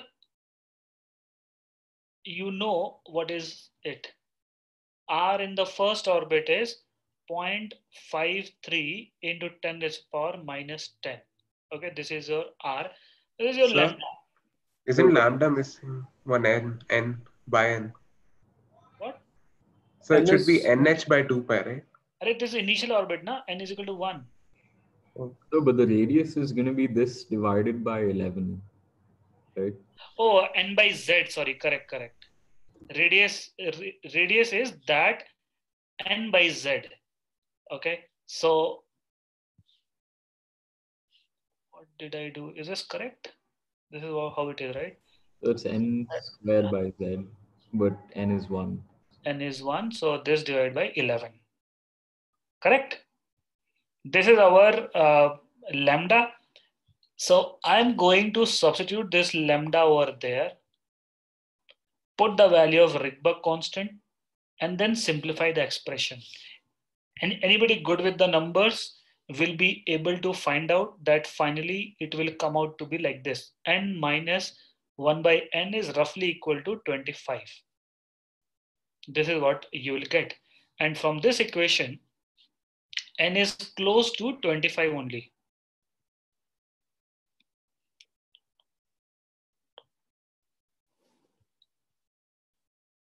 you know what is it. r in the first orbit is 0.53 into 10 raised to the power minus 10. Okay, this is your r. This is your Sir? lambda. Isn't lambda missing one n n by n? What? So it N should be nh by 2 pi, right? Array, this is initial orbit, na? n is equal to 1. No, but the radius is going to be this divided by 11, right? Oh, n by z. Sorry, correct, correct. Radius ra- radius is that n by z. Okay, so what did I do? Is this correct? This is how it is, right? So it's n square by z, but n is 1. n is 1, so this divided by 11. Correct? This is our uh, lambda. So I'm going to substitute this lambda over there, put the value of Rydberg constant, and then simplify the expression. And anybody good with the numbers will be able to find out that finally it will come out to be like this. n minus 1 by n is roughly equal to 25 this is what you will get and from this equation n is close to 25 only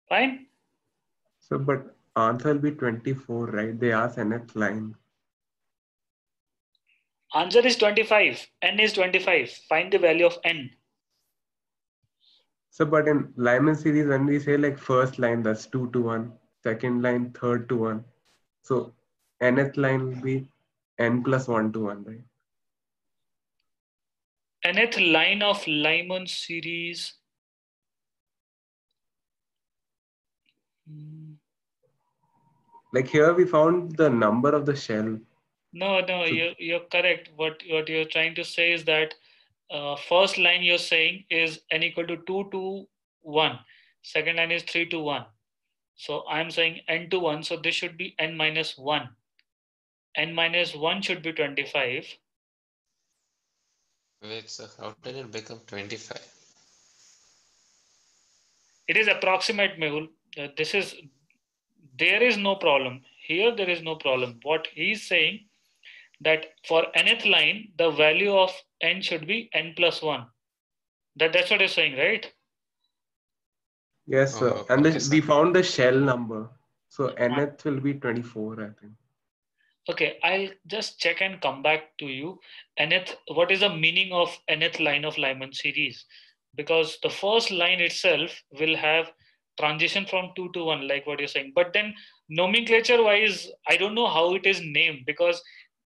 fine So, but answer will be 24, right? They ask nth line. answer is 25 n is 25 find the value of n So, but in Lyman series, when we say like first line, that's 2 to 1, second line, third to 1. So, nth line will be n plus 1 to 1, right? nth line of Lyman series Like here we found the number of the shell. No, no, So- you're, you're correct. What, what you're trying to say is that uh, first line you're saying is n equal to 2 to 1. Second line is 3 to 1. So I'm saying n to 1. So this should be n minus 1. n minus 1 should be 25. Wait, so how did it become 25? It is approximate, Mehul. Uh, this is, there is no problem. Here there is no problem. What he's saying that for nth line, the value of n should be n plus 1. That, that's what he's saying, right? Yes, Oh, sir. okay, and the, okay, sir. we found the shell number. So nth will be 24, I think. Okay, I'll just check and come back to you. Nth, what is the meaning of nth line of Lyman series? Because the first line itself will have transition from 2 to 1, like what you're saying. But then nomenclature wise, I don't know how it is named because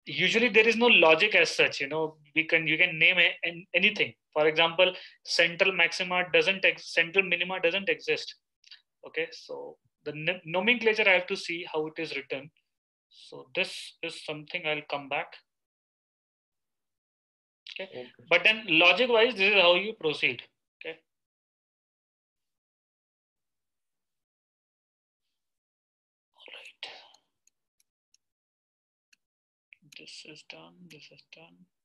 usually there is no logic as such. You know, we can you can name a- an- anything. For example, central maxima doesn't ex- central minima doesn't exist. Okay, so the n- nomenclature I have to see how it is written. So this is something I'll come back. Okay. But then logic wise, this is how you proceed. Okay. This is done. This is done.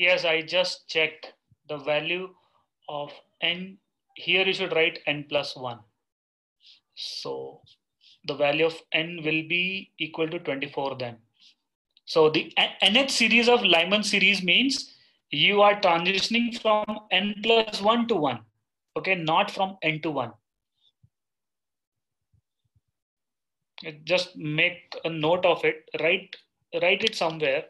Yes, I just checked the value of n. Here you should write n plus 1. So the value of n will be equal to 24 then. So the nth series of Lyman series means you are transitioning from n plus 1 to 1. Okay, not from n to 1. Just make a note of it. Write, write it somewhere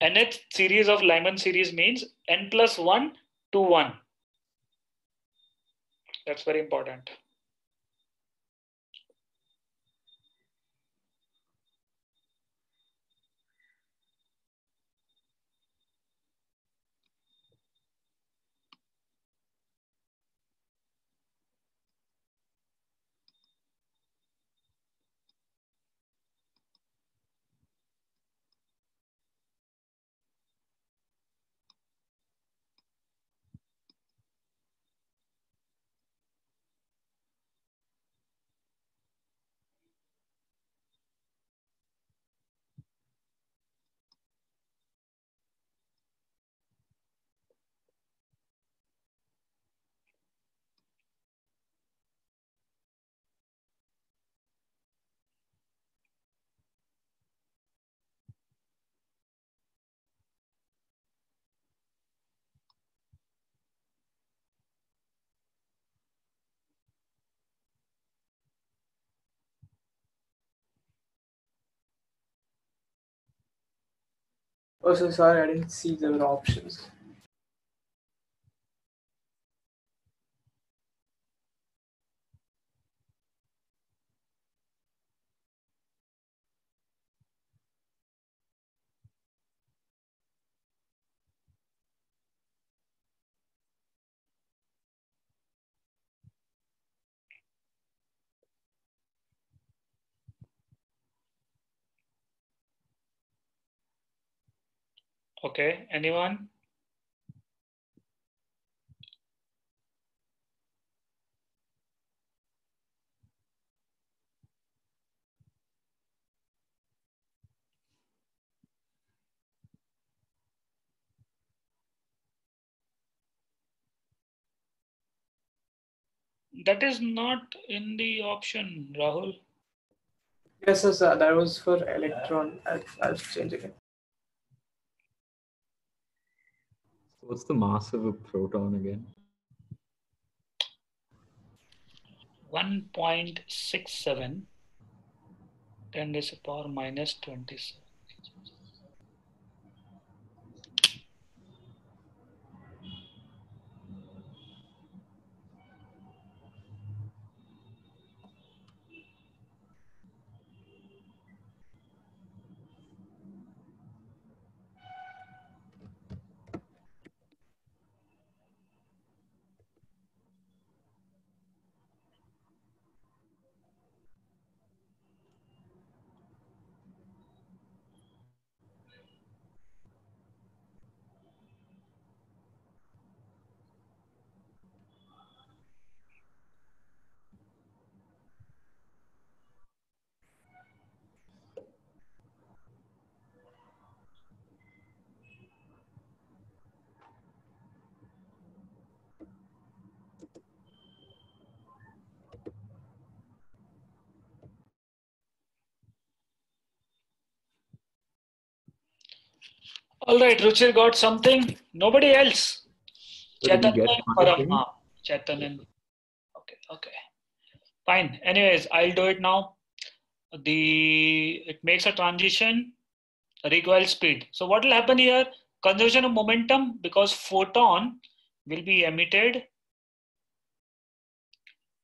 nth series of Lyman series means n plus 1 to 1. That's very important. Oh, so sorry, I didn't see there were options. Okay, anyone? That is not in the option, Rahul. Yes, sir. That was for electron. I, I was changing it. What's the mass of a proton again? 1.67 10 raised to the power minus 27. All right, Ruchir got something. Nobody else. So did you Chetan and my Param. thing? Ah, Chetan and okay, okay. Fine. Anyways, I'll do it now. The it makes a transition, recoil speed. So what will happen here? Conservation of momentum because photon will be emitted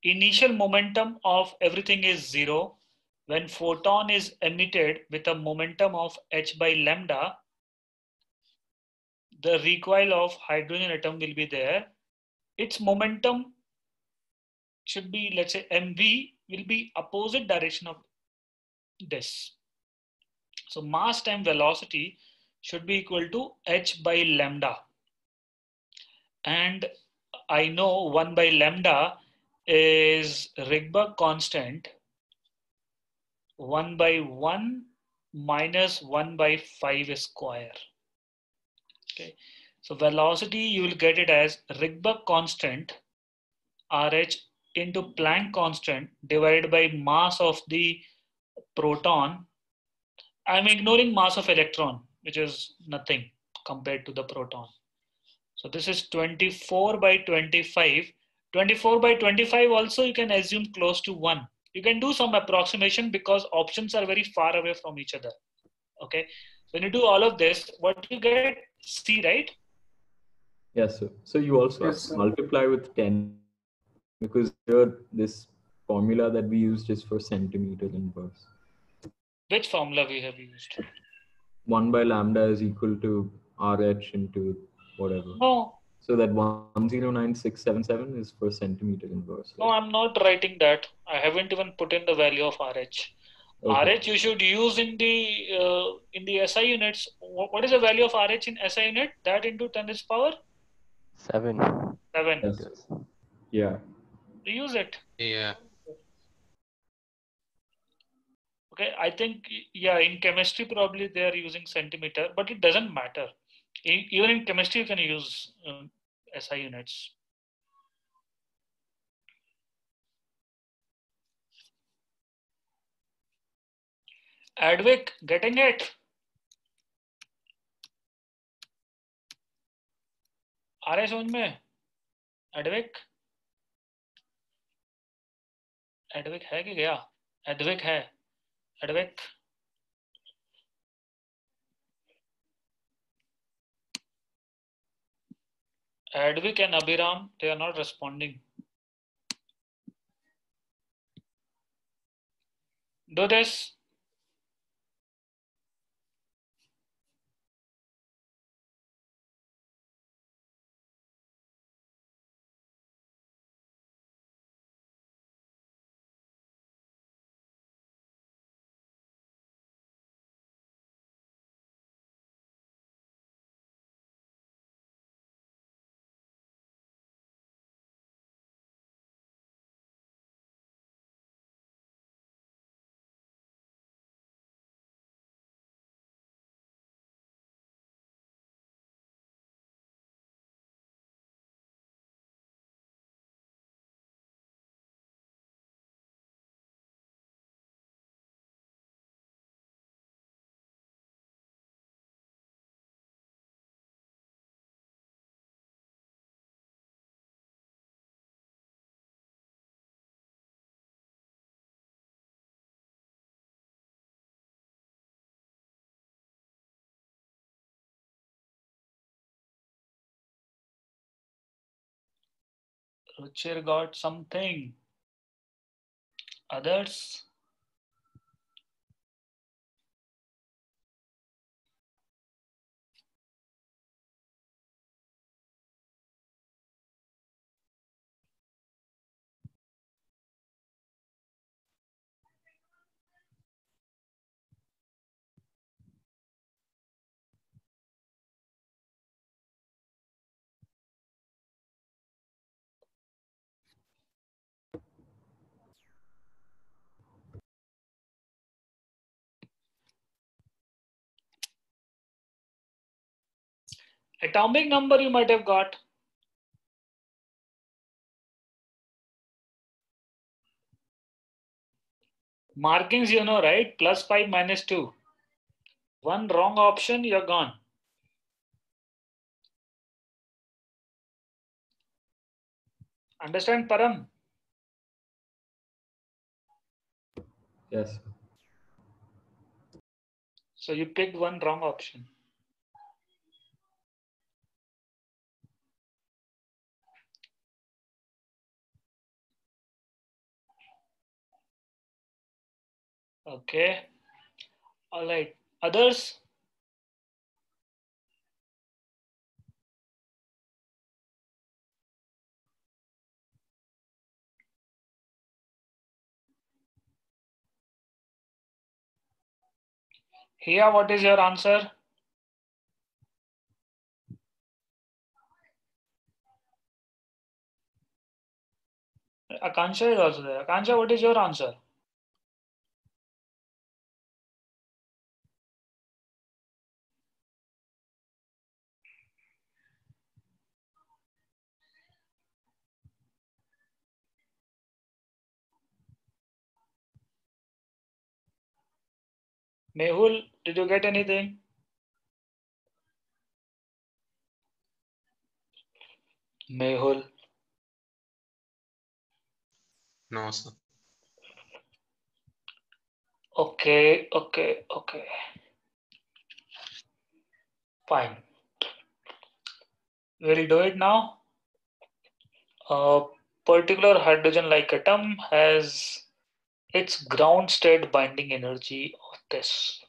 initial momentum of everything is zero. When photon is emitted with a momentum of h by lambda, the recoil of hydrogen atom will be there. Its momentum should be, let's say, mv will be opposite direction of this. So mass time velocity should be equal to h by lambda. And I know 1 by lambda is Rydberg constant 1 by 1 minus 1 by 5 square. Okay, so velocity you will get it as Rydberg constant RH into Planck constant divided by mass of the proton. I'm ignoring mass of electron, which is nothing compared to the proton. So this is 24 by 25. 24 by 25 also you can assume close to 1. You can do some approximation because options are very far away from each other. Okay. When you do all of this, what you get? C, right? Yes, sir. So you also Yes, multiply with 10 because here this formula that we used is for centimeter inverse. Which formula we have used? 1 by lambda is equal to RH into whatever. No, So that 109677 is for centimeter inverse. no, I'm not writing that. I haven't even put in the value of RH. Okay. RH you should use in the uh, in the SI units. What is the value of RH in SI unit? That into 10 is power Seven. 7. Yes. Yeah. Use it. Yeah. Okay, I think yeah, in chemistry probably they are using centimeter, but it doesn't matter. Even in chemistry you can use um, SI units. Advic, getting it? आ रहे समझ में Edvik Edvik है कि गया Edvik है Advic Advic and Abhiram, they are not responding. Do this. Ruchir got something. Others? Atomic number you might have got. Markings you know, right? Plus 5, minus 2. One wrong option, you're gone. Understand, Param? Yes. So you picked one wrong option. Okay. All right. Others? Here, what is your answer? Akansha is also there. Akansha, what is your answer? Mehul, did you get anything? Mehul. No, sir. Okay, okay, okay. Fine. We'll do it now. A particular hydrogen-like atom has its ground state binding energy of this.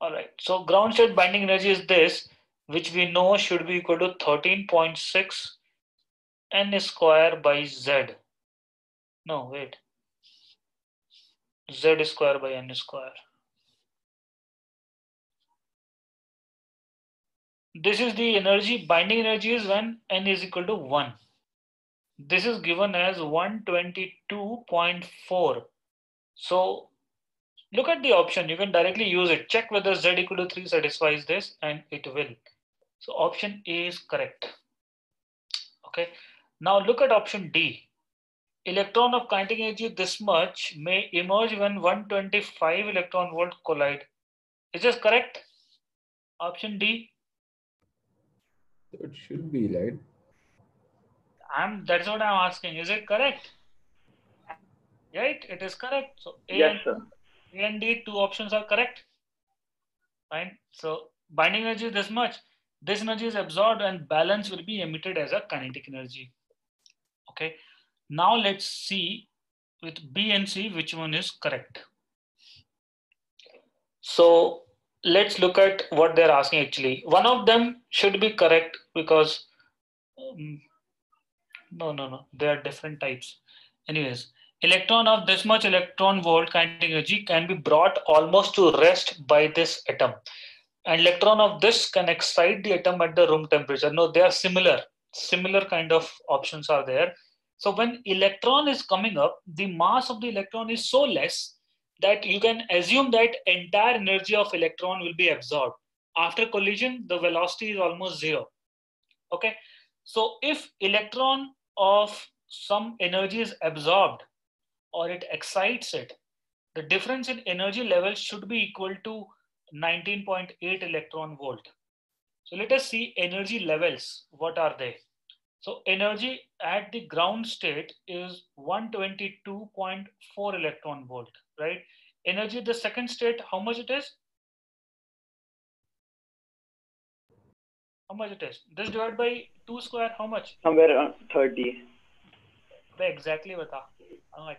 All right, so ground state binding energy is this, which we know should be equal to 13.6 n square by z. No, wait. z square by n square. This is the energy, binding energy is when n is equal to 1. This is given as 122.4. So look at the option. You can directly use it. Check whether z equal to 3 satisfies this and it will. So option A is correct. Okay. Now look at option D. Electron of kinetic energy this much may emerge when 125 electron volt collide. Is this correct? Option D. It should be, right? I'm that's what I'm asking. Is it correct? Right, it is correct. So A, Yes, and, sir. A and D, two options are correct. Fine. So binding energy is this much. This energy is absorbed and balance will be emitted as a kinetic energy. Okay. Now let's see with B and C which one is correct. So let's look at what they're asking actually. One of them should be correct because um, no, no, no, they are different types. Anyways, electron of this much electron volt kinetic energy can be brought almost to rest by this atom. An electron of this can excite the atom at the room temperature. No, they are similar. Similar kind of options are there. So when electron is coming up, the mass of the electron is so less that you can assume that entire energy of electron will be absorbed. After collision, the velocity is almost zero. Okay. So if electron of some energy is absorbed or it excites it, the difference in energy level should be equal to 19.8 electron volt. So let us see energy levels. What are they? So energy at the ground state is 122.4 electron volt, right? Energy the second state, how much it is? How much it is? This divided by 2 square, how much? Somewhere around 30. Exactly, bata. how much?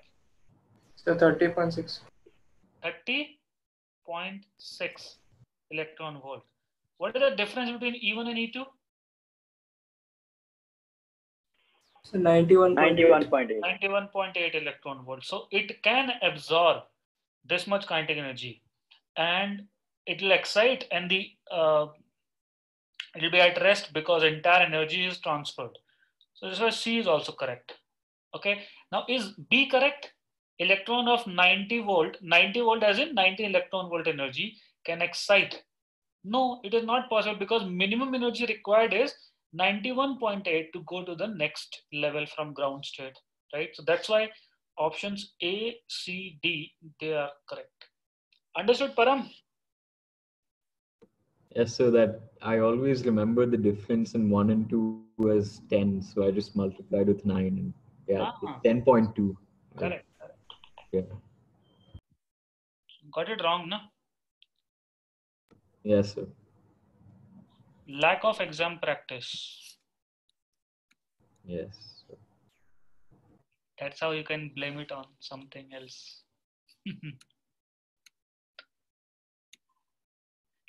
So 30.6. 30.6 electron volt. What is the difference between E1 and E2? So 91.8 91.8 electron volt. So it can absorb this much kinetic energy and it will excite and the uh, it will be at rest because entire energy is transferred. So this is C is also correct. Okay. Now is B correct? Electron of 90 volt, 90 volt as in 90 electron volt energy can excite. No, it is not possible because minimum energy required is 91.8 to go to the next level from ground state, right? So that's why options A, C, D, they are correct. Understood, Param? Yes, so that I always remember the difference in one and two as 10. So I just multiplied with nine and yeah, Ah. 10.2. Correct. Yeah. Got it wrong, no? Yes, sir. Lack of exam practice. Yes. That's how you can blame it on something else.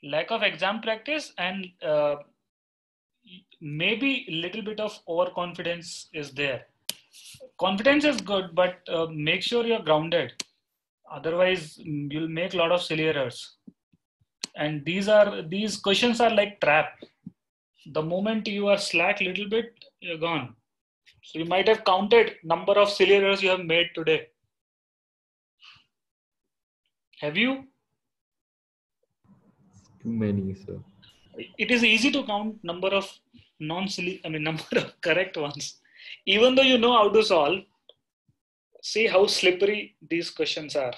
lack of exam practice and uh, maybe a little bit of overconfidence is there. Confidence is good but uh, make sure you're grounded. Otherwise you'll make a lot of silly errors. And these are these questions are like trap. The moment you are slack little bit you're gone. So you might have counted number of silly errors you have made today. Have you Too many, so it is easy to count number of non silly i mean number of correct ones. Even though you know how to solve see how slippery these questions are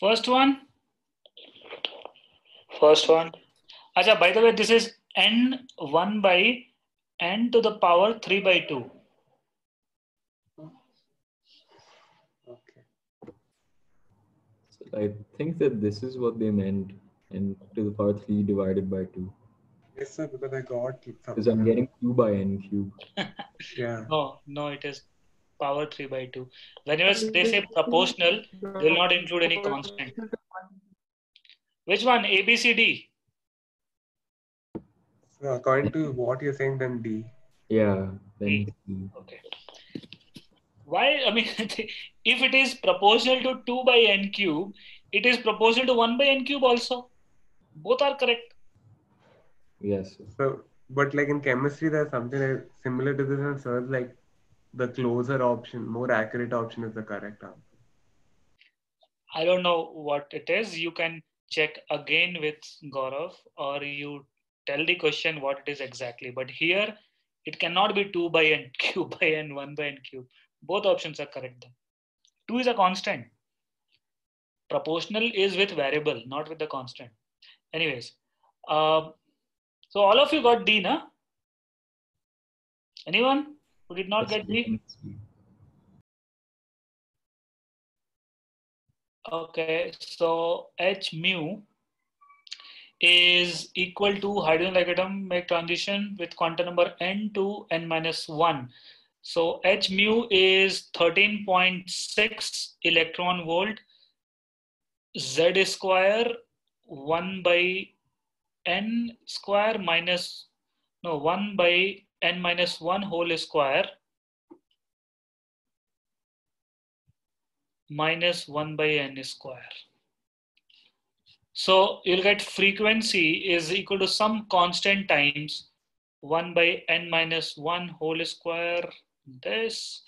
First one. First one. Acha, by the way, this is n 1 by n to the power 3 by 2. So I think that this is what they meant, n to the power three divided by two. Yes, sir, because I got Because I'm getting two by n cube. Yeah. No, no, it is power 3 by 2. Whenever they say proportional, they will not include any constant. Which one? A, B, C, D? So according to what you're saying, then D. Yeah. Then D. Okay. Why? I mean, if it is proportional to 2 by n cube, it is proportional to 1 by n cube also. Both are correct. Yes. So, but like in chemistry, there's something similar to this, and so it's like the closer option, more accurate option is the correct answer. I don't know what it is. You can check again with Gaurav or you tell the question what it is exactly. But here it cannot be 2 by n cube by n 1 by n cube. Both options are correct. Then. 2 is a constant. Proportional is with variable, not with the constant. Anyways, uh, so all of you got D, na? Anyone who did not get D? Okay, so H nu is equal to hydrogen like atom make transition with quantum number n to n minus 1. So H nu is 13.6 electron volt Z square 1 by n square minus no 1 by n minus 1 whole square minus 1 by n square. So you'll get frequency is equal to some constant times 1 by n minus 1 whole square this.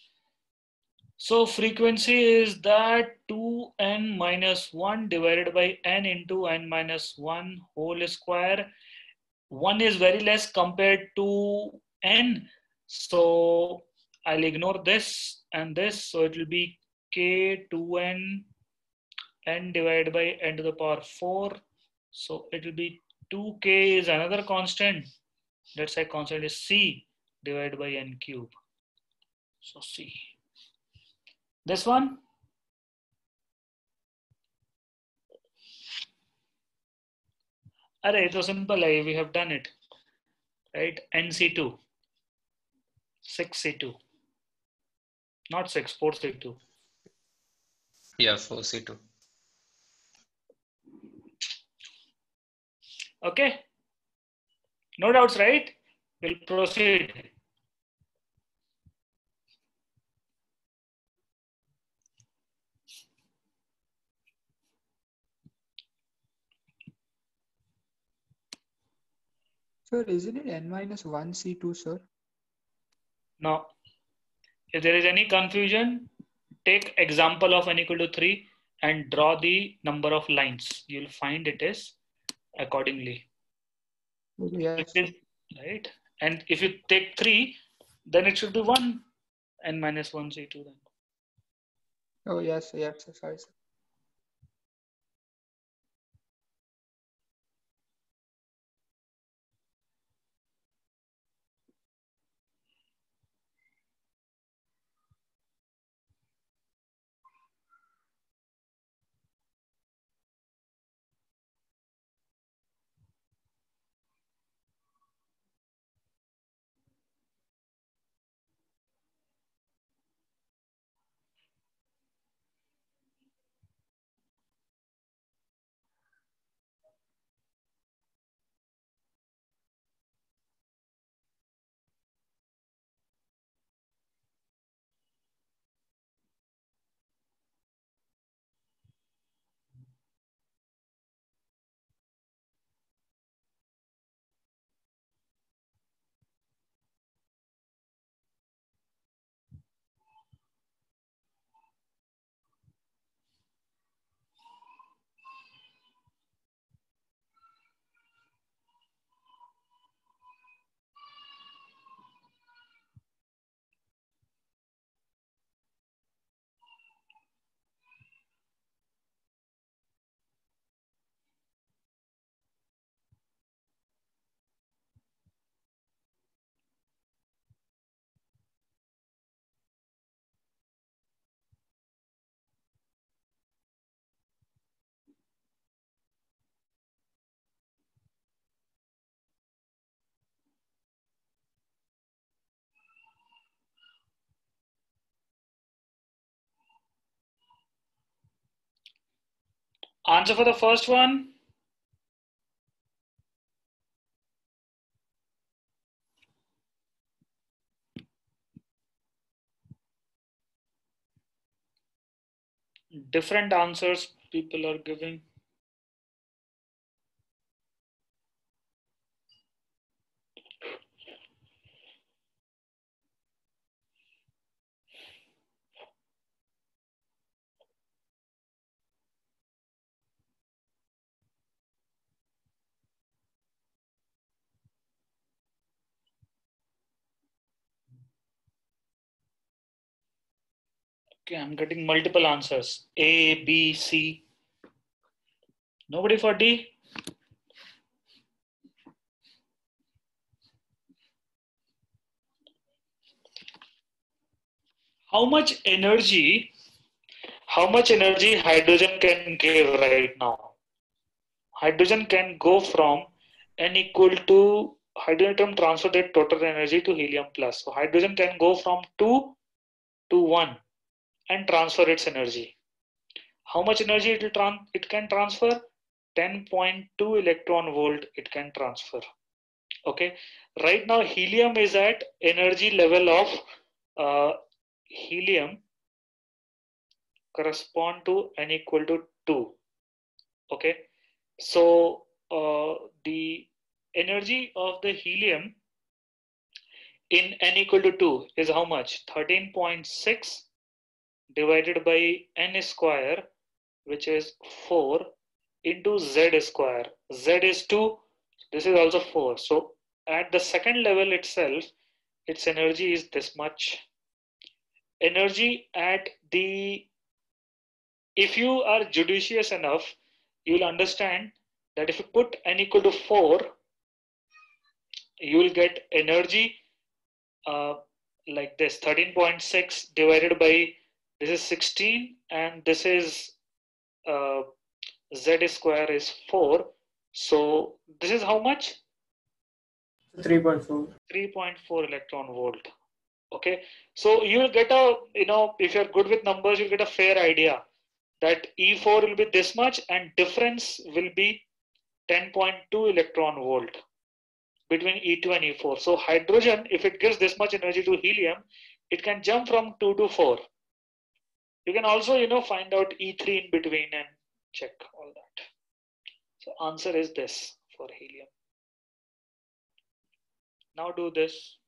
So frequency is that 2n minus 1 divided by n into n minus 1 whole square. 1 is very less compared to n. So I'll ignore this and this. So it will be k2n n divided by n to the power 4. So it will be 2k is another constant. Let's say constant is c divided by n cube. So c. This one, Array, so simple, we have done it, right? NC2, 6C2, not 6, 4C2. Yeah, 4C2. Okay, no doubts, right? We'll proceed. Sir, isn't it n minus 1 C2, sir? Now, if there is any confusion, take example of n equal to 3 and draw the number of lines. You'll find it is accordingly. Yes. Is, right? And if you take 3, then it should be 1 n minus 1 C2 then. Oh, yes, yes, sir. Sorry, Answer for the first one. Different answers people are giving. Okay, I'm getting multiple answers. A, B, C. Nobody for D? How much energy, how much energy hydrogen can give right now? Hydrogen can go from N equal to hydrogen atom transfer total energy to helium plus. So hydrogen can go from 2 to 1 and transfer its energy. How much energy it, will tran it can transfer? 10.2 electron volt it can transfer. Okay, right now helium is at energy level of uh, helium correspond to n equal to 2. Okay, so uh, the energy of the helium in n equal to 2 is how much? 13.6 divided by n square, which is 4 into z square. z is 2, this is also 4. So at the second level itself, its energy is this much. Energy at the, if you are judicious enough, you'll understand that if you put n equal to 4, you will get energy uh, like this 13.6 divided by this is 16 and this is uh, z square is 4 so this is how much 3.4. 3.4 electron volt okay so you will get a you know if you're good with numbers you'll get a fair idea that e4 will be this much and difference will be 10.2 electron volt between E2 and E4. So hydrogen, if it gives this much energy to helium, it can jump from 2 to 4. You can also, you know, find out E3 in between and check all that. So answer is this for helium. Now do this.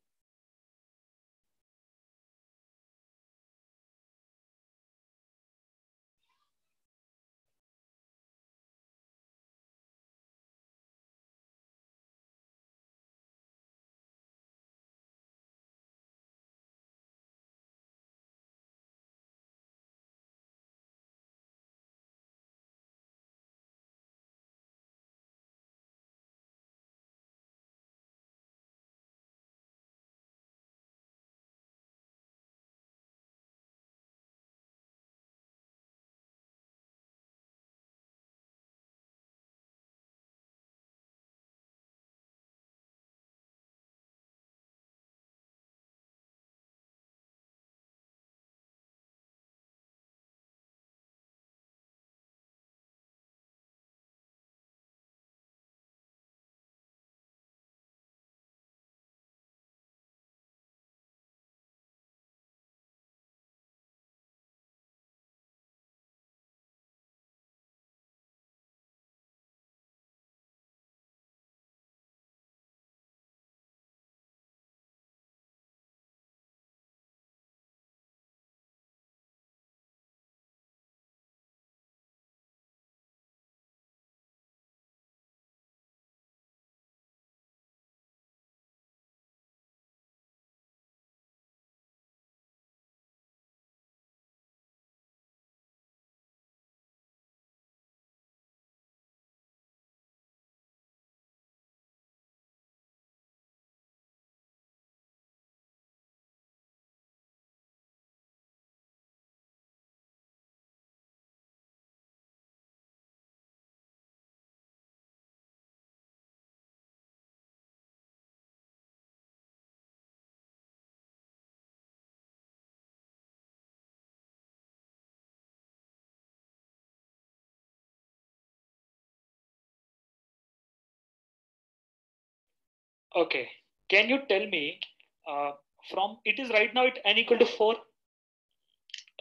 Okay. Can you tell me uh, from it is right now at n equal to 4,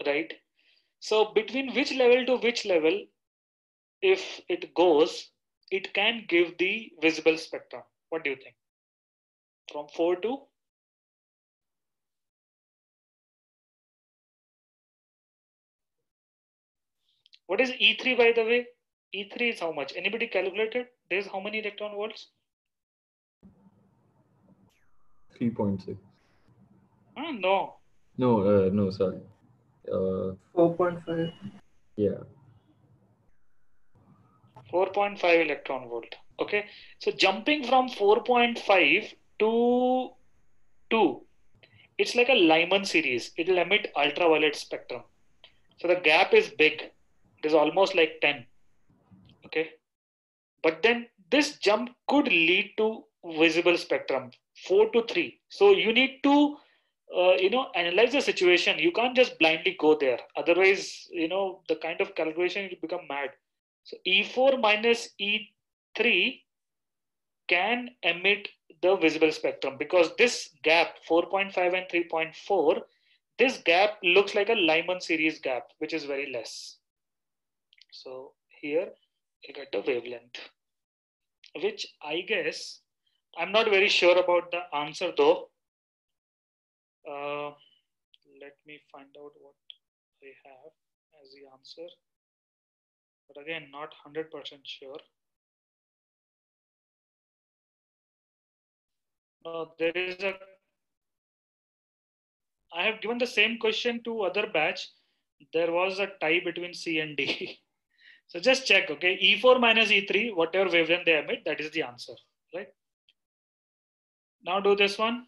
right? So between which level to which level, if it goes, it can give the visible spectrum. What do you think? From 4 to? What is E3 by the way? E3 is how much? Anybody calculated? There's how many electron volts? 3.6. Ah, no. No, uh, no, sorry. Uh, 4.5. yeah. 4.5 electron volt. Okay. So jumping from 4.5 to 2, it's like a Lyman series. It will emit ultraviolet spectrum. So the gap is big. It is almost like 10. Okay. But then this jump could lead to visible spectrum 4 to 3. So you need to uh, you know analyze the situation. You can't just blindly go there. Otherwise you know the kind of calculation you become mad. So e4 minus e3 can emit the visible spectrum because this gap 4.5 and 3.4 this gap looks like a Lyman series gap which is very less. So here you get the wavelength which I guess I'm not very sure about the answer though uh, let me find out what I have as the answer. But again, not 100% sure. No, there is a. I have given the same question to other batch. There was a tie between C and D. So just check, okay? E4 minus E3, whatever wavelength they emit, that is the answer, right? Now do this one.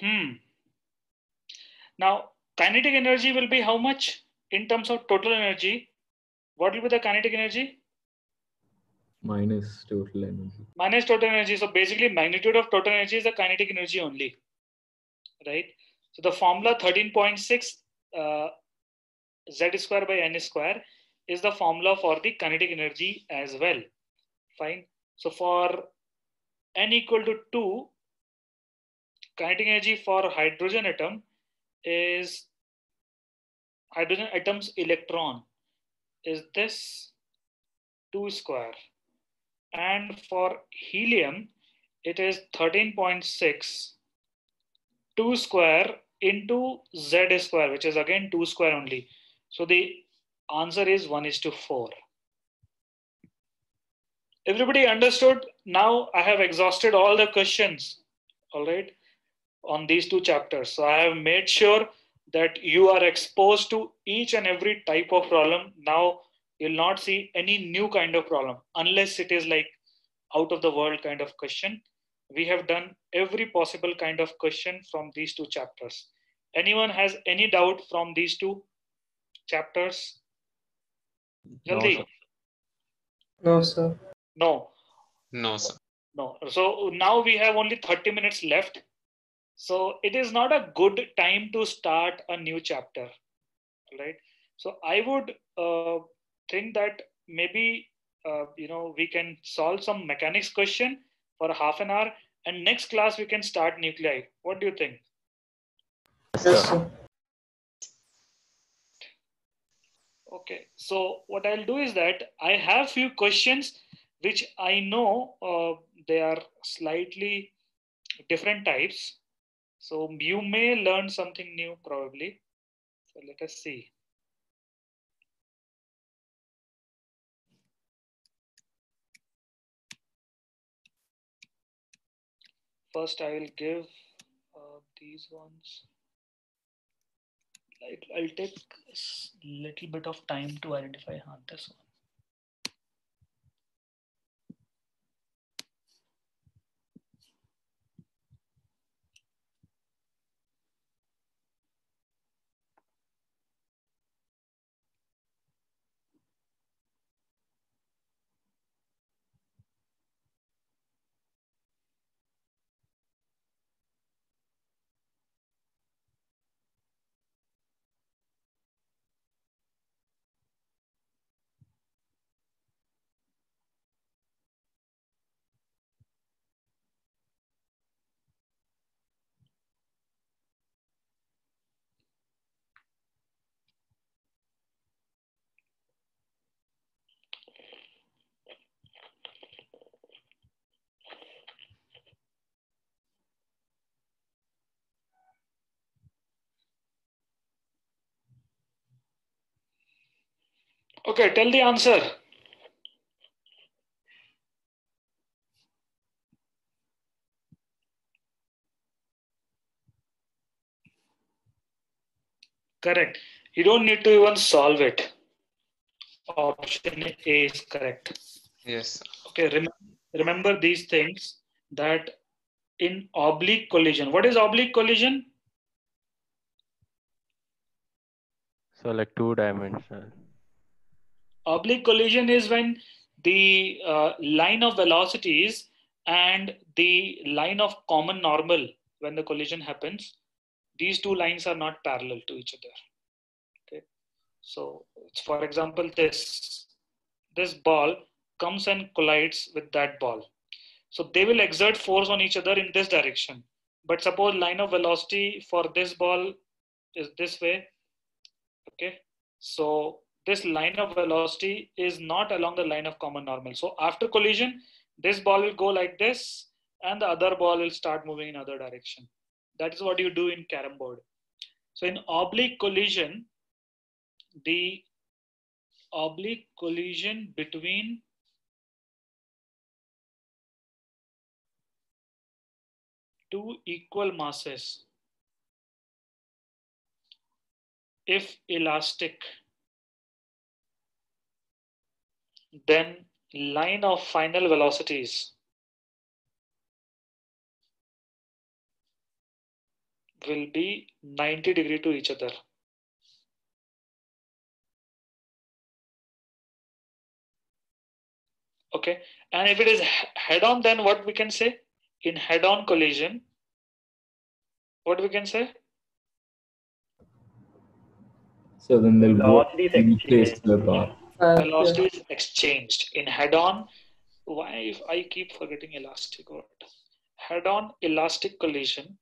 Hmm. Now, kinetic energy will be how much in terms of total energy? What will be the kinetic energy? Minus total energy. Minus total energy. So basically, magnitude of total energy is the kinetic energy only, right? So the formula 13.6 uh, z square by n square is the formula for the kinetic energy as well. Fine. So for n equal to 2, kinetic energy for hydrogen atom is hydrogen atom's electron is this 2 square. And for helium it is 13.6 2 square into z square which is again 2 square only. So the answer is 1 is to 4 everybody understood? Now i have exhausted all the questions. All right on these two chapters. So I have made sure that you are exposed to each and every type of problem. Now you'll not see any new kind of problem unless it is like out of the world kind of question. We have done every possible kind of question from these two chapters. Anyone has any doubt from these two chapters? Jaldi. No, sir. No. No, sir. No. So now we have only 30 minutes left. So it is not a good time to start a new chapter, right? So I would uh, think that maybe uh, you know we can solve some mechanics question for half an hour, and next class we can start nuclei. What do you think? Yes, sir. Okay, so what I'll do is that I have few questions which I know uh, they are slightly different types. So you may learn something new probably. So let us see. First, I will give uh, these ones. I'll take a little bit of time to identify this one. Okay, tell the answer. Correct. You don't need to even solve it. Option A is correct. Yes. Okay, rem remember these things that in oblique collision, what is oblique collision? So like two dimensional. Oblique collision is when the uh, line of velocities and the line of common normal when the collision happens, these two lines are not parallel to each other. Okay, so for example, this this ball comes and collides with that ball. So they will exert force on each other in this direction. But suppose line of velocity for this ball is this way. Okay, so this line of velocity is not along the line of common normal. So after collision, this ball will go like this and the other ball will start moving in other direction. That is what you do in carom board. So in oblique collision, the oblique collision between two equal masses if elastic then line of final velocities will be 90 degree to each other. Okay, and if it is head on, then what we can say? In head on collision, what we can say? So then they'll both Velocities replace exchanged. the path. Uh, velocity is exchanged. In head on why if i keep forgetting elastic word head on elastic collision.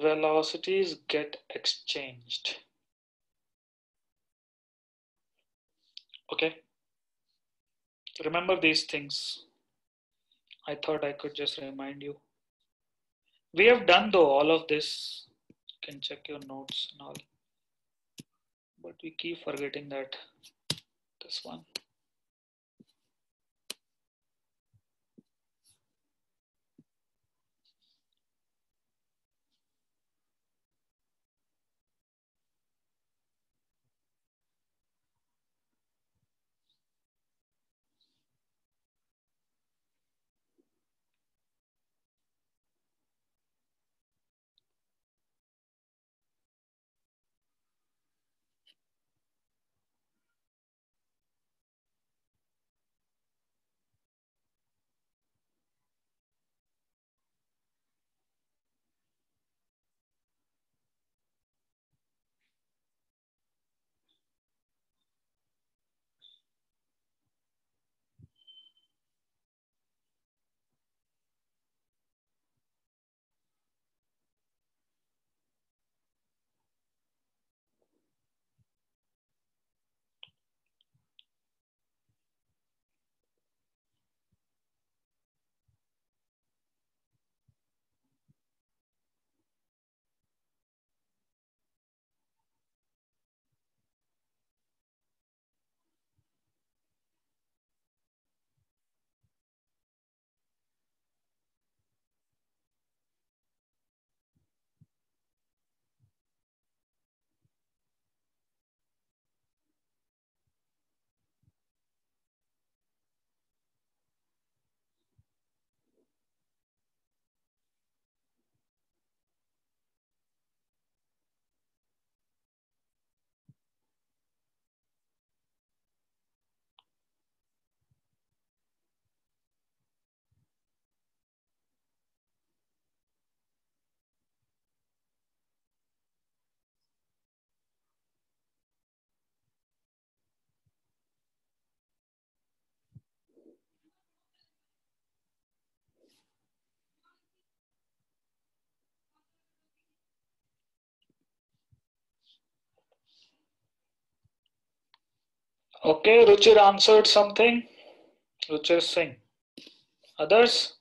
Velocities get exchanged. Okay. Remember these things. I thought i could just remind you we have done though all of this. You can check your notes and all. But we keep forgetting that this one Okay, Ruchir answered something. Ruchir Singh. Others?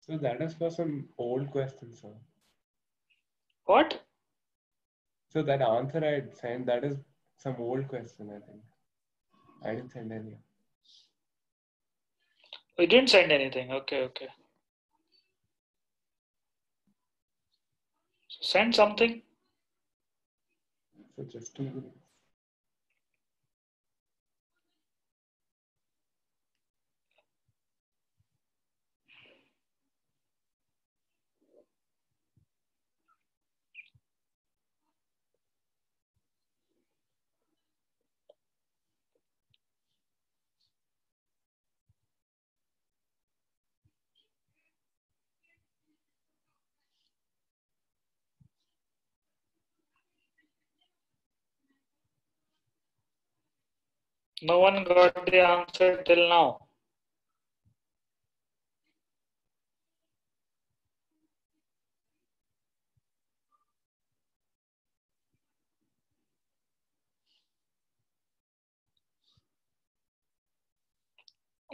So that is for some old questions, sir. What? So that answer I had sent, that is some old question, I think. I didn't send any. We didn't send anything. Okay, okay. Send something. So just two No one got the answer till now.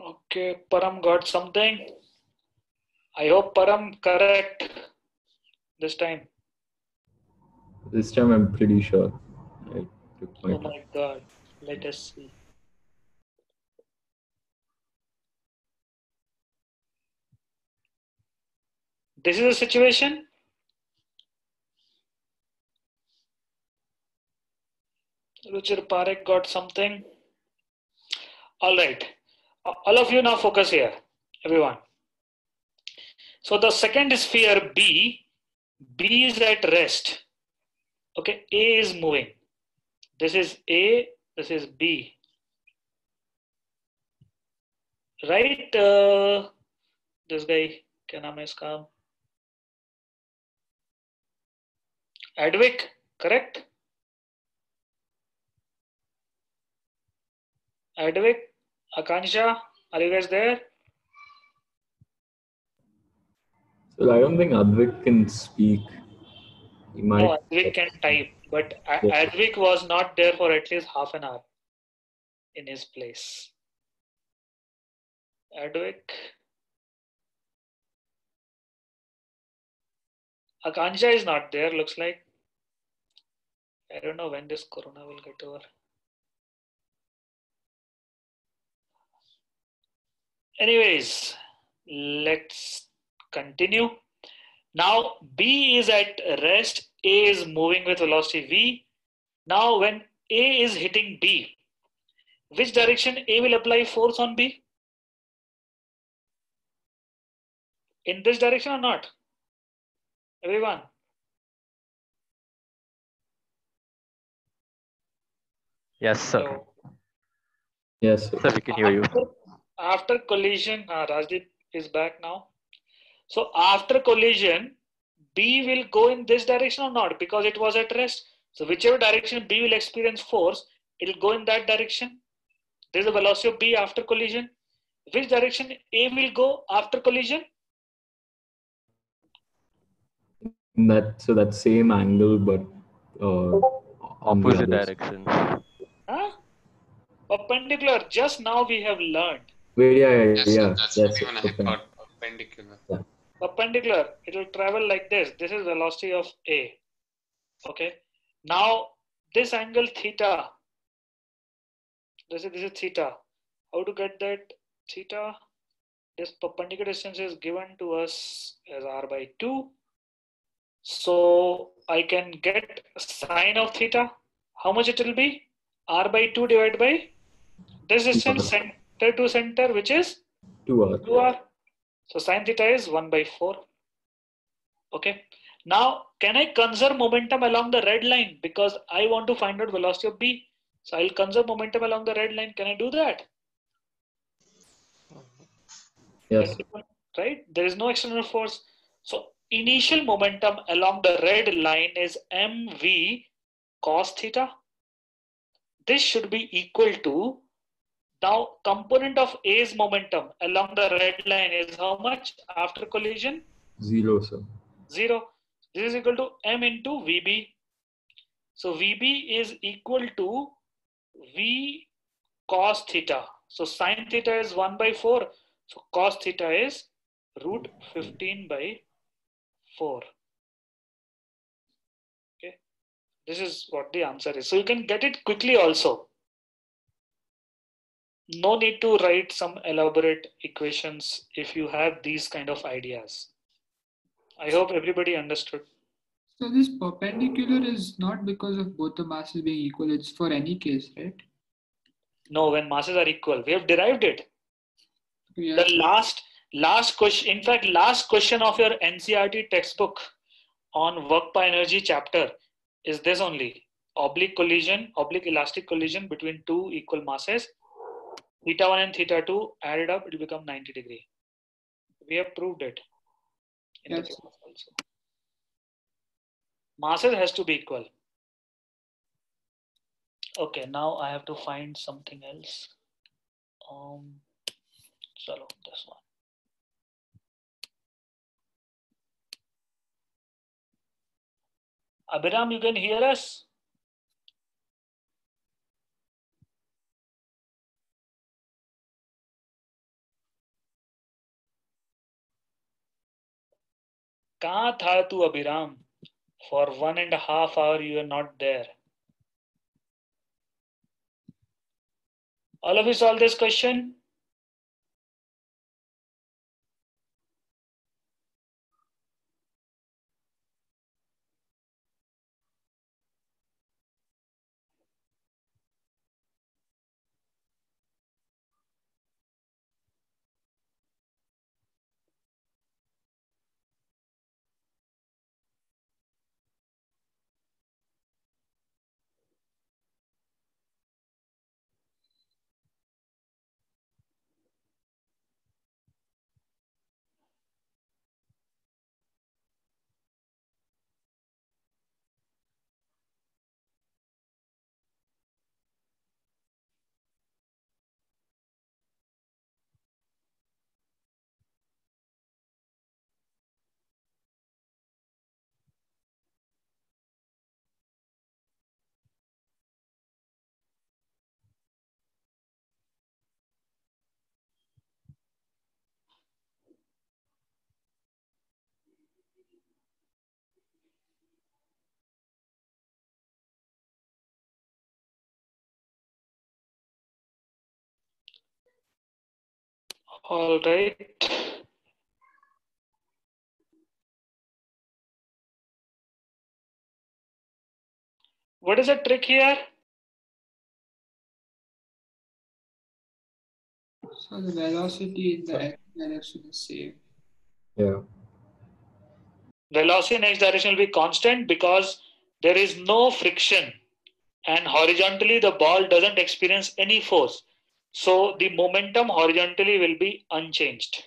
Okay, Param got something. I hope Param correct this time. This time I'm pretty sure. I took my Oh my God. Let us see. This is a situation. Ruchir Parekh got something. All right. All of you now focus here, everyone. So the second sphere B, B is at rest. Okay, A is moving. This is A, this is B. Right, uh, this guy, can I miss इसका Advik, correct? Advik, Akansha, are you guys there? So I don't think Advik can speak. He might. No, Advik can type, but Yes. Advik was not there for at least half an hour in his place. Advik. Akansha is not there, looks like. I don't know when this corona will get over. Anyways, let's continue. Now B is at rest, A is moving with velocity V. Now when A is hitting B, which direction A will apply force on B? In this direction or not? Everyone? Yes, sir. So Yes. sir. Sir, we can hear you. after, after collision, uh, Rajdeep is back now. So after collision, B will go in this direction or not because it was at rest. So whichever direction B will experience force, it will go in that direction. There's a velocity of B after collision. Which direction A will go after collision? In that so that same angle, but uh, on the Opposite other direction. Huh? Perpendicular. Just now we have learned. Wait, yeah, yeah, Yes, yeah. that's yes, even I perpen- thought. Perpendicular. perpendicular it will travel like this this is velocity of a okay now this angle theta this is this is theta how to get that theta this perpendicular distance is given to us as r by 2 so i can get sine of theta how much it will be r by 2 divided by this distance center to center which is 2R. 2r. So sine theta is 1 by 4. Okay. Now, can I conserve momentum along the red line? Because I want to find out velocity of B. So I'll conserve momentum along the red line. Can I do that? Yes. Right? There is no external force. So initial momentum along the red line is mv cos theta. This should be equal to now component of A's momentum along the red line is how much after collision? Zero, sir. Zero. This is equal to m into VB. So VB is equal to V cos theta. So sine theta is 1 by 4. So cos theta is root 15 by 4. Okay. This is what the answer is. So you can get it quickly also. no need to write some elaborate equations if you have these kind of ideas. I hope everybody understood. So this perpendicular is not because of both the masses being equal, it's for any case, right? No, when masses are equal, we have derived it. Yeah. The last last question, in fact, last question of your NCERT textbook on work by energy chapter is this only oblique collision, oblique elastic collision between two equal masses, theta 1 and theta 2 added up, it will become 90 degree. We have proved it. In the Yes. also. Masses has to be equal. Okay, now I have to find something else. Um, chalo, this one. Abhiram, you can hear us? कहाँ था तू अभिराम for one and a half hour you are not there all of you solve this All right what is the trick here So the velocity in the x direction is same. Yeah. velocity in x direction will be constant because there is no friction and horizontally the ball doesn't experience any force so the momentum horizontally will be unchanged.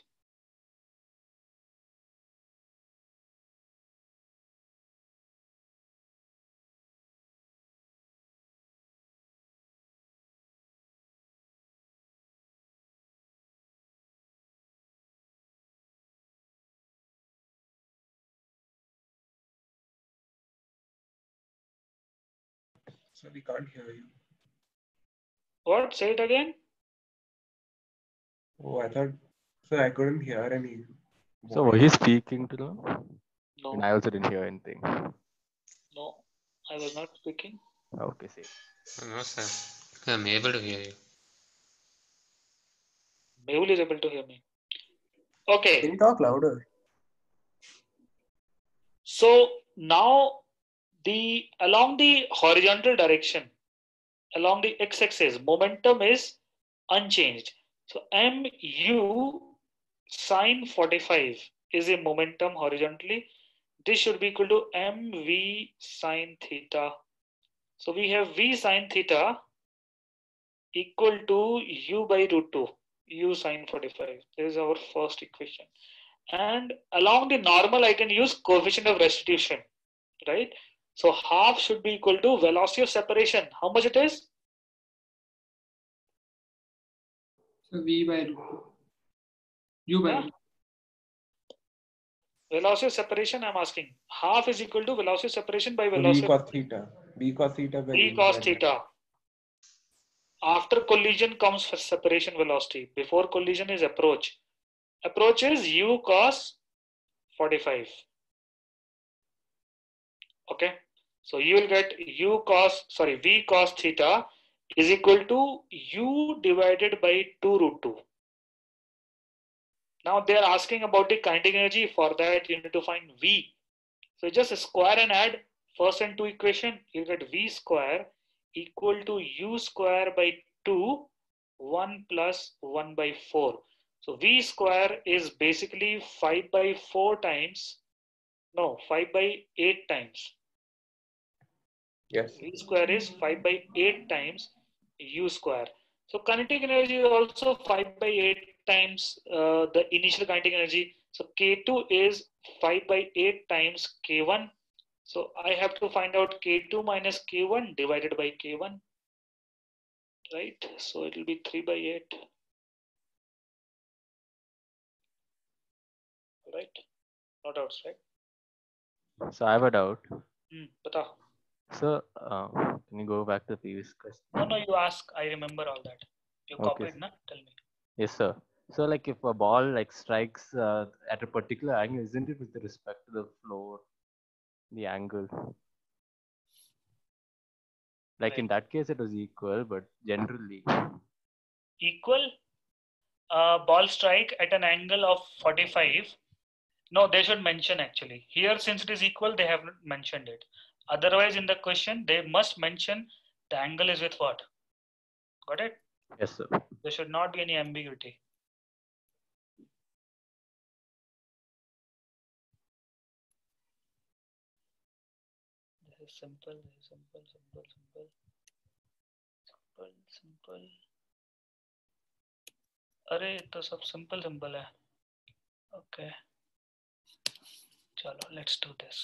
So we can't hear you. what? Say it again Oh, I thought. So I couldn't hear any. So was he speaking to them? no And I also didn't hear anything. no i was not speaking Okay, see. No, sir. I'm able to hear you. Mehul is able to hear me okay Can you talk louder? So now the along the horizontal direction, along the x-axis, momentum is unchanged. So mu sine 45 is a momentum horizontally. This should be equal to mv sine theta. So we have v sine theta equal to u by root 2, u sine 45. This is our first equation. And along the normal, I can use coefficient of restitution, right? So half should be equal to velocity of separation. How much it is? So v by root two. U by Yeah. root. Velocity separation, I'm asking. Half is equal to velocity separation by So V velocity cos theta. V cos theta by v U cos theta. After collision comes for separation velocity. Before collision is approach. Approach is u cos 45. Okay. So you will get u cos, sorry, v cos theta is equal to u divided by 2 root 2. Now they are asking about the kinetic energy. For that, you need to find V. So just square and add first and two equation. You get V square equal to U square by 2, 1 plus 1 by 4. So V square is basically 5 by 4 times, no, 5 by 8 times. Yes. V square is 5 by 8 times U square. So kinetic energy is also 5 by 8 times uh, the initial kinetic energy. So K2 is 5 by 8 times K1. So I have to find out K2 minus K1 divided by K1. Right? So it will be 3 by 8. Right? No doubts, right? So I have a doubt. Hmm, So uh, can you go back to the previous question? No, no, you ask. I remember all that. You Okay, copied, sir. na? Tell me. Yes, sir. So like if a ball like strikes uh, at a particular angle, isn't it with respect to the floor, the angle? Like in that case, it was equal, but generally, Equal uh, ball strike at an angle of 45. No, they should mention actually. Here, since it is equal, they have not mentioned it. Otherwise, in the question, they must mention the angle is with what? Got it? yes, sir. There should not be any ambiguity. This is simple, this is simple, simple, simple. Simple, simple. अरे ये तो सब simple simple है okay चलो let's do this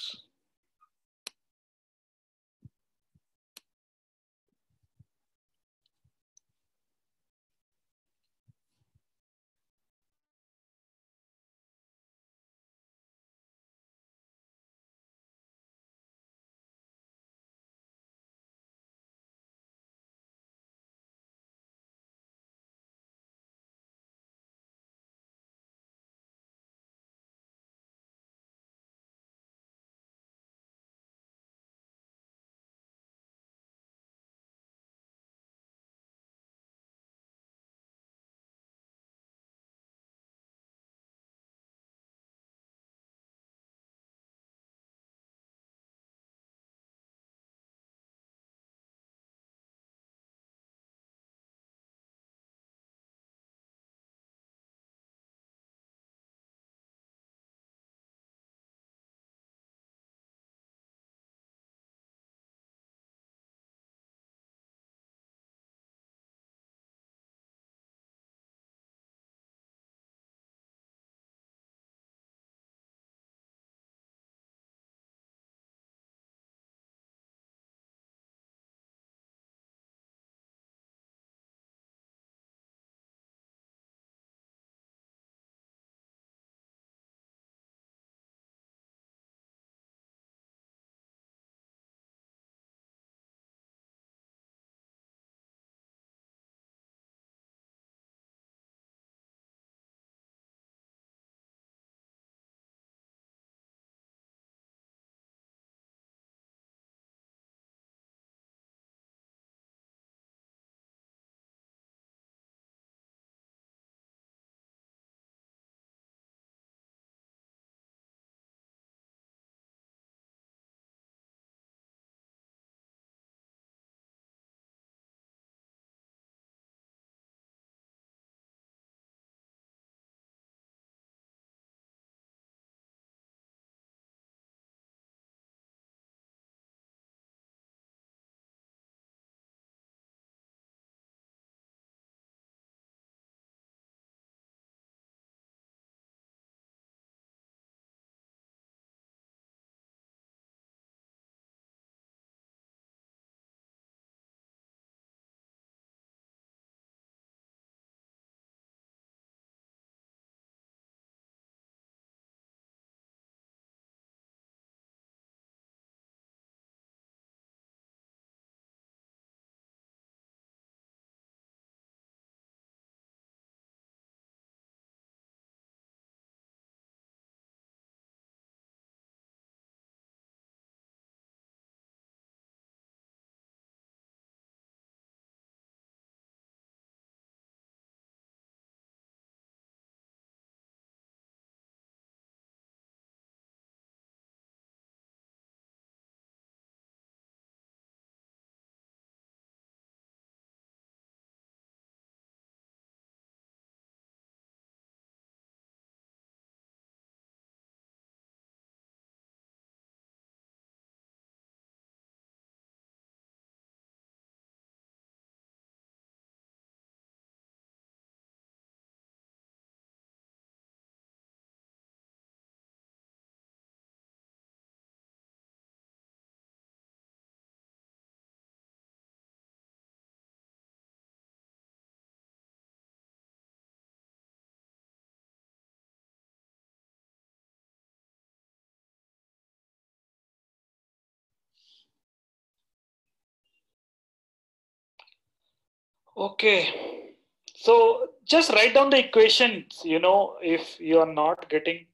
Okay. So just write down the equations, you know, if you are not getting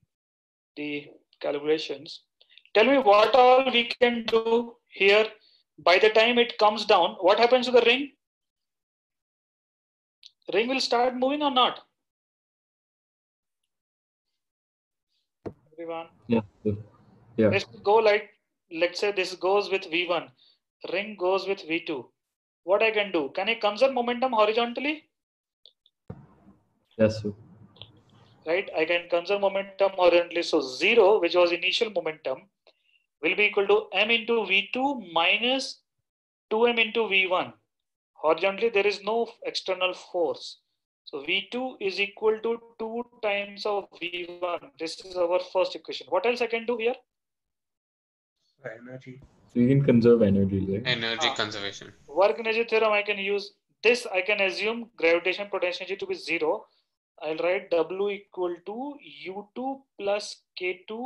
the calculations. Tell me what all we can do here. By the time it comes down, what happens to the ring? Ring will start moving or not? Everyone. Yeah. Yeah. will go like, let's say this goes with V1, ring goes with V2. What I can do? Can I conserve momentum horizontally? Yes, sir. Right? I can conserve momentum horizontally. So zero, which was initial momentum, will be equal to m into V2 minus 2m into V1. Horizontally, there is no external force. So V2 is equal to 2 times of V1. This is our first equation. What else I can do here? Energy. So you can conserve energy, right? Energy Ah. conservation. work energy theorem, I can use this. I can assume gravitation potential energy to be zero. I'll write W equal to U2 plus K2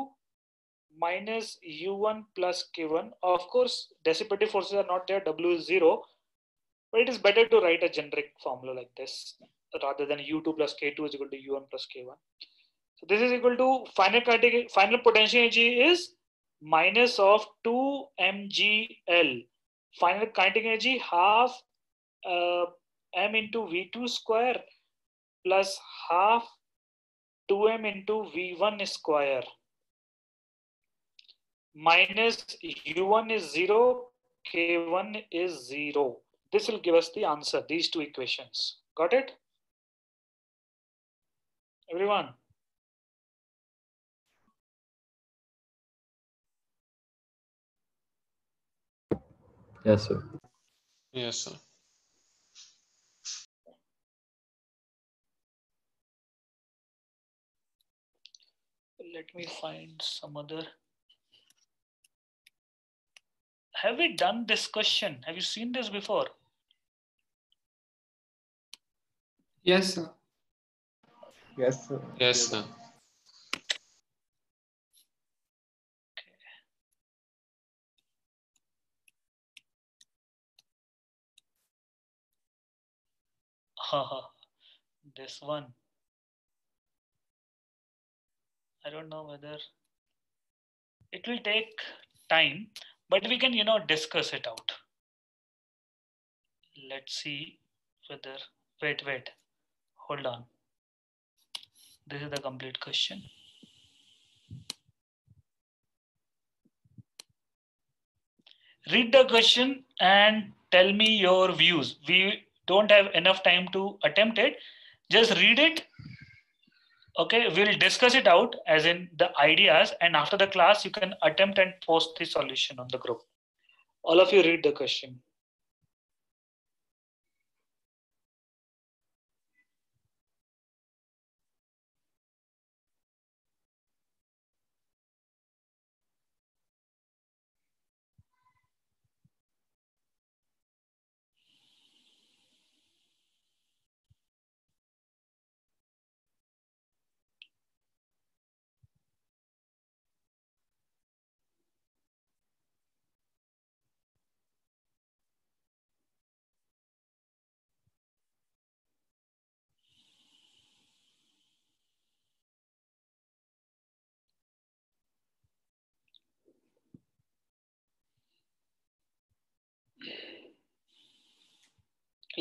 minus U1 plus K1. Of course, dissipative forces are not there. W is zero, but it is better to write a generic formula like this rather than U2 plus K2 is equal to U1 plus K1. So this is equal to final kinetic, final potential energy is minus of 2 mgl final kinetic energy half uh, m into v2 square plus half 2m into v1 square. Minus u1 is 0 k1 is 0 this will give us the answer these two equations. Got it? Everyone Yes, sir. Yes, sir. let me find some other have we done this question have you seen this before Yes, sir. Yes, sir. Yes, sir. this one. I don't know whether it will take time, but we can, you know, discuss it out. Let's see whether, wait, wait, hold on. This is the complete question. Read the question and tell me your views. We don't have enough time to attempt it. Just read it. Okay, we'll discuss it out as in the ideas, and after the class, you can attempt and post the solution on the group. All of you read the question.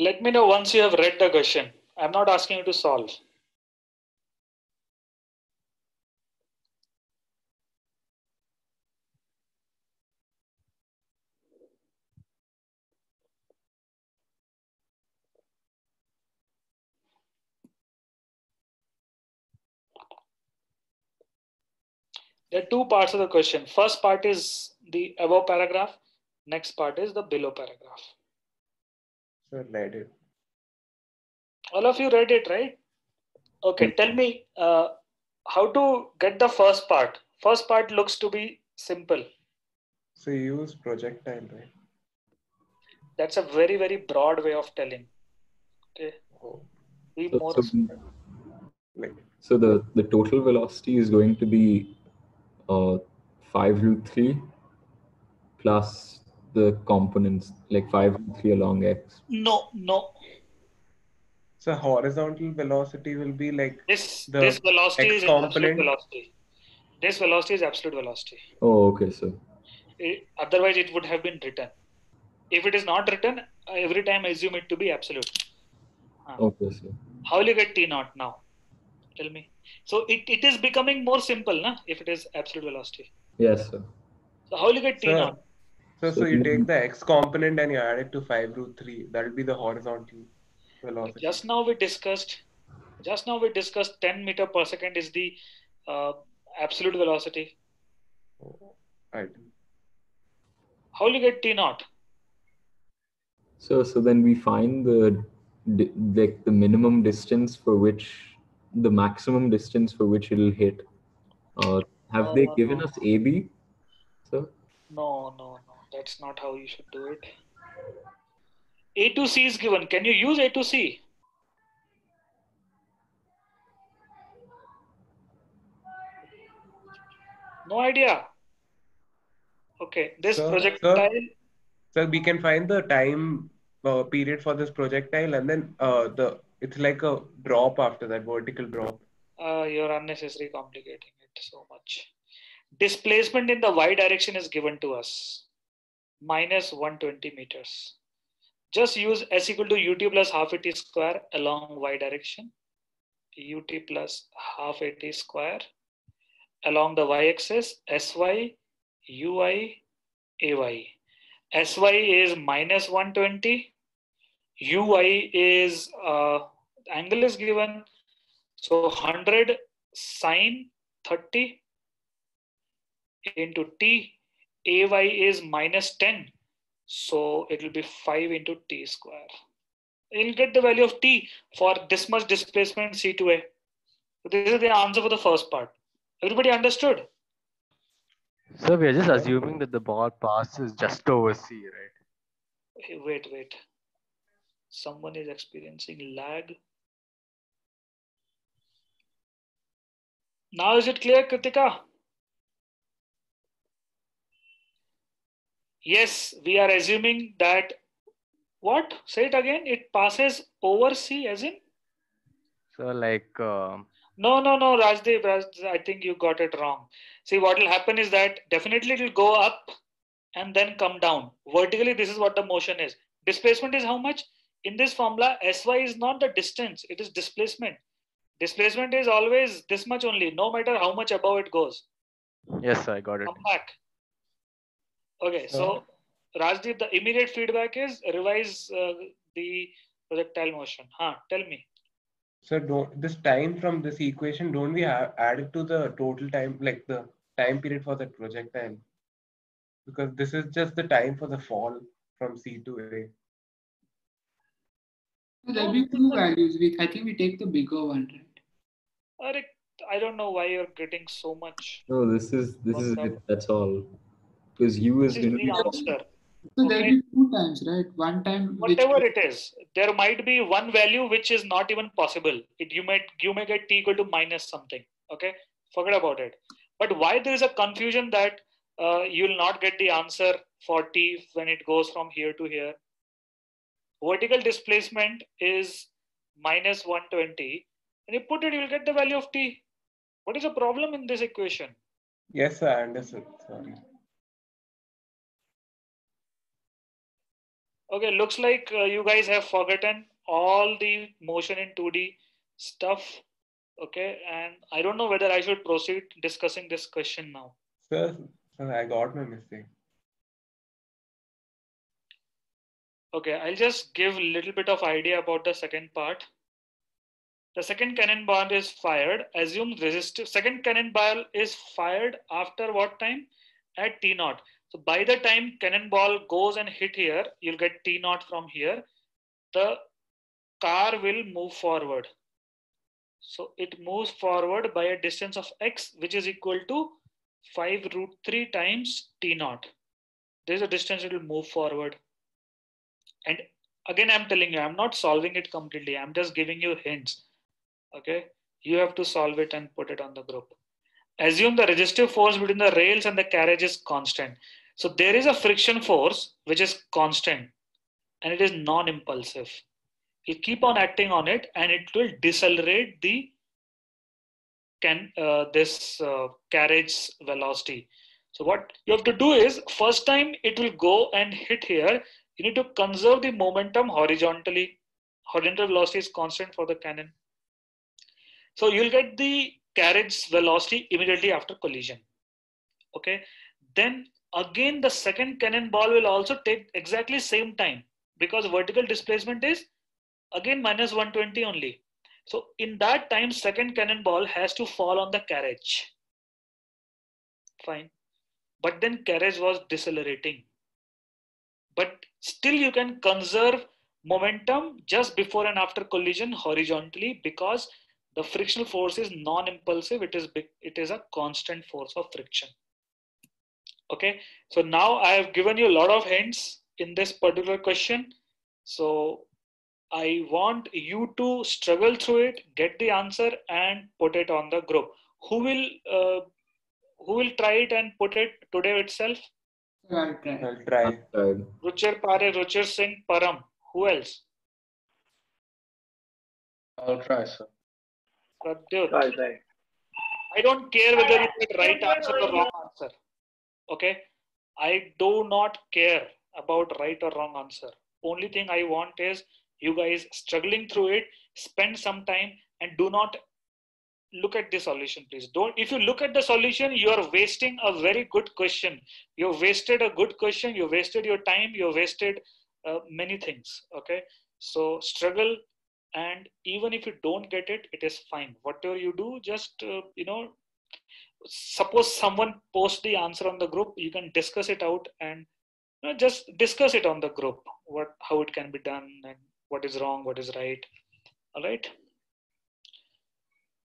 Let me know once you have read the question. I'm not asking you to solve. There are two parts of the question. First part is the above paragraph. Next part is the below paragraph. Sir, read it. All of you read it, right? Okay, tell me uh, how to get the first part. First part looks to be simple. So you use projectile, right? That's a very, very broad way of telling. Okay. Be So, more. so, Like so the, the total velocity is going to be uh, 5 root 3 plus the components, like 5 root 3 along x. No, no. So horizontal velocity will be like This the this velocity x is absolute velocity. This velocity is absolute velocity. Oh, okay, sir. I- otherwise, it would have been written. If it is not written, uh, every time I assume it to be absolute. Ah. Okay, sir. How will you get T naught now? Tell me. So it, it is becoming more simple, na? If it is absolute velocity. Yes, sir. So how will you get T So, naught? So, So so you you- take the x component and you add it to 5 root 3. That will be the horizontal velocity. Just now we discussed. Just now we discussed 10 meter per second is the uh, absolute velocity. Right. How will you get T naught? So, so then we find the like the minimum distance for which the maximum distance for which it'll hit. Uh, have No, they given no. us AB? Sir? No, no, no. That's not how you should do it. A to C is given. Can you use A to C? No idea. Okay, this So, projectile. So we can find the time uh, period for this projectile and then uh, the it's like a drop after that vertical drop. Uh, you're unnecessarily complicating it so much. Displacement in the y direction is given to us minus 120 meters. Just use s equal to ut plus half at square along y direction. ut plus half at square along the y axis sy ui ay. sy is minus 120. ui is uh, angle is given so 100 sine 30 into t, ay is minus 10. So it will be 5 into t square. You'll get the value of t for this much displacement c to a. So this is the answer for the first part. Everybody understood? So we are just assuming that the ball passes just over C, right? Hey, Wait, wait. Someone is experiencing lag. Now is it clear, Kritika? Yes, we are assuming that what? Say it again. It passes over C as in? So like um, No, no, no, Rajdeep, Raj, I think you got it wrong. See, what will happen is that definitely it will go up and then come down. Vertically, this is what the motion is. Displacement is how much? In this formula, Sy is not the distance, it is displacement. Displacement is always this much only, no matter how much above it goes. yes, I got it. Come back. Okay, so Rajdeep, the immediate feedback is revise uh, the projectile motion. Huh, tell me. So don't this time from this equation don't we have add it to the total time like the time period for that projectile? Because this is just the time for the fall from C to A. So there'll be two values. We I think we take the bigger one, right? Arik, I don't know why you're getting so much. No, this is this is it. That's all. Because U is This is going to the be answer. So there'll be two times, right? One time which Whatever it is, there might be one value which is not even possible. It you might you may get t equal to minus something. Okay, forget about it. But why there is a confusion that uh, you will not get the answer for t when it goes from here to here? Vertical displacement is minus 120. And you put it, you will get the value of t. What is the problem in this equation? Yes, I understood. Sorry. Okay, looks like uh, you guys have forgotten all the motion in 2D stuff. Okay, and I don't know whether I should proceed discussing this question now. Sir, sir, I got my mistake. Okay, I'll just give a little bit of idea about the second part. The second cannon ball is fired. Assume resistive. Second cannon ball is fired after what time? At T naught. So by the time cannonball goes and hit here, you'll get T naught from here. The car will move forward. So it moves forward by a distance of x, which is equal to 5 root 3 times T naught. This is the distance it will move forward. And again, I'm telling you, I'm not solving it completely. I'm just giving you hints. Okay. You have to solve it and put it on the group. Assume the resistive force between the rails and the carriage is constant. So there is a friction force which is constant and it is non impulsive. will keep on acting on it and it will decelerate the can uh, this uh, carriage velocity. So what you have to do is first time it will go and hit here. You need to conserve the momentum horizontally. Horizontal velocity is constant for the cannon. So you'll get the carriage velocity immediately after collision. Okay. Then again, the second cannonball will also take exactly same time because vertical displacement is again minus 120 only. So in that time, second cannonball has to fall on the carriage. Fine. But then carriage was decelerating. But still you can conserve momentum just before and after collision horizontally because the frictional force is non-impulsive. It is it is a constant force of friction. Okay. So now I have given you a lot of hints in this particular question. So I want you to struggle through it, get the answer, and put it on the group. Who will uh, who will try it and put it today itself? I'll try. I'll try. Ruchir Parekh, Ruchir Singh, Param. Who else? I'll try, sir. Pradyut. I'll try. I don't care whether you get right answer or wrong answer. Okay. I do not care about right or wrong answer. Only thing I want is you guys struggling through it spend some time and do not look at the solution please. Don't if you look at the solution you are wasting a very good question. You wasted a good question you wasted your time you wasted uh, many things. Okay? So struggle and even if you don't get it it is fine. Whatever you do just uh, you know suppose someone posts the answer on the group you can discuss it out and you know, just discuss it on the group what how it can be done and what is wrong, what is right. All right.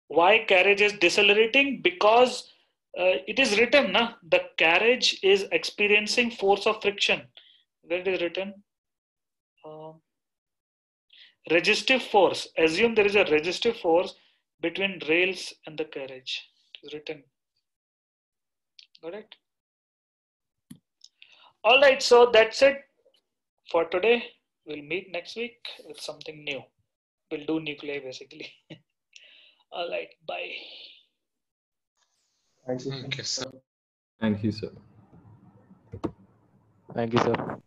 Why carriage is decelerating? Because uh, it is written, na, the carriage is experiencing force of friction. Where it is written? Uh, resistive force. Assume there is a resistive force between rails and the carriage. It is written. Got it? All right, so that's it for today. We'll meet next week with something new. We'll do nuclei basically. All right, bye. Thank you. Thank you, sir. Thank you, sir. Thank you, sir.